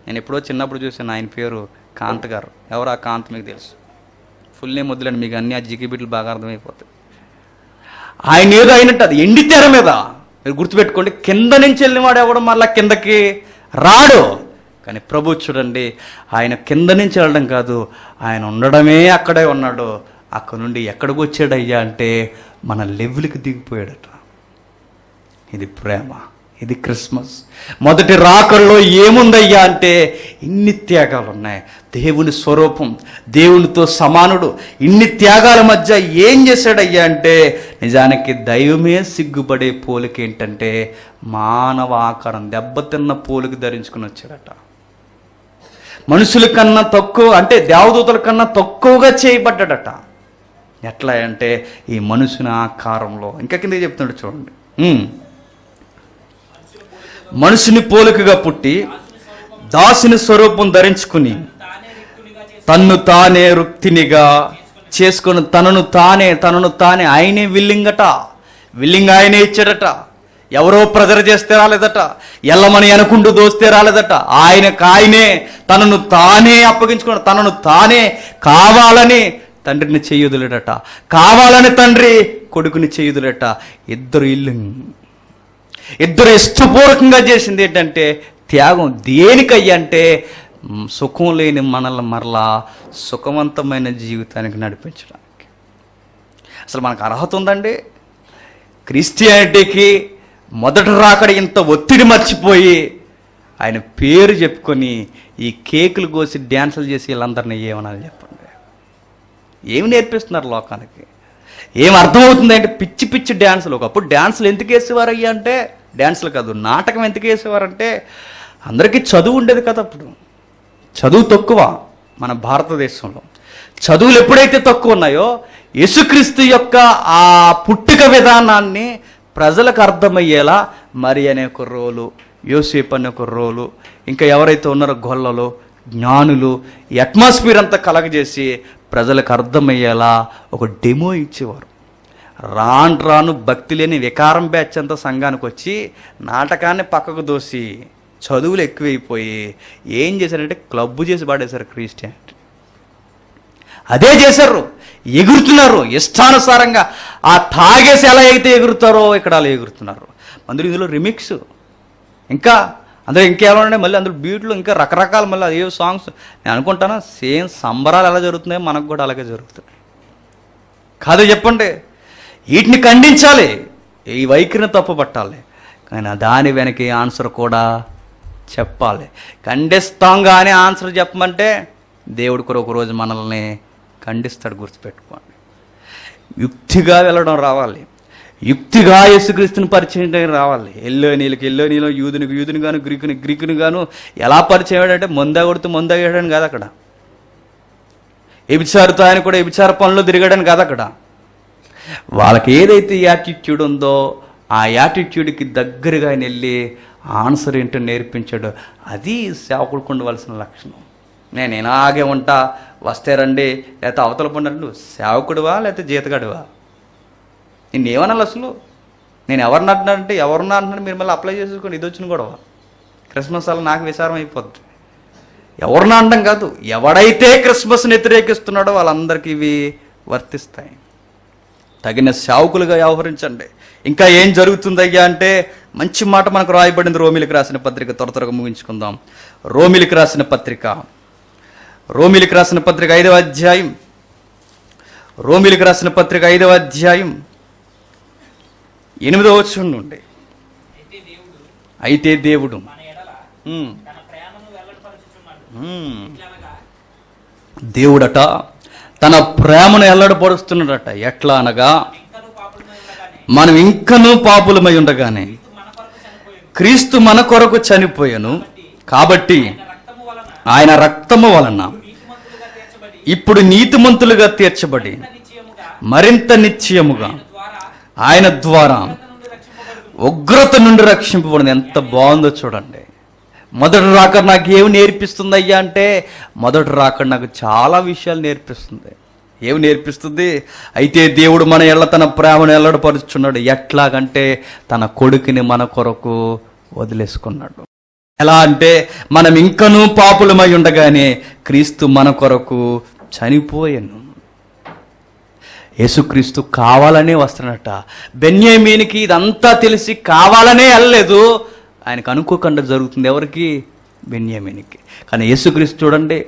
నేను ఎప్పుడో చిన్నప్పుడు చూసాను ఆయన పేరు కాంత్ గారు. ఎవరు ఆ కాంత్ మీకు తెలుసు? ఫుల్ నేమ్ వద్దులండి మీకు అన్ని ఆ జిగిబిట్లు బాగా అర్థమైపోతాయి. ఆయన ఏదో అయినట్టు అది ఎండి తెర మీద. మీరు గుర్తుపెట్టుకోండి కింద నుంచి వెళ్ళినవాడు ఎవడో మళ్ళీ కిందకి రాడు. కానీ ప్రభు చూడండి ఆయన కింద నుంచి వెళ్ళడం కాదు ఆయన ఉండడమే అక్కడే ఉన్నాడు. అక్కడ నుండి ఎక్కడికి వచ్చాడయ్యా అంటే మన లెవెల్కి దిగిపోయాడట. ఇది ప్రేమ ఇది క్రిస్మస్. మొదటి రాకల్లో ఏముందయ్యా అంటే ఇన్ని త్యాగాలు ఉన్నాయి దేవుని స్వరూపం దేవునితో సమానుడు. ఇన్ని త్యాగాల మధ్య ఏం చేశాడయ్యా అంటే నిజానికి దైవమే సిగ్గుపడే పోలిక ఏంటంటే మానవ ఆకారం దెబ్బతిన్న పోలిక ధరించుకుని వచ్చాడట. మనుషుల కన్నా తక్కువ అంటే దేవదూతల కన్నా తక్కువగా చేయబడ్డాడట. ఎట్లా అంటే ఈ మనుషుని ఆకారంలో. ఇంకా కింద చెప్తున్నాడు చూడండి. మనుషుని పోలికగా పుట్టి దాసుని స్వరూపం ధరించుకుని తన్ను తానే రుక్తినిగా చేసుకొని తనను తానే తనను తానే ఆయనే విల్లింగట. విల్లింగ్ ఆయనే ఇచ్చాడట. ఎవరో ప్రెజర్ చేస్తే రాలేదట ఎల్లమని అనుకుంటూ దోస్తే రాలేదట. ఆయనకు ఆయనే తనను తానే అప్పగించుకున్న తనను తానే కావాలని తండ్రిని చెయ్యుదులేడట కావాలని తండ్రి కొడుకుని చేయుదులేట. ఇద్దరు ఇల్లు ఇద్దరు ఇష్టపూర్వకంగా చేసింది ఏంటంటే త్యాగం దేనికయ్యా అంటే సుఖం లేని మనల్ని మరలా సుఖవంతమైన జీవితానికి నడిపించడానికి. అసలు మనకు అర్హత ఉందండి? క్రిస్టియానిటీకి మొదట రాకడ ఇంత ఒత్తిడి మర్చిపోయి ఆయన పేరు చెప్పుకొని ఈ కేకులు కోసి డ్యాన్సులు చేసి వీళ్ళందరినీ ఏమనాలి చెప్పండి. ఏమి నేర్పిస్తున్నారు లోకానికి? ఏం అర్థమవుతుంది అంటే పిచ్చి పిచ్చి డ్యాన్సులు. ఒకప్పుడు డ్యాన్సులు ఎందుకు వేసేవారు అయ్యా అంటే డ్యాన్సులు కాదు నాటకం ఎందుకు వేసేవారంటే అందరికీ చదువు ఉండేది కదా అప్పుడు. చదువు తక్కువ మన భారతదేశంలో. చదువులు ఎప్పుడైతే తక్కువ ఉన్నాయో యేసుక్రీస్తు యొక్క ఆ పుట్టుక విధానాన్ని ప్రజలకు అర్థమయ్యేలా మరి అనే ఒక రోలు యోసేపు అనే ఒక రోలు ఇంకా ఎవరైతే ఉన్నారో గొల్లలు జ్ఞానులు ఈ అట్మాస్ఫియర్ అంతా కలగజేసి ప్రజలకు అర్థమయ్యేలా ఒక డెమో ఇచ్చేవారు. రాను రాను భక్తి లేని వికారం బ్యాచ్ అంతా సంఘానికి వచ్చి నాటకాన్ని పక్కకు దోసి చదువులు ఎక్కువైపోయి ఏం చేశారంటే క్లబ్బు చేసి పాడేశారు క్రిస్టియానిటీ అదే చేశారు. ఎగురుతున్నారు ఇష్టానుసారంగా. ఆ తాగేసి ఎలా అయితే ఎగురుతారో ఇక్కడ అలా ఎగురుతున్నారు. అందులో ఇందులో రిమిక్స్. ఇంకా అందులో ఇంకేమన్నా మళ్ళీ అందులో బీట్లు ఇంకా రకరకాల మళ్ళీ అదే సాంగ్స్. నేను అనుకుంటాను సేమ్ సంబరాలు ఎలా జరుగుతున్నాయో మనకు కూడా అలాగే జరుగుతున్నాయి కాదు చెప్పండి. వీటిని ఖండించాలి. ఈ వైఖరిని తప్పుపట్టాలి. కానీ దాని వెనక ఆన్సర్ కూడా చెప్పాలి. ఖండిస్తాం కానీ ఆన్సర్ చెప్పమంటే దేవుడు కూడా ఒక రోజు మనల్ని ఖండిస్తాడు గుర్తుపెట్టుకోండి. యుక్తిగా వెళ్ళడం రావాలి. యుక్తిగా యేసుక్రీస్తుని పరిచయం రావాలి. ఎల్లో నీళ్ళకి ఎల్లో నీళ్ళు యూదునికి యూదుని గాను గ్రీకుని గ్రీకుని గాను ఎలా పరిచయం అయ్యాడంటే మొందా కొడుతూ మందాగాడని కాదు అక్కడ. ఎబిచారుతో ఆయన కూడా ఎబిచార పనులు తిరిగాడని కాదు అక్కడ. వాళ్ళకి ఏదైతే యాటిట్యూడ్ ఉందో ఆ యాటిట్యూడ్కి దగ్గరగా ఆయన వెళ్ళి ఆన్సర్ ఏంటో నేర్పించాడు. అది సేవకుడికి ఉండవలసిన లక్షణం. నేను ఇలాగే ఉంటా వస్తే రండి లేకపోతే అవతల పండు సేవకుడివా లేకపోతే జీతగాడివా? నేను ఏమనాలి అసలు? నేను ఎవరిని అంటున్నానంటే ఎవరిని అంటున్నాను మీరు మళ్ళీ అప్లై చేసుకోండి ఇది వచ్చిన గొడవ. క్రిస్మస్ అలా నాకు విచారం అయిపోద్ది. ఎవరిని అనడం కాదు ఎవడైతే క్రిస్మస్ని వ్యతిరేకిస్తున్నాడో వాళ్ళందరికీ ఇవి వర్తిస్తాయి. తగిన సేవకులుగా వ్యవహరించండి. ఇంకా ఏం జరుగుతుందయ్యా అంటే మంచి మాట మనకు రాయబడింది రోమిలికి రాసిన పత్రిక త్వర త్వరగా ముగించుకుందాం. రోమిలికి రాసిన పత్రిక. రోమిలికి రాసిన పత్రిక ఐదవ అధ్యాయం. రోమిలికి రాసిన పత్రిక ఐదవ అధ్యాయం. ఎనిమిదవ వచ్చం నుండి. అయితే దేవుడు. తన ప్రేమను దేవుడట తన ప్రేమను ఎల్లడపరుస్తున్నాడట. ఎట్లా అనగా మనం ఇంకనూ పాపులమై ఉండగానే క్రీస్తు మన కొరకు చనిపోయాను. కాబట్టి ఆయన రక్తము వలన. తీర్చబడి ఇప్పుడు నీతిమంతులుగా తీర్చబడి మరింత నిశ్చయముగా ఆయన ద్వారా ఉగ్రత నుండి రక్షింపబడింది. ఎంత బాగుందో చూడండి. మొదటి రాక నాకు ఏమి నేర్పిస్తుంది అయ్యా అంటే మొదటి రాక నాకు చాలా విషయాలు నేర్పిస్తుంది. ఏమి నేర్పిస్తుంది? అయితే దేవుడు మన ఎళ్ళ తన ప్రేమను ఎల్లడపరుచున్నాడు ఎట్లాగంటే తన కొడుకుని మన కొరకు వదిలేసుకున్నాడు. ఎలా అంటే మనం ఇంకనూ పాపులమై ఉండగానే క్రీస్తు మన కొరకు చనిపోయాను. యేసుక్రీస్తు కావాలనే వస్తున్నట. బెన్యామీనికి ఇదంతా తెలిసి కావాలనే వెళ్ళలేదు. ఆయనకు అనుకోకుండా జరుగుతుంది ఎవరికి? బెన్యామీనికి. కానీ యేసుక్రీస్తు చూడండి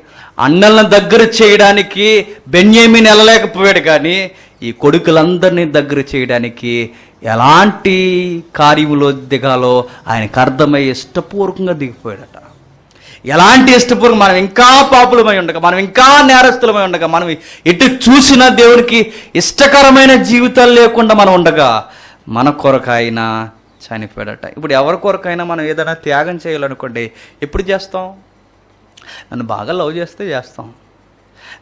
అన్నలను దగ్గర చేయడానికి బెన్యమీని వెళ్ళలేకపోయాడు కానీ ఈ కొడుకులందరినీ దగ్గర చేయడానికి ఎలాంటి కార్యములో దిగాలో ఆయనకు అర్థమై ఇష్టపూర్వకంగా దిగిపోయాడట. ఎలాంటి ఇష్టపూర్వకం మనం ఇంకా పాపులమై ఉండగా మనం ఇంకా నేరస్తులమై ఉండగా మనం ఎటు చూసినా దేవునికి ఇష్టకరమైన జీవితాలు లేకుండా మనం ఉండగా మన కొరకు ఆయన చనిపోయాడట. ఇప్పుడు ఎవరి కొరకైనా మనం ఏదైనా త్యాగం చేయాలనుకోండి ఎప్పుడు చేస్తాం? నన్ను బాగా లవ్ చేస్తే చేస్తాం.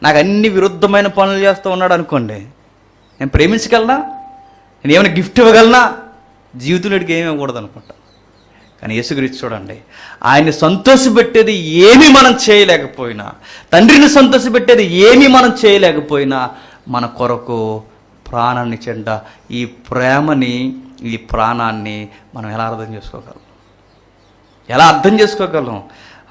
నాకు అన్ని విరుద్ధమైన పనులు చేస్తూ ఉన్నాడు అనుకోండి నేను ప్రేమించగలనా? నేను ఏమైనా గిఫ్ట్ ఇవ్వగలనా? జీవితంలోకి ఏమి ఇవ్వకూడదు అనుకుంటా. కానీ యేసుగురించి చూడండి ఆయన్ని సంతోషపెట్టేది ఏమి మనం చేయలేకపోయినా తండ్రిని సంతోషపెట్టేది ఏమీ మనం చేయలేకపోయినా మన కొరకు ప్రాణాన్ని చెండ ఈ ప్రేమని ఈ ప్రాణాన్ని మనం ఎలా అర్థం చేసుకోగలం? ఎలా అర్థం చేసుకోగలం?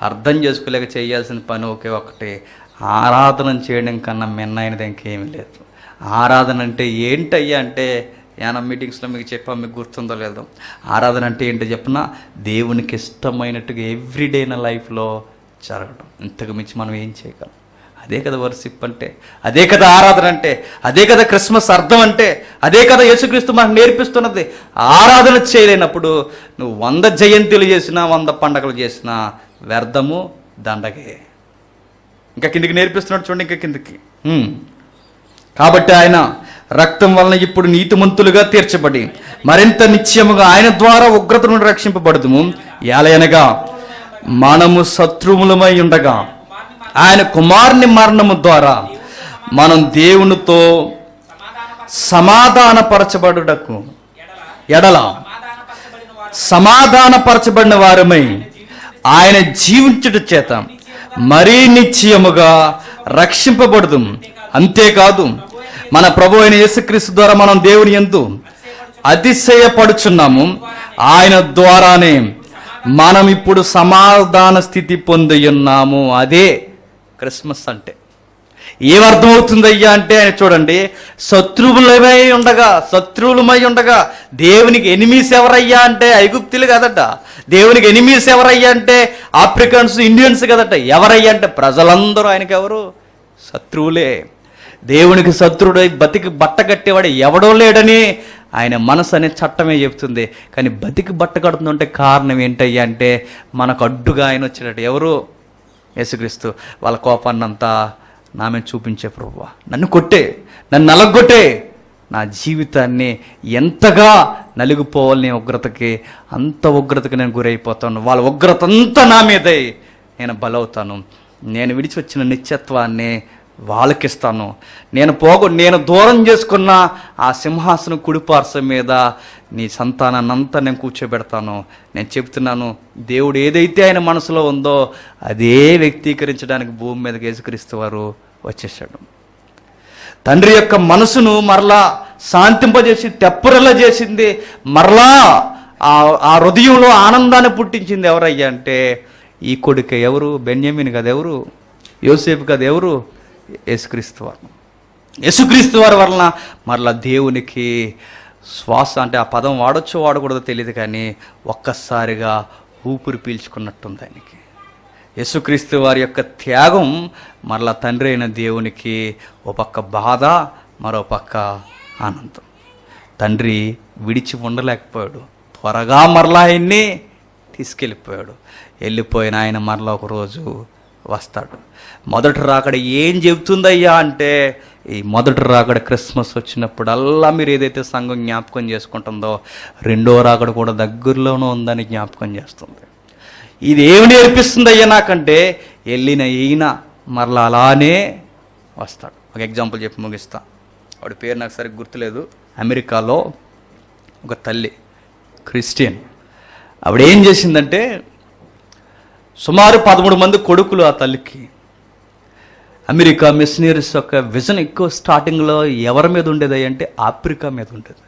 అర్థం చేసుకోలేక చేయాల్సిన పని ఒకే ఒకటి ఆరాధన చేయడం కన్నా మిన్నైనది ఇంకేమీ లేదు. ఆరాధన అంటే ఏంటయ్యా అంటే యాన మీటింగ్స్లో మీకు చెప్పా మీకు గుర్తుందో లేదో. ఆరాధన అంటే ఏంటో చెప్పిన? దేవునికి ఇష్టమైనట్టుగా ఎవ్రీడే నా లైఫ్లో జరగడం ఇంతకు మించి మనం ఏం చేయగలం? అదే కదా వర్షిప్ అంటే అదే కదా ఆరాధన అంటే అదే కదా క్రిస్మస్ అర్థం అంటే అదే కదా యేసుక్రీస్తు మనకు నేర్పిస్తున్నది. ఆరాధన చేయలేనప్పుడు నువ్వు వంద జయంతులు చేసినా వంద పండగలు చేసినా వ్యర్థము దండగే ఇంకా కిందికి నేర్పిస్తున్నాడు చూడండి ఇంకా కిందికి. కాబట్టి ఆయన రక్తం వలన ఇప్పుడు నీతిమంతులుగా తీర్చబడి మరింత నిశ్చయముగా ఆయన ద్వారా ఉగ్రత నుండి రక్షింపబడుదుము. ఏలయనగా మనము శత్రువులమై ఉండగా ఆయన కుమారుని మరణము ద్వారా మనం దేవునితో సమాధానపరచబడుటకు ఎడల సమాధానపరచబడిన సమాధానపరచబడిన వారమై ఆయన జీవించుట చేత మరీ నిశ్చయముగా రక్షింపబడదు అంతేకాదు మన ప్రభు అయిన యేసుక్రీస్తు ద్వారా మనం దేవుని ఎందు అతిశయపడుచున్నాము. ఆయన ద్వారానే మనం ఇప్పుడు సమాధాన స్థితి పొంది ఉన్నాము. అదే క్రిస్మస్ అంటే. ఏమర్థమవుతుందయ్యా అంటే ఆయన చూడండి శత్రువులమై ఉండగా శత్రువులమై ఉండగా దేవునికి ఎనిమీస్ ఎవరయ్యా అంటే ఐగుప్తులు కదట. దేవునికి ఎనిమీస్ ఎవరయ్యా అంటే ఆఫ్రికన్స్ ఇండియన్స్ కదట. ఎవరయ్యా అంటే ప్రజలందరూ ఆయనకి ఎవరు శత్రువులే. దేవునికి శత్రుడై బతికి బట్ట కట్టేవాడు ఎవడో లేడని ఆయన మనసు అనే చట్టమే చెప్తుంది. కానీ బతికి బట్ట కడుతుందంటే కారణం ఏంటయ్యా అంటే మనకు అడ్డుగా ఆయన వచ్చినట్టు. ఎవరు? యేసుక్రీస్తు. వాళ్ళ కోపాన్నంతా నా మీద చూపించే ప్రభు నన్ను కొట్టే నన్ను నలగొట్టే. నా జీవితాన్ని ఎంతగా నలిగిపోవాలని ఉగ్రతకి అంత ఉగ్రతకి నేను గురైపోతాను. వాళ్ళ ఉగ్రత అంతా నా మీదై. నేను బలవుతాను. నేను విడిచి వచ్చిన నిత్యత్వాన్ని వాళ్ళకిస్తాను. నేను పోగు నేను దూరం చేసుకున్న ఆ సింహాసనం కుడిపార్స మీద నీ సంతానాన్ని అంతా నేను కూర్చోబెడతాను. నేను చెప్తున్నాను దేవుడు ఏదైతే ఆయన మనసులో ఉందో అదే వ్యక్తీకరించడానికి భూమి మీద యేసుక్రీస్తు వారు వచ్చేసాడు తండ్రి యొక్క మనసును మరలా శాంతింపజేసి తెప్పరలా చేసింది మరలా ఆ ఆ హృదయంలో ఆనందాన్ని పుట్టించింది ఎవరయ్యా అంటే ఈ కొడుకు ఎవరు? బెన్యమిన్ కదా ఎవరు? యోసేపు కదా ఎవరు? యేసుక్రీస్తు వారు. యేసుక్రీస్తు వారి వలన మరలా దేవునికి శ్వాస అంటే ఆ పదం వాడొచ్చో వాడకూడదో తెలియదు కానీ ఒక్కసారిగా ఊపిరి పీల్చుకున్నట్టుంది ఆయనకి. యేసుక్రీస్తు వారి యొక్క త్యాగం మరలా తండ్రి అయిన దేవునికి ఓ పక్క బాధ మరో పక్క ఆనందం. తండ్రి విడిచి ఉండలేకపోయాడు. త్వరగా మరలా ఆయన్ని తీసుకెళ్ళిపోయాడు. వెళ్ళిపోయిన ఆయన మరలా ఒకరోజు వస్తాడు. మొదటి రాకడ ఏం చెబుతుందయ్యా అంటే ఈ మొదటి రాకడ క్రిస్మస్ వచ్చినప్పుడల్లా మీరు ఏదైతే సంఘం జ్ఞాపకం చేసుకుంటుందో రెండో రాకడ కూడా దగ్గరలోనూ ఉందని జ్ఞాపకం చేస్తుంది. ఇది ఏమి నేర్పిస్తుంది అయ్యా నాకంటే వెళ్ళిన ఈయన మరలా అలానే వస్తాడు. ఒక ఎగ్జాంపుల్ చెప్పి ముగిస్తా. వాడి పేరు నాకు సరిగ్గా గుర్తులేదు. అమెరికాలో ఒక తల్లి క్రిస్టియన్. ఆవిడ ఏం చేసిందంటే సుమారు పదమూడు మంది కొడుకులు ఆ తల్లికి. అమెరికా మిషనరీస్ యొక్క విజన్ ఎక్కువ స్టార్టింగ్లో ఎవరి మీద ఉండేది అంటే ఆఫ్రికా మీద ఉండేది.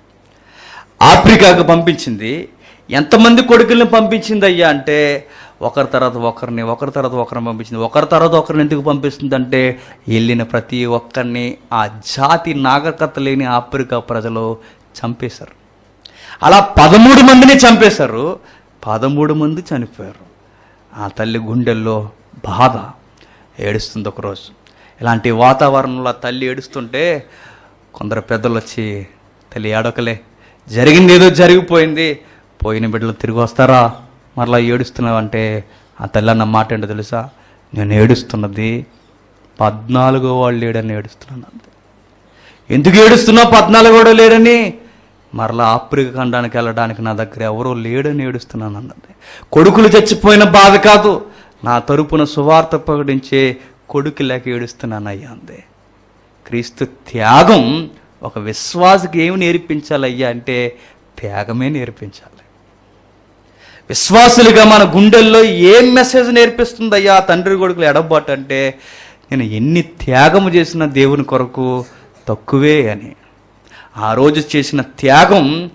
ఆఫ్రికాకు పంపించింది. ఎంతమంది కొడుకుల్ని పంపించింది అయ్యా అంటే ఒకరి తర్వాత ఒకరిని ఒకరి తర్వాత ఒకరిని పంపించింది. ఒకరి తర్వాత ఒకరిని ఎందుకు పంపిస్తుంది అంటే వెళ్ళిన ప్రతి ఒక్కరిని ఆ జాతి నాగరికత లేని ఆఫ్రికా ప్రజలు చంపేశారు. అలా పదమూడు మందిని చంపేశారు. పదమూడు మంది చనిపోయారు. ఆ తల్లి గుండెల్లో బాధ ఏడుస్తుంది ఒకరోజు. ఇలాంటి వాతావరణంలో తల్లి ఏడుస్తుంటే కొందరు పెద్దలు వచ్చి తల్లి ఏడొకలే జరిగింది ఏదో జరిగిపోయింది. పోయిన బిడ్డలు తిరిగి వస్తారా? మరలా ఏడుస్తున్నావు అంటే ఆ తల్లి అన్న మాట ఏంటో తెలుసా? నేను ఏడుస్తున్నది పద్నాలుగో వాళ్ళు లేడని ఏడుస్తున్నాను అంతే. ఎందుకు ఏడుస్తున్నావు పద్నాలుగు కూడా లేడని మరలా ఆఫ్రికా ఖండానికి వెళ్ళడానికి నా దగ్గర ఎవరో లేడని ఏడుస్తున్నాను అన్నది. కొడుకులు చచ్చిపోయిన బాధ కాదు. నా తరపున సువార్త ప్రకటించే కొడుకు లేక ఏడుస్తున్నాను అయ్యా అందే. క్రీస్తు త్యాగం ఒక విశ్వాసకి ఏమి నేర్పించాలి అయ్యా అంటే త్యాగమే నేర్పించాలి. విశ్వాసులుగా మన గుండెల్లో ఏం మెసేజ్ నేర్పిస్తుందయ్యా? తండ్రి కొడుకులు ఎడబాటు అంటే నేను ఎన్ని త్యాగము చేసిన దేవుని కొరకు తక్కువే అని. ఆ రోజు చేసిన త్యాగం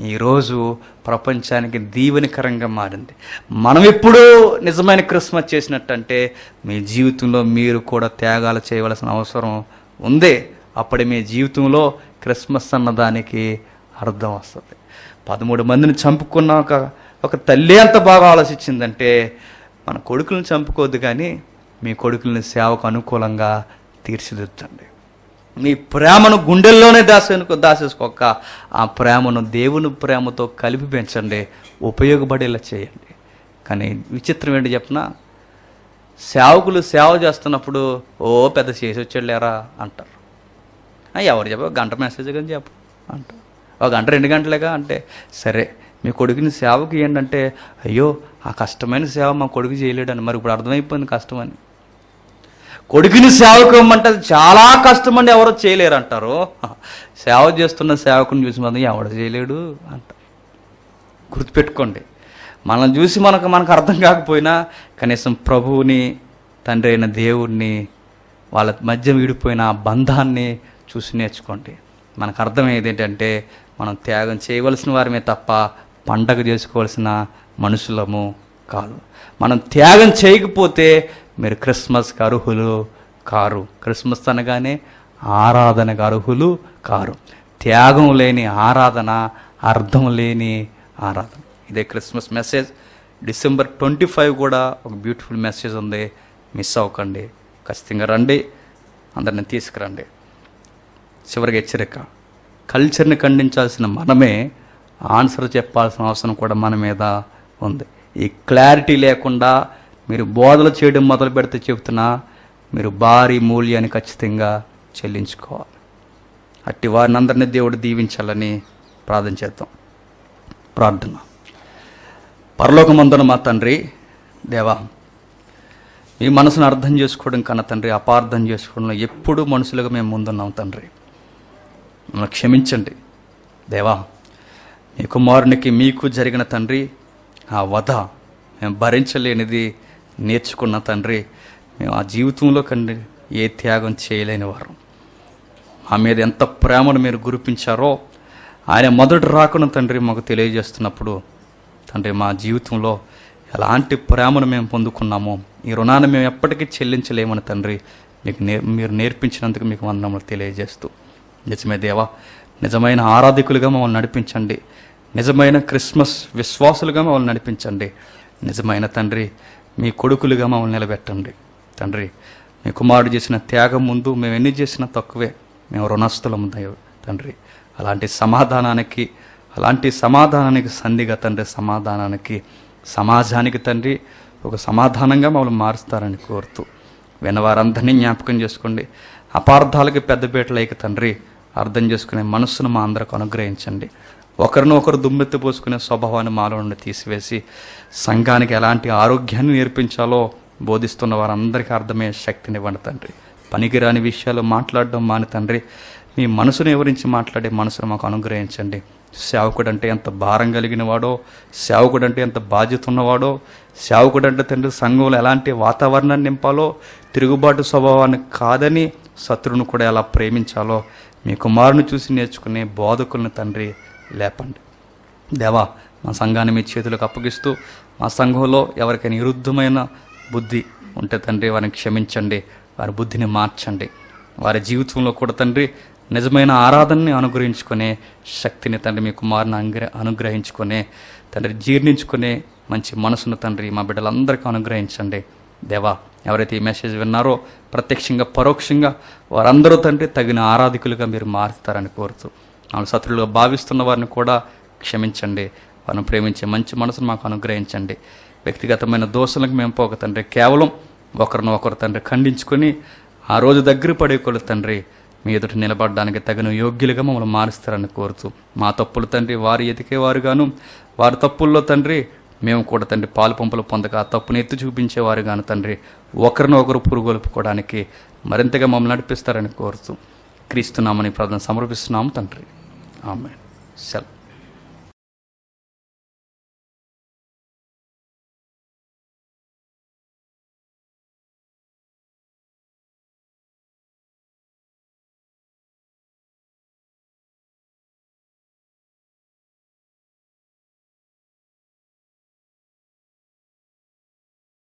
ఈరోజు ప్రపంచానికి దీవెనకరంగా మారింది. మనం ఎప్పుడూ నిజమైన క్రిస్మస్ చేసినట్టంటే మీ జీవితంలో మీరు కూడా త్యాగాలు చేయవలసిన అవసరం ఉంది. అప్పుడే మీ జీవితంలో క్రిస్మస్ అన్నదానికి అర్థం వస్తుంది. పదమూడు మందిని చంపుకున్న ఒక ఒక తల్లి అంత బాగా ఆలోచించిందంటే మన కొడుకులను చంపుకోవద్దు కానీ మీ కొడుకుల్ని సేవకు అనుకూలంగా తీర్చిదిద్దండి. మీ ప్రేమను గుండెల్లోనే దాసేనుకో దాసేసుకోక. ఆ ప్రేమను దేవుని ప్రేమతో కలిపి పెంచండి ఉపయోగపడేలా చేయండి. కానీ విచిత్రం ఏంటి చెప్పిన? సేవకులు సేవ చేస్తున్నప్పుడు ఓ పెద్ద చేసి వచ్చాడు లేరా అంటారు ఎవరు చెప్ప గంట మెసేజ్ కానీ చెప్పు అంటారు. ఒక గంట రెండు గంటలేగా? అంటే సరే మీ కొడుకుని సేవకి ఏంటంటే అయ్యో ఆ కష్టమైన సేవ మా కొడుకు చేయలేడని మరి ఇప్పుడు అర్థమైపోయింది కష్టమని కొడుకుని సేవకు ఇవ్వమంటే అది చాలా కష్టమండి ఎవరో చేయలేరు అంటారు సేవ చేస్తున్న సేవకుని చూసి మనం ఎవడ చేయలేడు అంటారు గుర్తుపెట్టుకోండి మనల్ని చూసి మనకు మనకు అర్థం కాకపోయినా కనీసం ప్రభువుని తండ్రి అయిన దేవుణ్ణి వాళ్ళ మధ్య విడిపోయిన ఆ బంధాన్ని చూసి నేర్చుకోండి. మనకు అర్థమయ్యేది ఏంటంటే మనం త్యాగం చేయవలసిన వారమే తప్ప పండగ చేసుకోవాల్సిన మనుషులము కాదు. మనం త్యాగం చేయకపోతే మీరు క్రిస్మస్కి అర్హులు కారు. క్రిస్మస్ అనగానే ఆరాధనకు అర్హులు కారు. త్యాగం లేని ఆరాధన అర్థం లేని ఆరాధన. ఇదే Christmas message. December twenty five కూడా ఒక బ్యూటిఫుల్ మెసేజ్ ఉంది. మిస్ అవ్వకండి. ఖచ్చితంగా రండి. అందరిని తీసుకురండి. చివరికి హెచ్చరిక. కల్చర్ని ఖండించాల్సిన మనమే ఆన్సర్ చెప్పాల్సిన అవసరం కూడా మన మీద ఉంది. ఈ క్లారిటీ లేకుండా మీరు బోధలు చేయడం మొదలు పెడితే చెబుతున్నా మీరు భారీ మూల్యాన్ని ఖచ్చితంగా చెల్లించుకోవాలి. అట్టి వారిని అందరినీ దేవుడు దీవించాలని ప్రార్థన చేద్దాం. ప్రార్థన. పరలోకమందున మా తండ్రి దేవా మీ మనసును అర్థం చేసుకోవడం కన్నా తండ్రి అపార్థం చేసుకోవడంలో ఎప్పుడూ మనుషులుగా మేము ముందున్నాం తండ్రి. మమ్మల్ని క్షమించండి. దేవా మీ కుమారునికి మీకు జరిగిన తండ్రి ఆ వధ మేము భరించలేనిది నేర్చుకున్న తండ్రి మేము ఆ జీవితంలో కండి ఏ త్యాగం చేయలేని వారు. మా మీద ఎంత ప్రేమను మీరు గురిపించారో ఆయన మొదటి రాకున్న తండ్రి మాకు తెలియజేస్తున్నప్పుడు తండ్రి మా జీవితంలో ఎలాంటి ప్రేమను మేము పొందుకున్నామో ఈ రుణాన్ని మేము ఎప్పటికీ చెల్లించలేమని తండ్రి మీకు నే మీరు నేర్పించినందుకు మీకు వందనములు తెలియజేస్తూ. నిజమే దేవా నిజమైన ఆరాధికులుగా మమ్మల్ని నడిపించండి. నిజమైన క్రిస్మస్ విశ్వాసులుగా మమ్మల్ని నడిపించండి. నిజమైన తండ్రి మీ కొడుకులుగా మమ్మల్ని నిలబెట్టండి. తండ్రి మీ కుమారుడు చేసిన త్యాగం ముందు మేము ఎన్ని చేసినా తక్కువే. మేము రుణస్థులం దైవ తండ్రి. అలాంటి సమాధానానికి అలాంటి సమాధానానికి సంధిగా తండ్రి సమాధానానికి సమాజానికి తండ్రి ఒక సమాధానంగా మమ్మల్ని మారుస్తారని కోరుతూ వినవారందరినీ జ్ఞాపకం చేసుకోండి. అపార్థాలకి పెద్దపీటలైక తండ్రి అర్థం చేసుకునే మనస్సును మా అందరికి అనుగ్రహించండి. ఒకరిని ఒకరు దుమ్మెత్తి పోసుకునే స్వభావాన్ని మాలో నుండి తీసివేసి సంఘానికి ఎలాంటి ఆరోగ్యాన్ని నేర్పించాలో బోధిస్తున్న వారందరికీ అర్థమయ్యే శక్తినివ్వండి తండ్రి. పనికిరాని విషయాలు మాట్లాడడం మాని తండ్రి. మీ మనసును ఎవరించి మాట్లాడే మనసును మాకు అనుగ్రహించండి. సేవకుడు అంటే ఎంత భారం కలిగిన వాడో సేవకుడు అంటే ఎంత బాధ్యత ఉన్నవాడో సేవకుడు అంటే తండ్రి సంఘంలో ఎలాంటి వాతావరణాన్ని నింపాలో తిరుగుబాటు స్వభావాన్ని కాదని శత్రువును కూడా ఎలా ప్రేమించాలో మీ కుమారుని చూసి నేర్చుకునే బోధకులను తండ్రి లేపండి. దేవా మా సంఘాన్ని మీ చేతులకు అప్పగిస్తూ మా సంఘంలో ఎవరికైనా విరుద్ధమైన బుద్ధి ఉంటే తండ్రి వారిని క్షమించండి. వారి బుద్ధిని మార్చండి. వారి జీవితంలో కూడా తండ్రి నిజమైన ఆరాధనని అనుగ్రహించుకునే శక్తిని తండ్రి మీ కుమారుని అంగ్ర అనుగ్రహించుకునే తండ్రి జీర్ణించుకునే మంచి మనసును తండ్రి మా బిడ్డలందరికీ అనుగ్రహించండి. దేవా ఎవరైతే ఈ మెసేజ్ విన్నారో ప్రత్యక్షంగా పరోక్షంగా వారందరూ తండ్రి తగిన ఆరాధికులుగా మీరు మారుతారని కోరుతూ వాళ్ళు శత్రులుగా భావిస్తున్న వారిని కూడా క్షమించండి. వారిని ప్రేమించే మంచి మనసును మాకు అనుగ్రహించండి. వ్యక్తిగతమైన దోషులకు మేము పోక తండ్రి. కేవలం ఒకరిని ఒకరు తండ్రి ఖండించుకొని ఆ రోజు దగ్గర పడే కొలు తండ్రి మీ ఎదుట నిలబడడానికి తగిన యోగ్యులుగా మమ్మల్ని మారుస్తారని కోరుతూ మా తప్పులు తండ్రి వారు ఎతికేవారుగాను వారి తప్పుల్లో తండ్రి మేము కూడా తండ్రి పాలు పంపులు పొందక ఆ తప్పుని ఎత్తి చూపించేవారు గాను తండ్రి ఒకరిని ఒకరు పురుగొలుపుకోవడానికి మరింతగా మమ్మల్ని నడిపిస్తారని కోరుతూ క్రీస్తున్నామని ప్రార్థన సమర్పిస్తున్నాము తండ్రి. ఆమె సెలవు